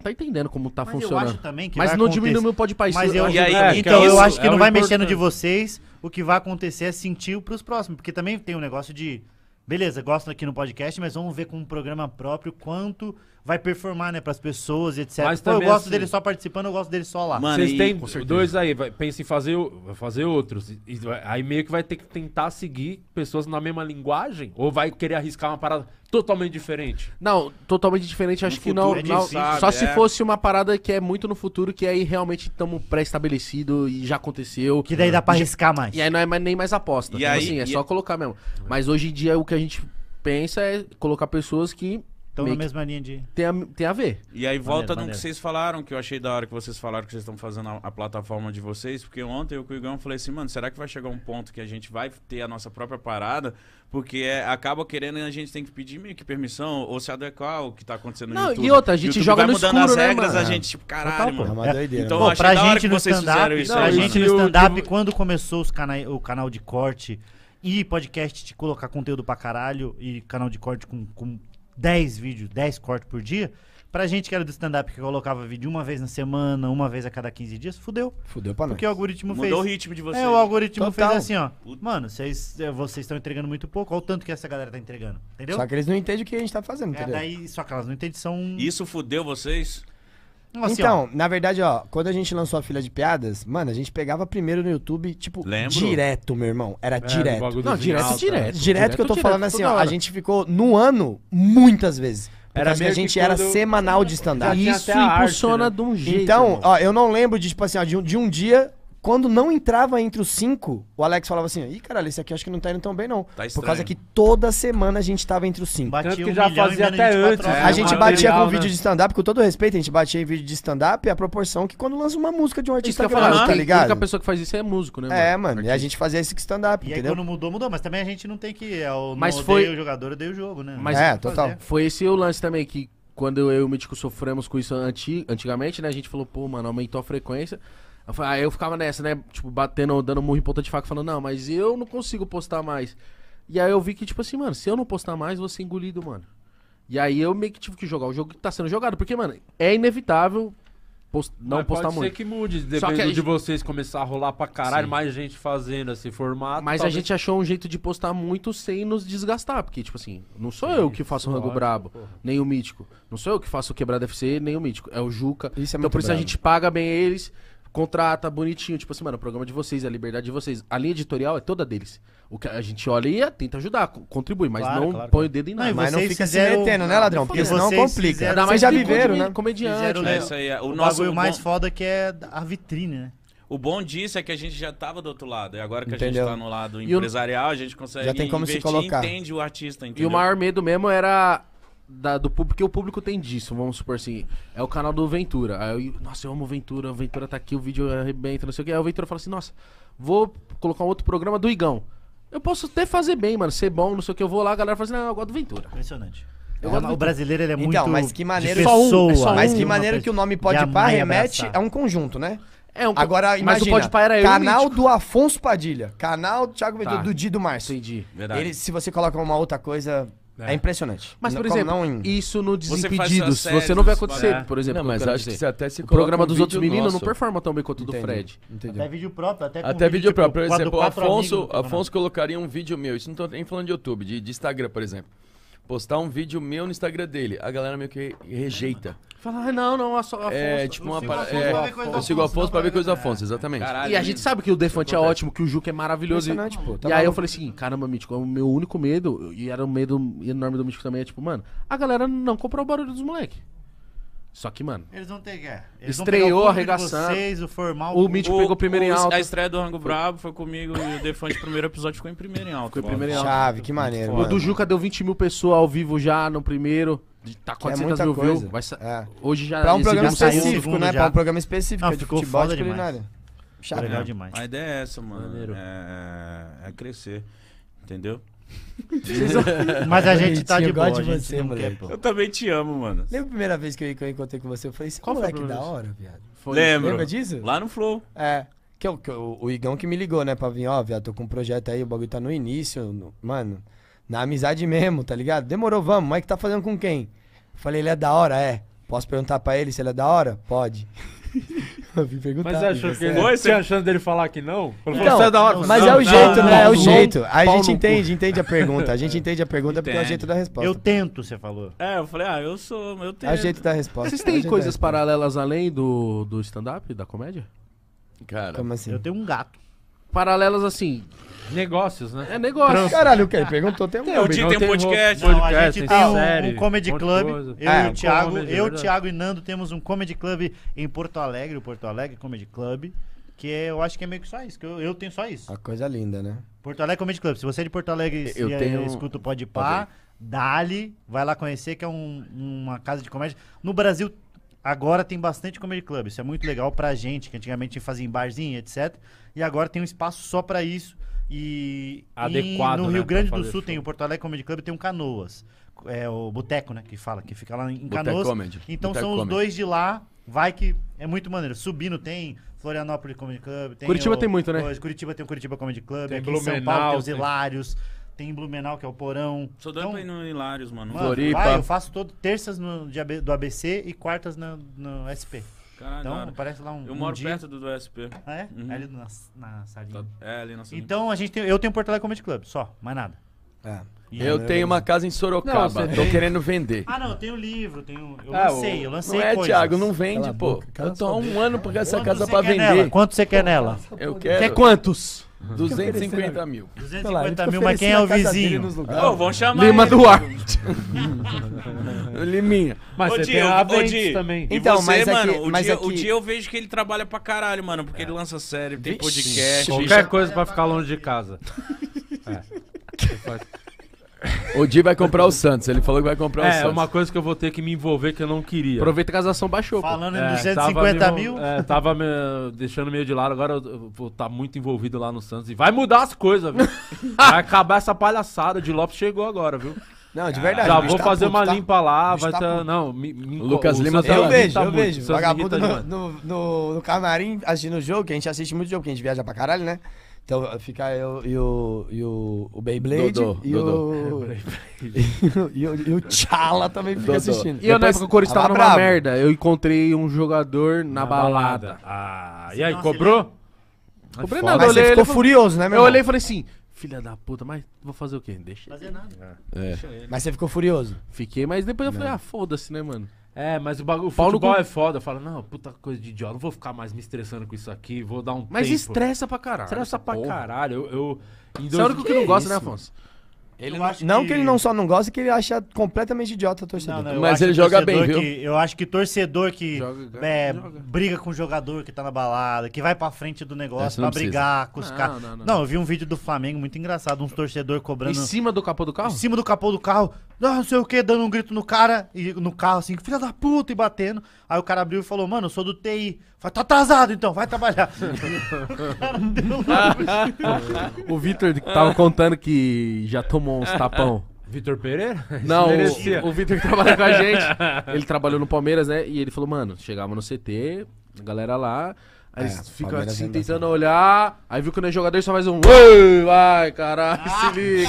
Tá entendendo como tá Mas eu funcionando. acho também que Mas vai não diminui o pode país. Mas eu, E aí, É, que então é eu acho que é não vai mexendo importante. de vocês. O que vai acontecer é sentir pros próximos. Porque também tem um negócio de. Beleza, gosto aqui no podcast, mas vamos ver com um programa próprio quanto vai performar, né, pras pessoas e etc. Mas Pô, eu também gosto assim- dele só participando, eu gosto dele só lá. Mano, Vocês e- têm com certeza. dois aí, vai, pensa em fazer, o- vai fazer outros. E- e vai- aí meio que vai ter que tentar seguir pessoas na mesma linguagem? Ou vai querer arriscar uma parada totalmente diferente? Não, totalmente diferente, acho No que não. não- sabe, só se é. fosse uma parada que é muito no futuro, que aí realmente estamos pré-estabelecido e já aconteceu. Que daí dá pra arriscar mais. E aí não é mais- nem mais aposta. E Então, aí- assim, é e- só colocar mesmo. Mas hoje em dia o que a gente pensa é colocar pessoas que Estão na meio que mesma linha de. tem a, tem a ver. E aí volta no maneiro. que vocês falaram, que eu achei da hora que vocês falaram que vocês estão fazendo a, a plataforma de vocês, porque ontem eu com o Igão falei assim, mano, será que vai chegar um ponto que a gente vai ter a nossa própria parada? Porque é, acaba querendo e a gente tem que pedir meio que permissão ou se adequar ao que tá acontecendo Não, no YouTube. e outra, a gente YouTube joga vai no mudando escuro, as né, regras, mano? a gente, tipo, caralho, É mano. uma doideira. Então, Pô, eu achei pra da hora gente que no vocês stand-up, fizeram isso a aí, gente no mano. stand-up, quando começou os cana o canal de corte e podcast de colocar conteúdo pra caralho e canal de corte com, com 10 vídeos, 10 cortes por dia, pra gente que era do stand-up que colocava vídeo uma vez na semana, uma vez a cada 15 dias, fudeu. Fudeu pra nós. Porque o algoritmo Mudou o fez. ritmo de vocês. É, o algoritmo Total. fez assim, ó. Mano, vocês eh, vocês estão entregando muito pouco, olha o tanto que essa galera tá entregando. Entendeu? Só que eles não entendem o que a gente tá fazendo, É, entendeu? daí, só que elas não entendem, são. Isso fudeu vocês? Assim, então, na verdade, ó, quando a gente lançou a fila de piadas, mano, a gente pegava primeiro no YouTube, tipo, Lembro. direto, meu irmão. Era É, direto. Não, direto, alta. direto. Direto, que eu tô direto, falando assim, ó, a hora. gente ficou no ano muitas vezes. Era causa que a meio que gente era semanal de stand-up. Isso até a arte, impulsiona né? de um jeito. Então, irmão. ó, eu não lembro de, tipo assim, ó, de um, de um dia, quando não entrava entre os cinco, o Alex falava assim, ih, caralho, esse aqui eu acho que não tá indo tão bem, não. Tá Por causa que toda semana a gente tava entre os cinco. Batia Tanto que um já fazia até 24 antes, né? a gente material, batia com né? vídeo de stand-up, com todo respeito, a gente batia em vídeo de stand-up, a proporção que quando lança uma música de um Isso artista que eu ia falar, grande, tá a única ligado? pessoa que faz isso é músico, né, É, mano, e a gente fazia isso com stand-up, E aí entendeu? quando mudou, mudou. Mas também a gente não tem que. É, o, Mas foi- o jogador, odeio o jogo, né? Mas- É, total. fazer. Foi esse o lance também, que quando eu e o Mítico sofremos com isso anti, antigamente, né? A gente falou, pô, mano, aumentou a frequência. Aí eu ficava nessa, né? Tipo, batendo, dando murro em ponta de faca, falando, não, mas eu não consigo postar mais. E aí eu vi que, tipo assim, mano, se eu não postar mais, vou ser engolido, mano. E aí eu meio que tive que jogar o jogo que tá sendo jogado. Porque, mano, é inevitável post- não Mas postar pode muito. ser que mude, Só dependendo que a de gente- vocês começar a rolar pra caralho, Sim. mais gente fazendo esse formato. Mas a talvez- gente achou um jeito de postar muito sem nos desgastar. Porque, tipo assim, não sou eu que faço o Rango Brabo, porra. nem o Mítico. Não sou eu que faço o Quebrado FC, nem o Mítico. É o Juca. Isso é então muito por isso a brabo. gente paga bem eles, contrata bonitinho. Tipo assim, mano, o programa de vocês, a liberdade de vocês. A linha editorial é toda deles. O que a gente olha e tenta ajudar, co- contribui, mas Claro, não claro, põe claro. o dedo em Não, nada. e Mas não fica se fizeram- metendo, né, ladrão? Porque E senão complica. Ainda mais já viveram, né? Comediante. Fizeram né? É isso aí. é. O, O, nosso bagulho o mais bom, foda que é a vitrine, né? o bom disso é que a gente já tava do outro lado. E agora que a Entendeu? gente tá no lado E empresarial, a gente consegue Já tem como se investir, colocar. entende o artista, E entendeu? o maior medo mesmo era da- do público, porque o público tem disso, vamos supor assim. É o canal do Ventura. Aí eu, nossa, eu amo o Ventura, o Ventura tá aqui, o vídeo arrebenta, não sei o que. Aí o Ventura fala assim, nossa, vou colocar um outro programa do Igão. Eu posso até fazer bem, mano, ser bom, não sei o que. Eu vou lá, a galera fala assim, não, eu gosto do Ventura. Impressionante. Eu É, gosto o do- brasileiro ele é muito. Então, mas que maneira- de Só um, pessoa, é só Mas um, que pessoa- que o nome de Pode Pá remete abraçar. é um conjunto, né? É um Agora, mas imagina, o Pode Pá era eu o canal do Afonso Padilha, canal do Thiago Ventura, Tá. do Di do Márcio. Entendi. Verdade. Ele, se você coloca uma outra coisa, é, impressionante. Mas, por como exemplo, não em- isso no Você faz Desimpedidos, suas você não vê séries, acontecer, é. por exemplo. Não, mas acho que você até se O programa um dos outros vídeo meninos não nosso. performa tão bem quanto o do Entendi, Fred. entendi. Até vídeo próprio, até com Até vídeo tipo, próprio. Por exemplo, o quatro Afonso, amigos, não tem Afonso colocaria um vídeo meu. Isso não tô nem falando de YouTube, de, de Instagram, por exemplo. Postar um vídeo meu no Instagram dele. A galera meio que rejeita. Fala, ah, não, não, a só É, tipo uma o parada. Afonso É, pra ver coisa do eu sigo o Afonso, pra ver coisa do é. Afonso, exatamente. Caralho. E a gente sabe que o Defante é ótimo, que o Juca é maravilhoso. Impressionante, pô. Tá e aí eu falei assim, caramba, Mítico, o meu único medo, e era um medo enorme do Mítico também, é tipo, mano, a galera não comprou o barulho dos moleques. Só que, mano, Eles vão ter é, Eles Estreou vão arregaçando. Vocês, o formal. o Mítico pegou primeiro em o- alta. A estreia do Rango Brabo foi comigo e o Defante, primeiro episódio, ficou em primeiro em alta. Ficou em primeiro em alta. Chave, que maneiro. O do Juca deu 20 mil pessoas ao vivo já no primeiro. Tá Que é 400 muita mil coisa. views. Vai sa- É. Hoje já Pra um programa específico, né? já. Pra um programa específico Não, de ficou futebol foda de demais. culinária. Chato. Legal demais. A ideia é essa, mano. É, é crescer. Entendeu? <laughs> Mas a gente tá de boa. de você, moleque. quer. Eu também te amo, mano. Lembra a primeira vez que eu, que eu encontrei com você? Eu falei, Qual moleque da hora, viado. Foi- Lembro. Lembra disso? Lá no Flow. É. Que, eu- que eu- o Igão que me ligou, né, pra vir, ó, viado, tô com um projeto aí, o bagulho tá no início, no- mano, na amizade mesmo, tá ligado? Demorou, vamos, mas que tá fazendo com quem? Falei, ele é da hora, é. Posso perguntar pra ele se ele é da hora? Pode. <laughs> eu vim perguntar. Mas você achou que é. ele Foi, você- tinha chance dele falar que não? Ele falou, Então, você é da hora. mas Não, é o não, jeito, não, né? É o não. jeito. A pau gente no entende, entende a pergunta. A gente entende a pergunta porque é o Entende. jeito da resposta. Eu tento, você falou. É, eu falei, ah, eu sou. Eu tenho. É o jeito da resposta. Vocês é o têm jeito da coisas resposta. paralelas além do, do stand-up, da comédia? Cara, Como assim? Eu tenho um gato. Paralelas assim, Negócios, né? é negócio. Caralho, o que? Ele perguntou, tem um Tem, o Di Não, tem um podcast. Não, a gente tem tem um, série, um comedy um club. coisa. Eu É, e o um Thiago, comedy, é eu, verdade. Thiago e Nando temos um comedy club em Porto Alegre, o Porto Alegre Comedy Club, que é, eu acho que é meio que só isso, que eu, eu tenho só isso. Uma coisa linda, né? Porto Alegre Comedy Club. Se você é de Porto Alegre Eu e eh, tenho- escuta o Pode Pá, dali, vai lá conhecer, que é um- uma casa de comédia. No Brasil, agora tem bastante comedy club. Isso é muito legal pra gente, que antigamente fazia em barzinho, etc. E agora tem um espaço só pra isso. E Adequado, e no né, Rio pra Grande do Sul show. tem o Porto Alegre Comedy Club, tem um Canoas. É o Boteco, né, que fala, que fica lá em Boteco Canoas. Comedy. Então Boteco são os Comedy. dois de lá, vai que é muito maneiro. Subindo tem Florianópolis Comedy Club, tem Curitiba o- tem muito, né? o- Curitiba tem o Curitiba Comedy Club, Tem aqui em São Paulo Blumenau, tem os tem- Hilários, tem Blumenau que é o Porão. Sou doido Então, pra ir no Hilários, mano. mano, Floripa. vai, eu faço todo terças no, do ABC e quartas no, no SP. Caralho, Então hora. aparece lá um Eu um moro dia. perto do, do SP. Ah, é? Uhum. É ali na, na salinha. É, ali na sua. Então a gente tem, eu tenho Porto Alegre Comedy Club, só, mais nada. É. Eu tenho uma casa em Sorocaba, Não, você tô tem- querendo vender. Ah, não, eu tenho livro, tenho. Eu Ah, lancei, eu lancei Não é, coisas. Thiago, não vende, pô. Eu tô há um ano por essa Quanto casa você pra quer vender. Nela? Quanto você quer nela? Eu Quer quero quantos? 250 mil. 250 mil, mas quem é o vizinho? Ô, vão chamar. Lima ele. Duarte. <laughs> Liminha. Mas Ô, você Di, tem ô, a ô, Ventes Di, também. E Então, você, mas mano, aqui- o, mas dia, aqui- o dia eu vejo que ele trabalha pra caralho, mano, porque ele lança série, tem podcast. Qualquer coisa pra ficar longe de casa. <laughs> É. Você faz- O Di vai comprar o Santos. Ele falou que vai comprar o É, Santos. uma coisa que eu vou ter que me envolver que eu não queria. Aproveita que a ação baixou. pô. Falando em É, 250 tava me mil. envol- É, tava me deixando meio de lado, agora eu- eu vou estar muito envolvido lá no Santos. E vai mudar as coisas, viu? <laughs> Vai acabar essa palhaçada. De Lopes chegou agora, viu? Não, de verdade. Já o bicho vou tá fazer puto, uma tá? limpa lá, bicho vai tá ter. puto. Não, me, me, Lucas o Lima Santos tá Eu me vejo, irrita eu muito, vejo. o Santos me Vagabundo irrita no, demais. no, no, no camarim assistindo o jogo, que a gente assiste muito jogo, que a gente viaja pra caralho, né? Então fica eu e o, e o, o Beyblade Dodô, e, Dodô. O, <laughs> e, o, e o Tchala também fica Dodô. assistindo. E eu, na Depois- época, o Corinthians tava tava numa bravo. merda. Eu encontrei um jogador na, balada. Ah, e aí, Nossa, cobrou? Cobrei Foda. nada, Mas eu você olhei, ficou ele falou- furioso, né, meu Eu irmão? olhei e falei assim, filha da puta, mas vou fazer o quê? Deixa. Fazer nada. É. Mas você ficou furioso. Fiquei, mas depois eu falei, ah, foda-se, né, mano? É, mas o, bagulho, o Pau no futebol é foda. Fala, não, puta coisa de idiota, não vou ficar mais me estressando com isso aqui, vou dar um Mas tempo. estressa pra caralho. Estressa essa pra porra. caralho. Eu, eu, em Você é o único que não gosta, né? Afonso? Ele Eu não, acho não que- que ele não só não gosta, que ele acha completamente idiota a torcedor. Não, não, Mas ele joga bem, que- eu acho que torcedor que Joga- é, joga. briga com o jogador que tá na balada, que vai pra frente do negócio não pra brigar com os Não, caras. não, Não, não. eu vi um vídeo do Flamengo muito engraçado, uns torcedor Em cobrando cima do capô do em carro? cima do capô do carro, não sei o que, dando um grito no cara, e no carro assim, filha da puta, e batendo. Aí o cara abriu e falou, mano, eu sou do TI. Falei, tá atrasado então, vai trabalhar. <laughs> o cara deu um <laughs> O Vitor que tava contando que já tomou uns tapão. Vitor Pereira? Não, merecia. o, o Vitor que trabalha com a <laughs> gente, ele trabalhou no Palmeiras, né? E ele falou, mano, chegava no CT, a galera lá, aí É, eles ficam Palmeiras assim é tentando olhar, aí viu que não é jogador, só faz um. "Oi, Vai, caralho, se liga.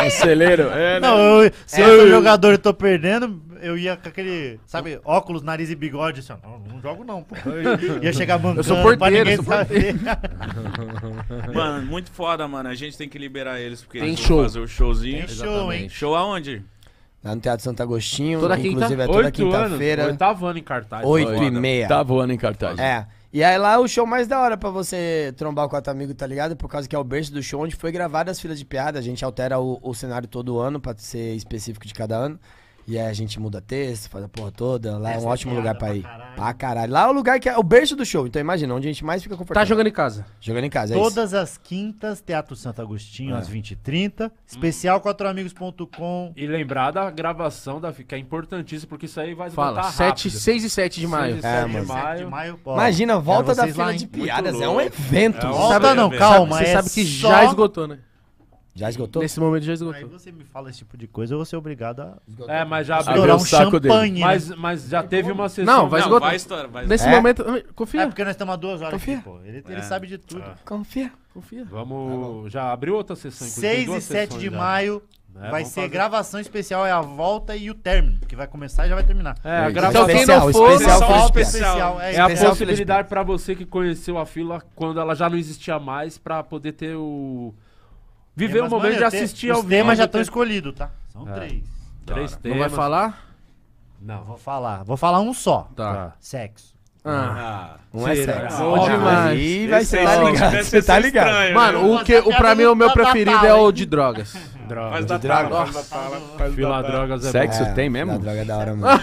<laughs> Acelero. É, né? Não, eu, se eu sou jogador e tô perdendo, eu ia com aquele, sabe, óculos, nariz e bigode, assim, ó, não, não jogo não, pô. Eu ia chegar mancando Eu sou pra porteiro, ninguém eu sou saber. <laughs> Mano, muito foda, mano. A gente tem que liberar eles porque Tem eles show. vão fazer o showzinho. Tem show, hein? Show aonde? Lá no Teatro Santo Agostinho. Toda quinta? inclusive é toda quinta-feira. oitavo ano em cartaz. Oito e meia. Tá voando em cartaz. É. E aí lá o show mais da hora pra você trombar com o outro amigo, tá ligado? Por causa que é o berço do show onde foi gravada as filas de piada. A gente altera o, o cenário todo ano pra ser específico de cada ano. E aí a gente muda texto, faz a porra toda. Lá é um é ótimo lugar pra pra ir. caralho. Pra caralho. Lá é o lugar que é o berço do show. Então imagina, onde a gente mais fica Tá confortável. jogando em casa. Jogando em casa, é isso. Todas as quintas, Teatro Santo Agostinho, É. às 20h30. Especial 4amigos.com. E lembrar da gravação da que é importantíssimo, porque isso aí vai Fala, esgotar 7, rápido. 6 e 7 de maio. Seis e É, sete de mano. 7 de maio. maio. ó, Imagina, quero volta da vocês fila de piadas. É um louco. evento. É um Volta Sabe, não, calma. Você é sabe que só- já esgotou, né? Já esgotou? Nesse momento já Aí esgotou. você me fala esse tipo de coisa, eu vou ser obrigado a É, mas já Abriu um saco dele. champanhe. né? Mas, mas já teve uma sessão. Não, vai Não, esgotar. vai estourar. Vai Nesse É? momento, É confia, porque nós estamos há duas horas Confia. aqui, pô. Ele, ele É. sabe de tudo. Confia. confia. Vamos. Já abriu outra sessão. inclusive, tem 6 e duas 7 sessões de já. maio É, vai ser fazer. gravação especial, é a volta e o término, que vai começar e já vai terminar. É, a Então, gravação. quem especial, não for, especial, especial. Especial, é, É a possibilidade pra você que conheceu a fila quando ela já não existia mais, pra poder ter o. Viver o Mas, momento mano, de assistir ao Os vivo. temas já estão escolhidos, tá? São É. três. Três Não temas. vai falar? Não. Vou falar. Vou falar um só. Tá. Sexo. Ah. Ah, Um é Será? sexo. Bom demais. Aí vai esse ser aí, tá não ligado. tivesse, Você ia tá ser ligado. estranho, Mano, o, que, o, pra mim, o meu preferido é o de drogas. Drogas. <laughs> Faz da droga. tala, faz da tala, faz da Fila tala. drogas é Sexo É, tem mesmo? A droga é da hora, mano. <laughs>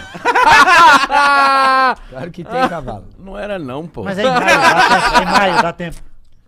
claro que tem, cavalo. Não era não, pô. Mas é em maio, dá tempo. É em maio, dá tempo.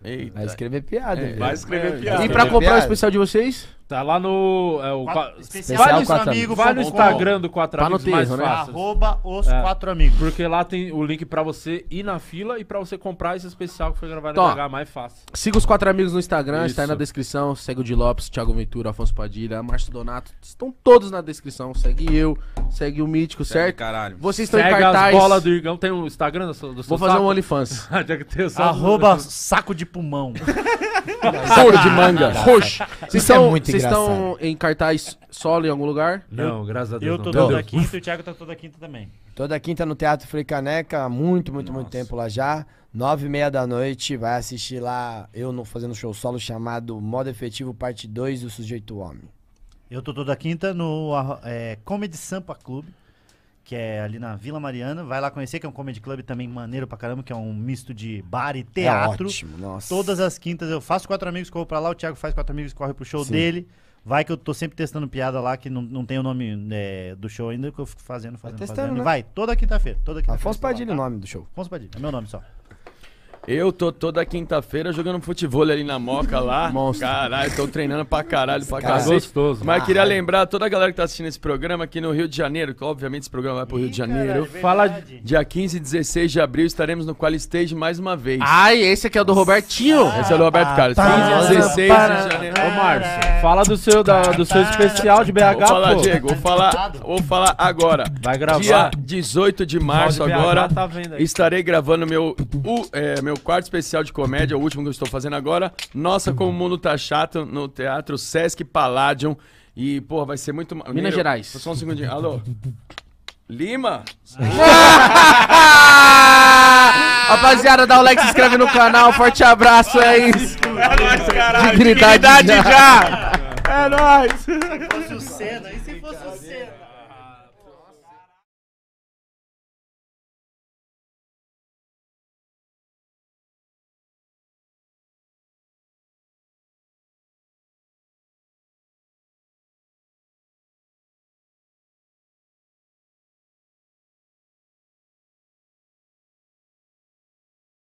Eita. Vai escrever piada. É, vai escrever piada. E pra comprar o especial de vocês? Tá lá no. É, o, Quatro- qua- Especial Vai quatro amigos. vai no. Instagram do 4 Tá no Amigos mais terro, né? fácil. Arroba os É. quatro amigos. Porque lá tem o link pra você ir na fila e pra você comprar esse especial que foi gravado Tó. em BH mais fácil. Siga os quatro amigos no Instagram, está aí na descrição. Segue o Di Lopes, Thiago Ventura, Afonso Padilha, Márcio Donato. Estão todos na descrição. Segue eu, segue o Mítico, Segue, certo? caralho. Vocês estão em Segue as cartaz. bolas do Irgão. Tem o Instagram do seu, do seu Vou fazer um? OnlyFans. <laughs> Arroba saco de pulmão. Saco de manga. <laughs> Roxo. Vocês Isso é muito vocês estão em cartaz solo em algum lugar? Não, graças a Deus. Eu não. tô Meu toda Deus. quinta e o Thiago tá toda quinta também. Toda quinta no Teatro Frei Caneca, há muito, muito, muito tempo lá já. Nove e meia da noite, vai assistir lá eu no, fazendo show solo chamado Modo Efetivo Parte 2 do Sujeito Homem. Eu tô toda quinta no é, Comedy Sampa Club, que é ali na Vila Mariana. Vai lá conhecer, que é um comedy club também maneiro pra caramba, que é um misto de bar e teatro. É ótimo, nossa. Todas as quintas eu faço quatro amigos, corro pra lá, o Thiago faz quatro amigos, corre pro show Sim. dele. Vai que eu tô sempre testando piada lá, que não, não tem o nome é, do show ainda, que eu fico fazendo, fazendo, testando, fazendo. né? Vai, toda quinta-feira. Toda quinta Afonso Padilha o nome do show. Afonso Padilha, é meu nome só. Eu tô toda quinta-feira jogando futebol ali na Moca lá. Monstro. Caralho, tô treinando pra caralho, pra cara é gostoso. Mas queria Caralho. lembrar toda a galera que tá assistindo esse programa aqui no Rio de Janeiro, que obviamente esse programa vai pro Rio de Janeiro. Fala Dia 15 e 16 de abril estaremos no Qual Stage mais uma vez. Ai, esse aqui é o do Robertinho. Esse é o do Roberto Carlos. tá, 15 e 16 para. de janeiro. Ô, Márcio, fala do seu, da- do seu especial de BH, Vou falar, pô. Diego, vou falar, vou falar agora. Vai gravar. Dia 18 de março agora, tá estarei gravando meu, o- é, meu meu quarto especial de comédia, o último que eu estou fazendo agora. Nossa, como o mundo tá chato, no Teatro Sesc Palladium. E, porra, vai ser muito... ma- Meu, Gerais. Só um segundinho. Alô? Lima? <laughs> Rapaziada, dá o like, se inscreve no canal. Forte abraço, é isso. É nóis, caralho. Dignidade Dignidade já. já. É nóis. Se fosse o Senna, e se fosse o Senna?